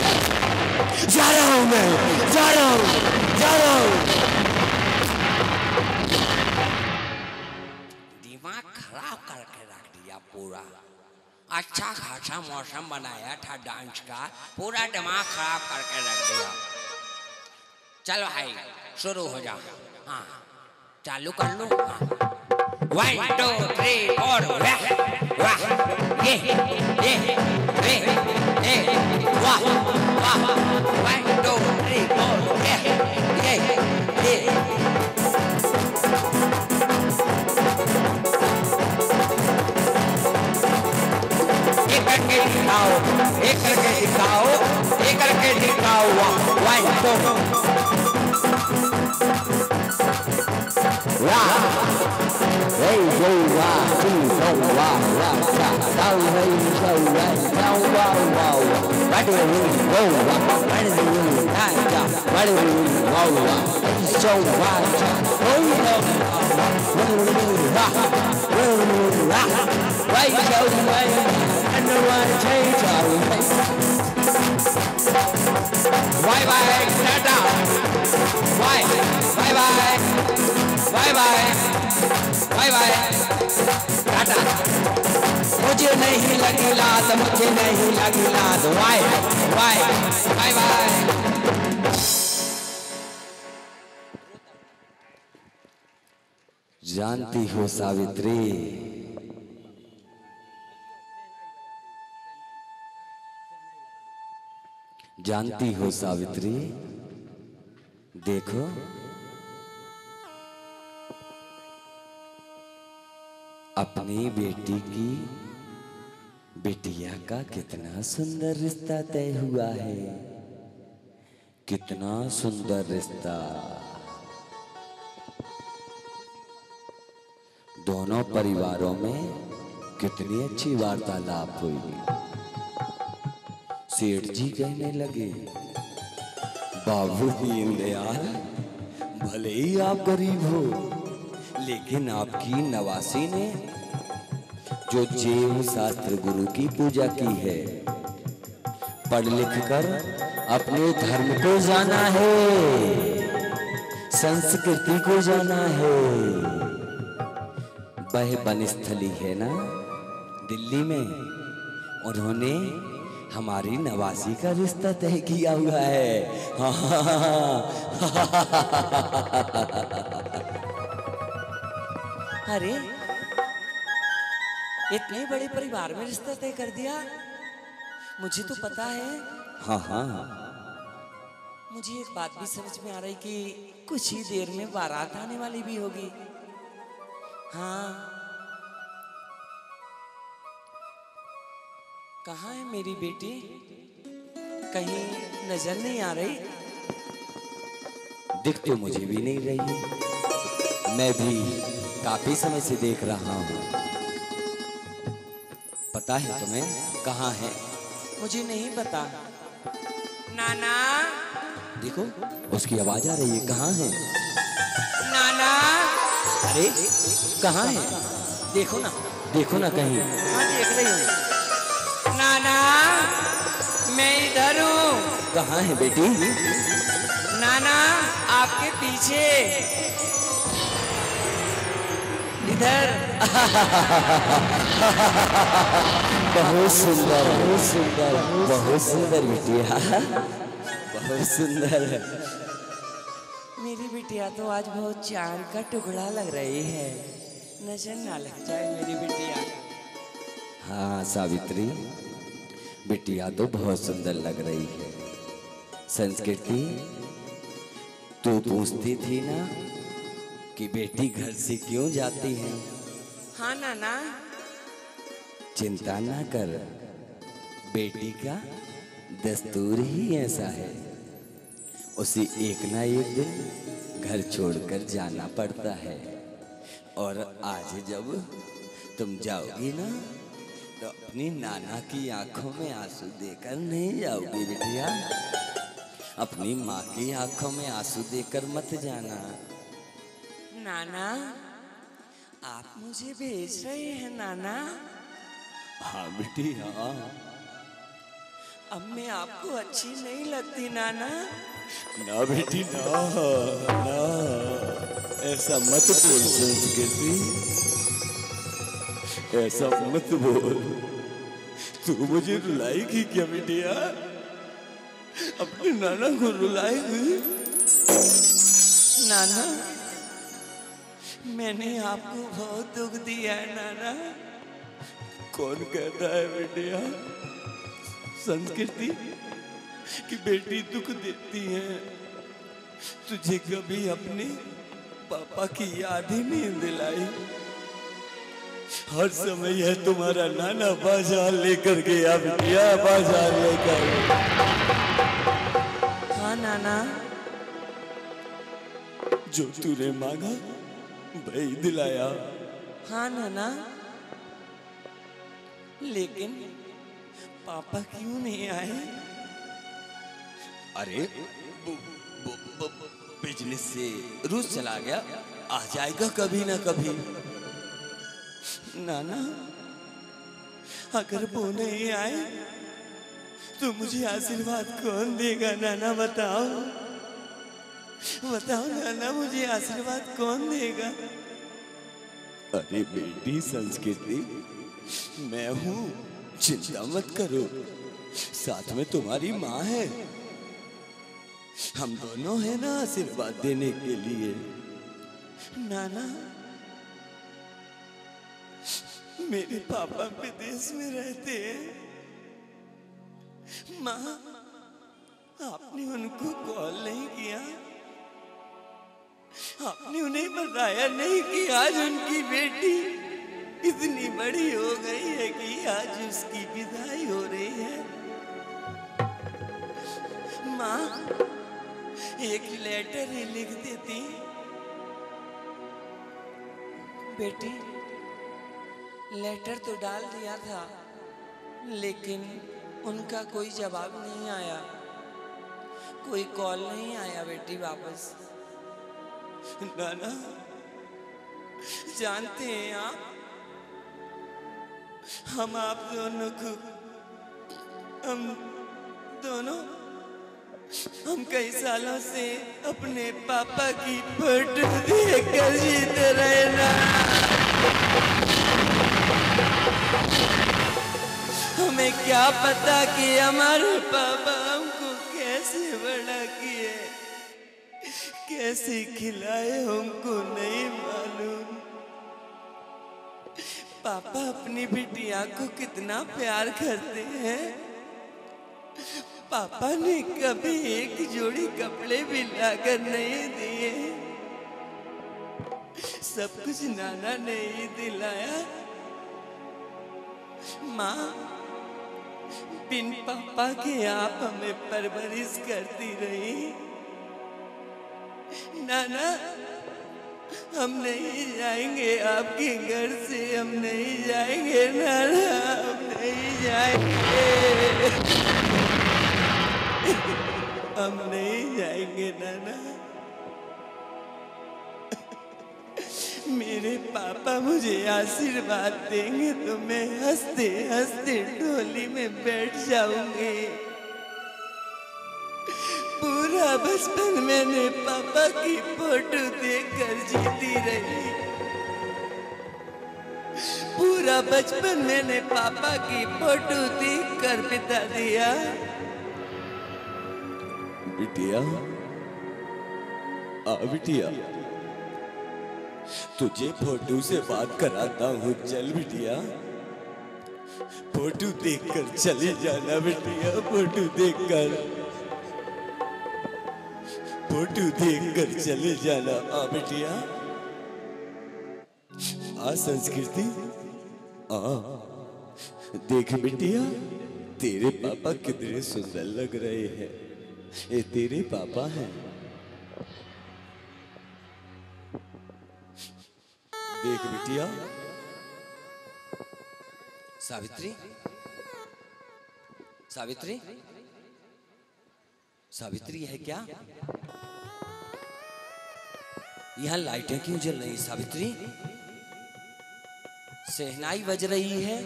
जा रहा हूँ मैं जा रहा हूँ जा रहा हूँ। पूरा। अच्छा खासा मौसम बनाया था डांस का, पूरा दिमाग खराब करके रख दिया। चलो भाई, शुरू हो जा। हाँ चालू कर लो? वन टू थ्री फोर वाह वाह। ये ये ये ये, वाह वाह। वन टू थ्री फोर ये ये ये। दिखाओ एक करके दिखाओ एक करके दिखाओ वन टू वाह hey yo wa tu so wa wa sa dao hey so wa dao wa wa wa do we go wa wa do we ta ja wa do we go wa so wa cha oh no wa do we ha wa do we ha wa so wa जानती हो सावित्री जानती हो सावित्री? देखो। अपनी बेटी की बिटिया का कितना सुंदर रिश्ता तय हुआ है। कितना सुंदर रिश्ता। दोनों परिवारों में कितनी अच्छी वार्तालाप हुई। सेठ जी कहने लगे, बाबू दीनदयाल भले ही आप गरीब हो, लेकिन आपकी नवासी ने जो जीव शास्त्र गुरु की पूजा की है, पढ़ लिख कर अपने धर्म को जाना है, संस्कृति को जाना है। वह बनस्थली है ना, दिल्ली में, उन्होंने हमारी नवासी का रिश्ता तय किया हुआ है। [laughs] अरे इतने बड़े परिवार में रिश्ता तय कर दिया? मुझे तो पता है। हाँ हाँ। मुझे एक बात भी समझ में आ रही कि कुछ ही देर में बारात आने वाली भी होगी। हाँ कहाँ है मेरी बेटी? कहीं नज़र नहीं आ रही? दिख तो मुझे भी नहीं रही। मैं भी काफ़ी समय से देख रहा हूँ। पता है तुम्हें कहाँ है? मुझे नहीं पता। नाना? देखो उसकी आवाज़ आ रही है। कहाँ है? नाना? अरे कहाँ है? देखो ना। देखो ना कहीं। हाँ देख रही हूँ। नाना मैं इधर हूँ। कहाँ है बेटी? नाना आपके पीछे। इधर। बहुत सुंदर बहुत सुंदर बहुत सुंदर बिटिया बहुत सुंदर मेरी बिटिया तो आज बहुत चाँद का टुकड़ा लग रही है। नज़र ना लग जाए मेरी बिटिया। हाँ सावित्री। बिटिया तो बहुत सुंदर लग रही है। संस्कृति तू पूछती थी ना कि बेटी घर से क्यों जाती है? हाँ नाना। चिंता ना कर बेटी का दस्तूर ही ऐसा है। उसे एक ना एक दिन घर छोड़कर जाना पड़ता है। और आज जब तुम जाओगी ना तो अपनी नाना की आँखों में आँसू देकर नहीं जाओगी बिटिया अपनी माँ की आँखों में आँसू देकर मत जाना। नाना आप मुझे भेज रहे हैं नाना। हाँ बेटी हाँ। अब मैं आपको अच्छी नहीं लगती नाना। ना बेटी ना ना। ऐसा मत बोल संस्कृति ऐसा मत बोल। तू मुझे रुलाएगी क्या बिटिया? अपने नाना को रुलाएगी? नाना, मैंने आपको बहुत दुख दिया है, नाना। कौन कहता है बेटिया? संस्कृति कि बेटी दुख देती है। तुझे कभी अपने पापा की याद ही नहीं दिलाई? हर समय यह तुम्हारा नाना बाज़ार लेकर गया बिटिया बाज़ार लेकर? हाँ नाना। जो तूने मांगा वही दिलाया। हाँ नाना। लेकिन पापा क्यों नहीं आए? अरे बिज़नेस से रूस चला गया आ जाएगा कभी ना कभी। नाना अगर वो नहीं आए तो मुझे आशीर्वाद कौन देगा? नाना बताओ। बताओ नाना मुझे आशीर्वाद कौन देगा? अरे बेटी संस्कृति मैं हूँ। चिंता मत करो। साथ में तुम्हारी माँ है। हम दोनों हैं ना आशीर्वाद देने के लिए। नाना मेरे पापा विदेश में रहते हैं। माँ, आपने उनको कॉल नहीं किया। आपने उन्हें बताया नहीं कि आज उनकी बेटी इतनी बड़ी हो गई है कि आज उसकी विदाई हो रही है। माँ, एक लेटर ही लिख देती। बेटी लेटर तो डाल दिया था, लेकिन उनका कोई जवाब नहीं आया। कोई कॉल नहीं आया बेटी वापस। नाना, जानते हैं आप? हम आप दोनों को, हम दोनों, हम कई सालों से अपने पापा की फ़ोटो देखकर जीत रहे ना। हमें क्या पता कि हमारे पापा हमको कैसे बड़ा किए कैसे खिलाए हमको नहीं मालूम। पापा अपनी बिटिया को कितना प्यार करते हैं। पापा ने कभी एक जोड़ी कपड़े भी लाकर नहीं दिए। सब कुछ नाना ने ही दिलाया। माँ, बिन पापा के आप हमें परवरिश करती रही। नाना, हम नहीं जाएँगे, आपके घर से हम नहीं जाएँगे, नाना, हम नहीं जाएँगे। हम नहीं जाएँगे, नाना। मेरे पापा मुझे आशीर्वाद देंगे तो मैं हँसते हँसते डोली में बैठ जाऊँगी। पूरा बचपन मैंने पापा की फ़ोटो देखकर जीती रही। पूरा बचपन मैंने पापा की फ़ोटो देखकर बिता दिया। बिटिया? आ, बिटिया। तुझे फ़ोटो से बात कराता हूँ, चल बिटिया। फ़ोटो देखकर चले जाना बिटिया, फ़ोटो देखकर। फ़ोटो देखकर चले जाना, आ बिटिया। आ संस्कृति? आ। देख बिटिया, तेरे पापा कितने सुंदर लग रहे हैं। ये तेरे पापा हैं। देख बिटिया। सावित्री? सावित्री? सावित्री है क्या? यहाँ लाइटें क्यों जल रही सावित्री? सहनाई बज रही है।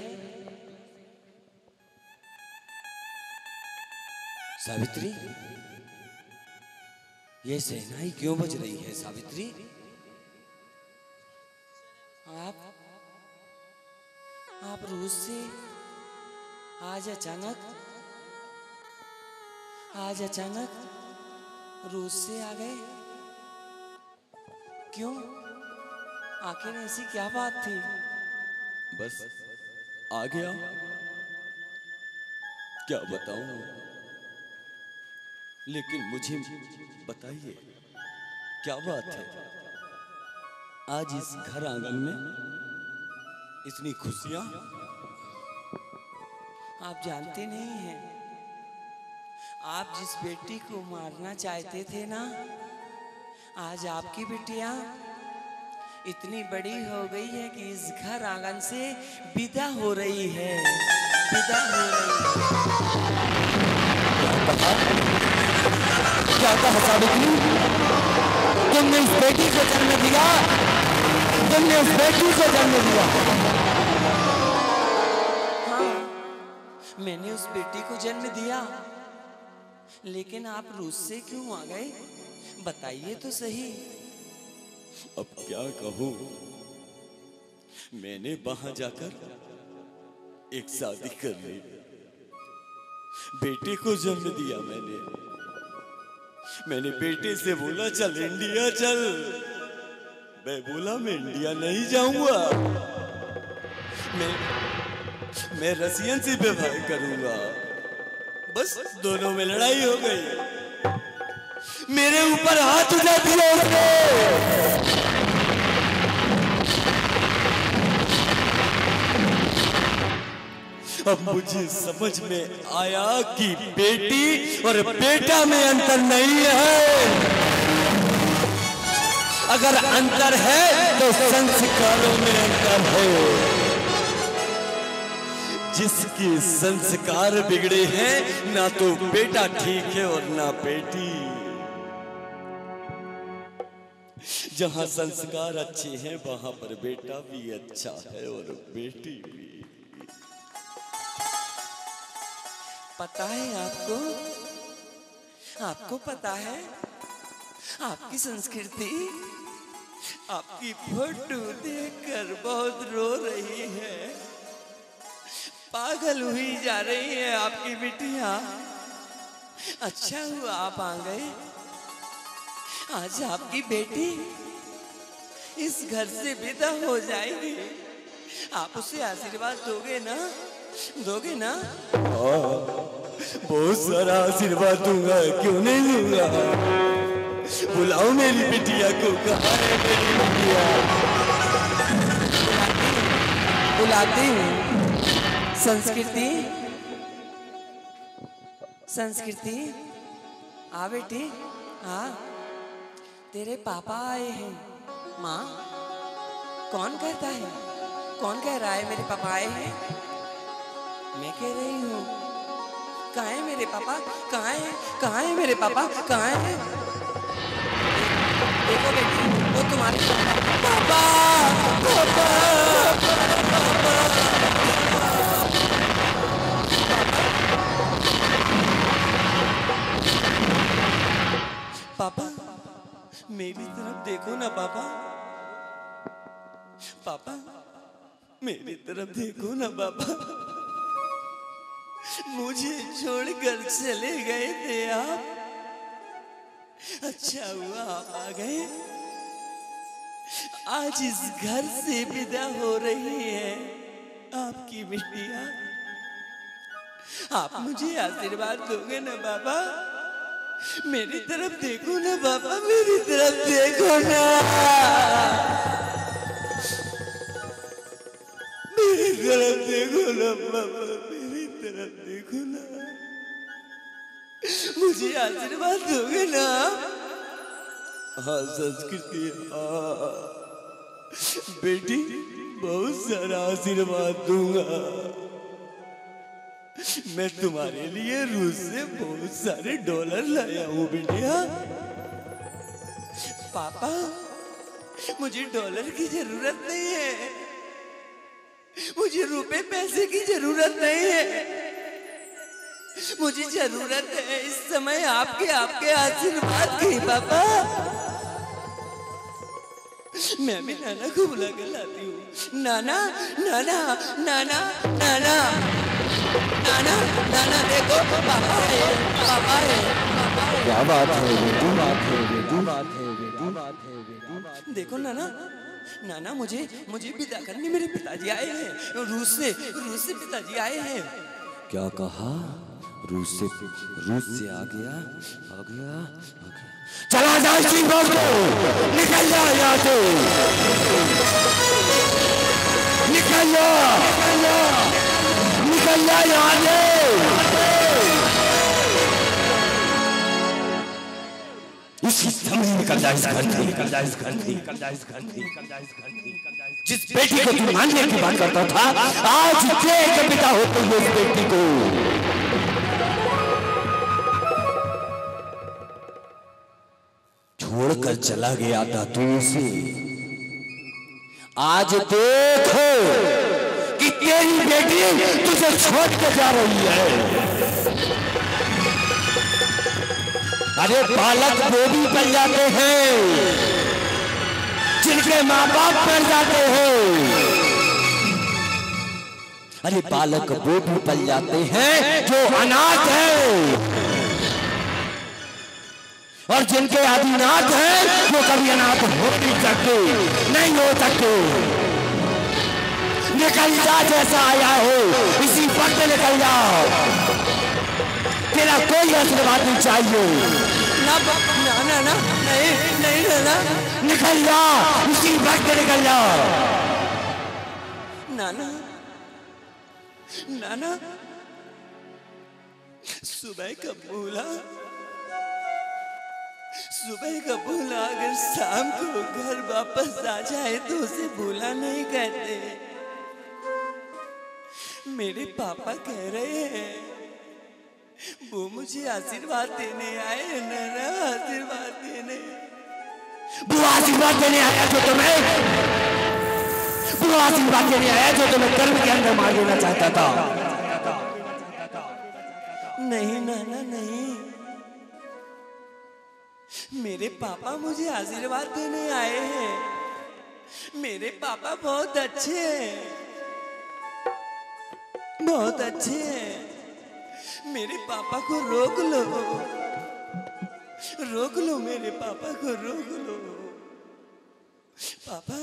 सावित्री? ये सहनाई क्यों बज रही है, सावित्री? आप आप रूस से आज अचानक आज अचानक रूस से आ गए। क्यों? आखिर ऐसी क्या बात थी? बस आ गया। क्या बताऊँ? लेकिन मुझे बताइए, क्या बात है? आज इस घर आँगन में इतनी खुशियाँ। आप जानते नहीं हैं। आप जिस बेटी को मारना चाहते थे ना आज आपकी बेटियाँ इतनी बड़ी हो गई है कि इस घर आँगन से विदा हो रही है। विदा हो रही है। क्या तुमने इस बेटी को जन्म दिया? तुमने उस बेटी को जन्म दिया। हाँ मैंने उस बेटी को जन्म दिया। लेकिन आप रूस से क्यों आ गए? बताइए तो सही। अब क्या कहूँ? मैंने वहाँ जाकर एक शादी कर ली। बेटे को जन्म दिया मैंने। मैंने बेटे से बोला चल इंडिया चल। मैं बोला, मैं इंडिया नहीं जाऊँगा। मैं मैं रसियन से व्यवहार करूँगा। बस दोनों में लड़ाई हो गई। मेरे ऊपर हाथ उठा दिया उसने। अब मुझे समझ में आया कि बेटी और बेटा में अंतर नहीं है। अगर अंतर है तो संस्कारों में अंतर है। जिसके संस्कार बिगड़े हैं, ना तो बेटा ठीक है और ना बेटी। जहाँ संस्कार अच्छे हैं, वहाँ पर बेटा भी अच्छा है और बेटी भी। पता है आपको? आपको पता है? आपकी संस्कृति आपकी फ़ोटो देखकर बहुत रो रही है। पागल हुई जा रही है आपकी बिटिया। अच्छा हुआ आप आ गए। आज आपकी बेटी इस घर से विदा हो जाएगी। आप उसे आशीर्वाद दोगे ना? दोगे ना? हाँ, बहुत सारा आशीर्वाद दूँगा क्यों नहीं दूँगा? बुलाओ मेरी बिटिया को है बुलाती हूँ। संस्कृति? संस्कृति? आ बेटी, आ। तेरे पापा आए हैं। माँ, कौन कहता है? कौन कह रहा है मेरे पापा आए हैं? मैं कह रही हूँ, कहाँ है मेरे पापा? कहाँ है? कहाँ है मेरे पापा? कहाँ है? देखो बेटी वो तुम्हारे पापा पापा, मेरी तरफ़ देखो ना पापा। पापा, मेरी तरफ़ देखो ना पापा। मुझे छोड़कर चले गए थे आप। अच्छा हुआ आप आ गए। आज इस घर से विदा हो रही है आपकी बिटिया। आप मुझे आशीर्वाद दोगे ना, बाबा? मेरी तरफ़ देखो ना, बाबा, मेरी तरफ़ देखो ना। मेरी तरफ़ देखो ना, बाबा, मेरी तरफ़ देखो ना। मुझे आशीर्वाद दोगे ना? हाँ संस्कृति हाँ। बेटी, बहुत सारा आशीर्वाद दूँगा। मैं तुम्हारे लिए रूस से बहुत सारे डॉलर लाया हूँ बेटिया पापा, मुझे डॉलर की ज़रूरत नहीं है। मुझे रुपए पैसे की ज़रूरत नहीं है। मुझे ज़रूरत है। इस समय आपके आपके आशीर्वाद की पापा। मैं भी नाना को बुला कर लाती हूँ। नाना नाना नाना नाना। नाना नाना देखो पापा है पापा है। क्या बात है बेटी? बात है बेटी? बात है बेटी? बात है बेटी? देखो नाना नाना मुझे मुझे विदा करने मेरे पिताजी आए हैं। रूस से रूस से पिताजी आए हैं। क्या कहा? रूस से रूस से आ गया आ गया चला जा इसी बात को निकल जा यहाँ से। निकल जा निकल जा यहाँ से। समय निकल जा इस घर से। निकल जा इस घर से। निकल जा इस घर से। निकल जा इस घर से। जिस बेटी को तू मानने की बात करता था आज देख पिता होते हुए इस बेटी को। छोड़कर चला गया था तू उसे आज देखो कि तेरी बेटी तुझे छोड़ के जा रही है। अरे बालक वो भी बन जाते हैं जिनके माँ बाप बन जाते हैं। अरे बालक वो भी बन जाते हैं जो अनाथ है। और जिनके आदिनाथ हैं वो कभी अनाथ हो नहीं सकते नहीं हो सकते। निकल जा जैसा आया हो इसी वक्त निकल जाओ तेरा कोई आशीर्वाद नहीं चाहिए। ना ना ना ना नहीं नहीं नाना निकल जा इसी वक्त निकल जा नाना नाना सुबह का भूला सुबह का भूला अगर शाम को घर वापस आ जाए तो उसे भूला नहीं कहते। मेरे पापा कह रहे हैं, वो मुझे आशीर्वाद देने आए नाना आशीर्वाद देने। वो आशीर्वाद देने आया जो तुम्हें, वो आशीर्वाद देने आया जो तुम्हें गर्भ के अंदर मार देना चाहता था। नहीं, नाना, नहीं। मेरे पापा मुझे आशीर्वाद देने आए हैं। मेरे पापा बहुत अच्छे हैं। बहुत अच्छे हैं। मेरे पापा को रोक लो। रोक लो मेरे पापा को, रोक लो। पापा,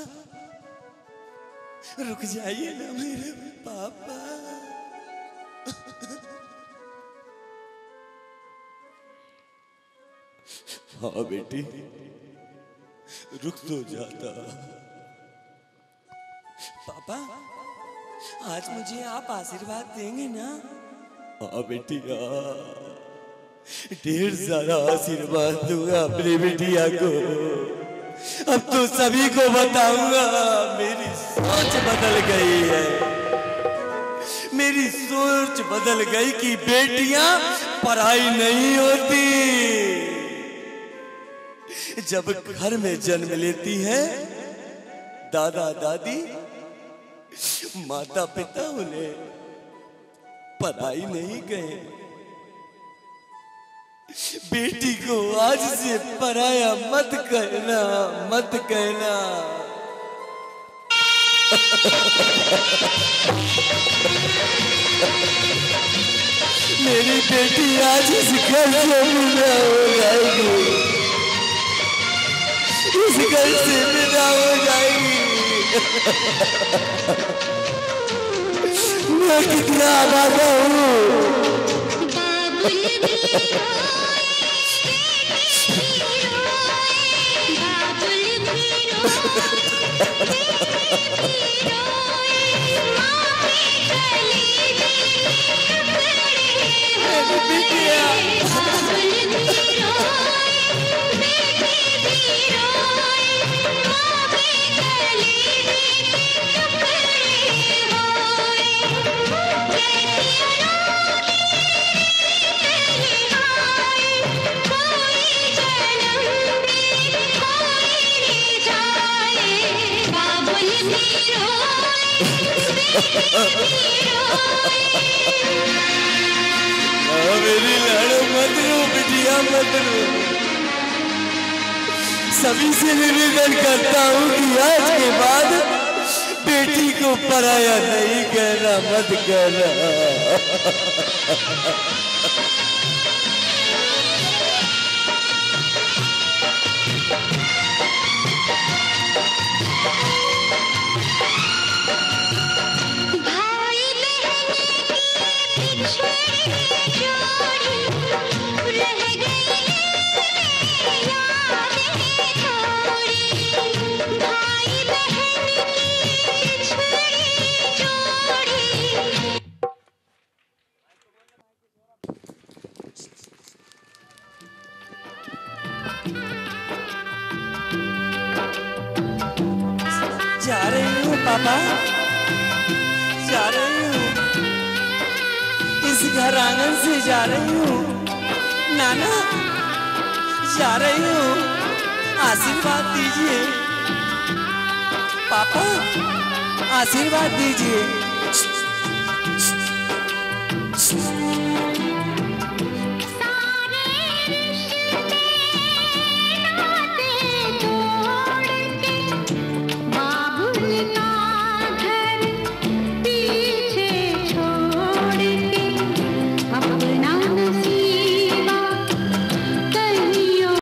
रुक जाइए ना मेरे पापा। हाँ बेटी, रुक तो जाता। पापा, आज मुझे आप आशीर्वाद देंगे ना? हाँ बेटी हाँ। ढेर सारा आशीर्वाद दूँगा अपनी बेटिया को। अब तो सभी को बताऊँगा, मेरी सोच बदल गई है। मेरी सोच बदल गई कि बेटियाँ पढ़ाई नहीं होती। जब घर में जन्म लेती है, दादा दादी माता पिता उन्हें पढ़ाई नहीं गए बेटी को आज से पराया मत कहना मत कहना। मेरी बेटी आज इस घर से हो जाएगी। इस घर से विदा हो जाएगी मैं कितना आबादा हूँ हाँ, मेरी लाड़ो मत बिटिया सभी से निवेदन करता हूँ कि आज के बाद बेटी को पराया नहीं कहना मत कहना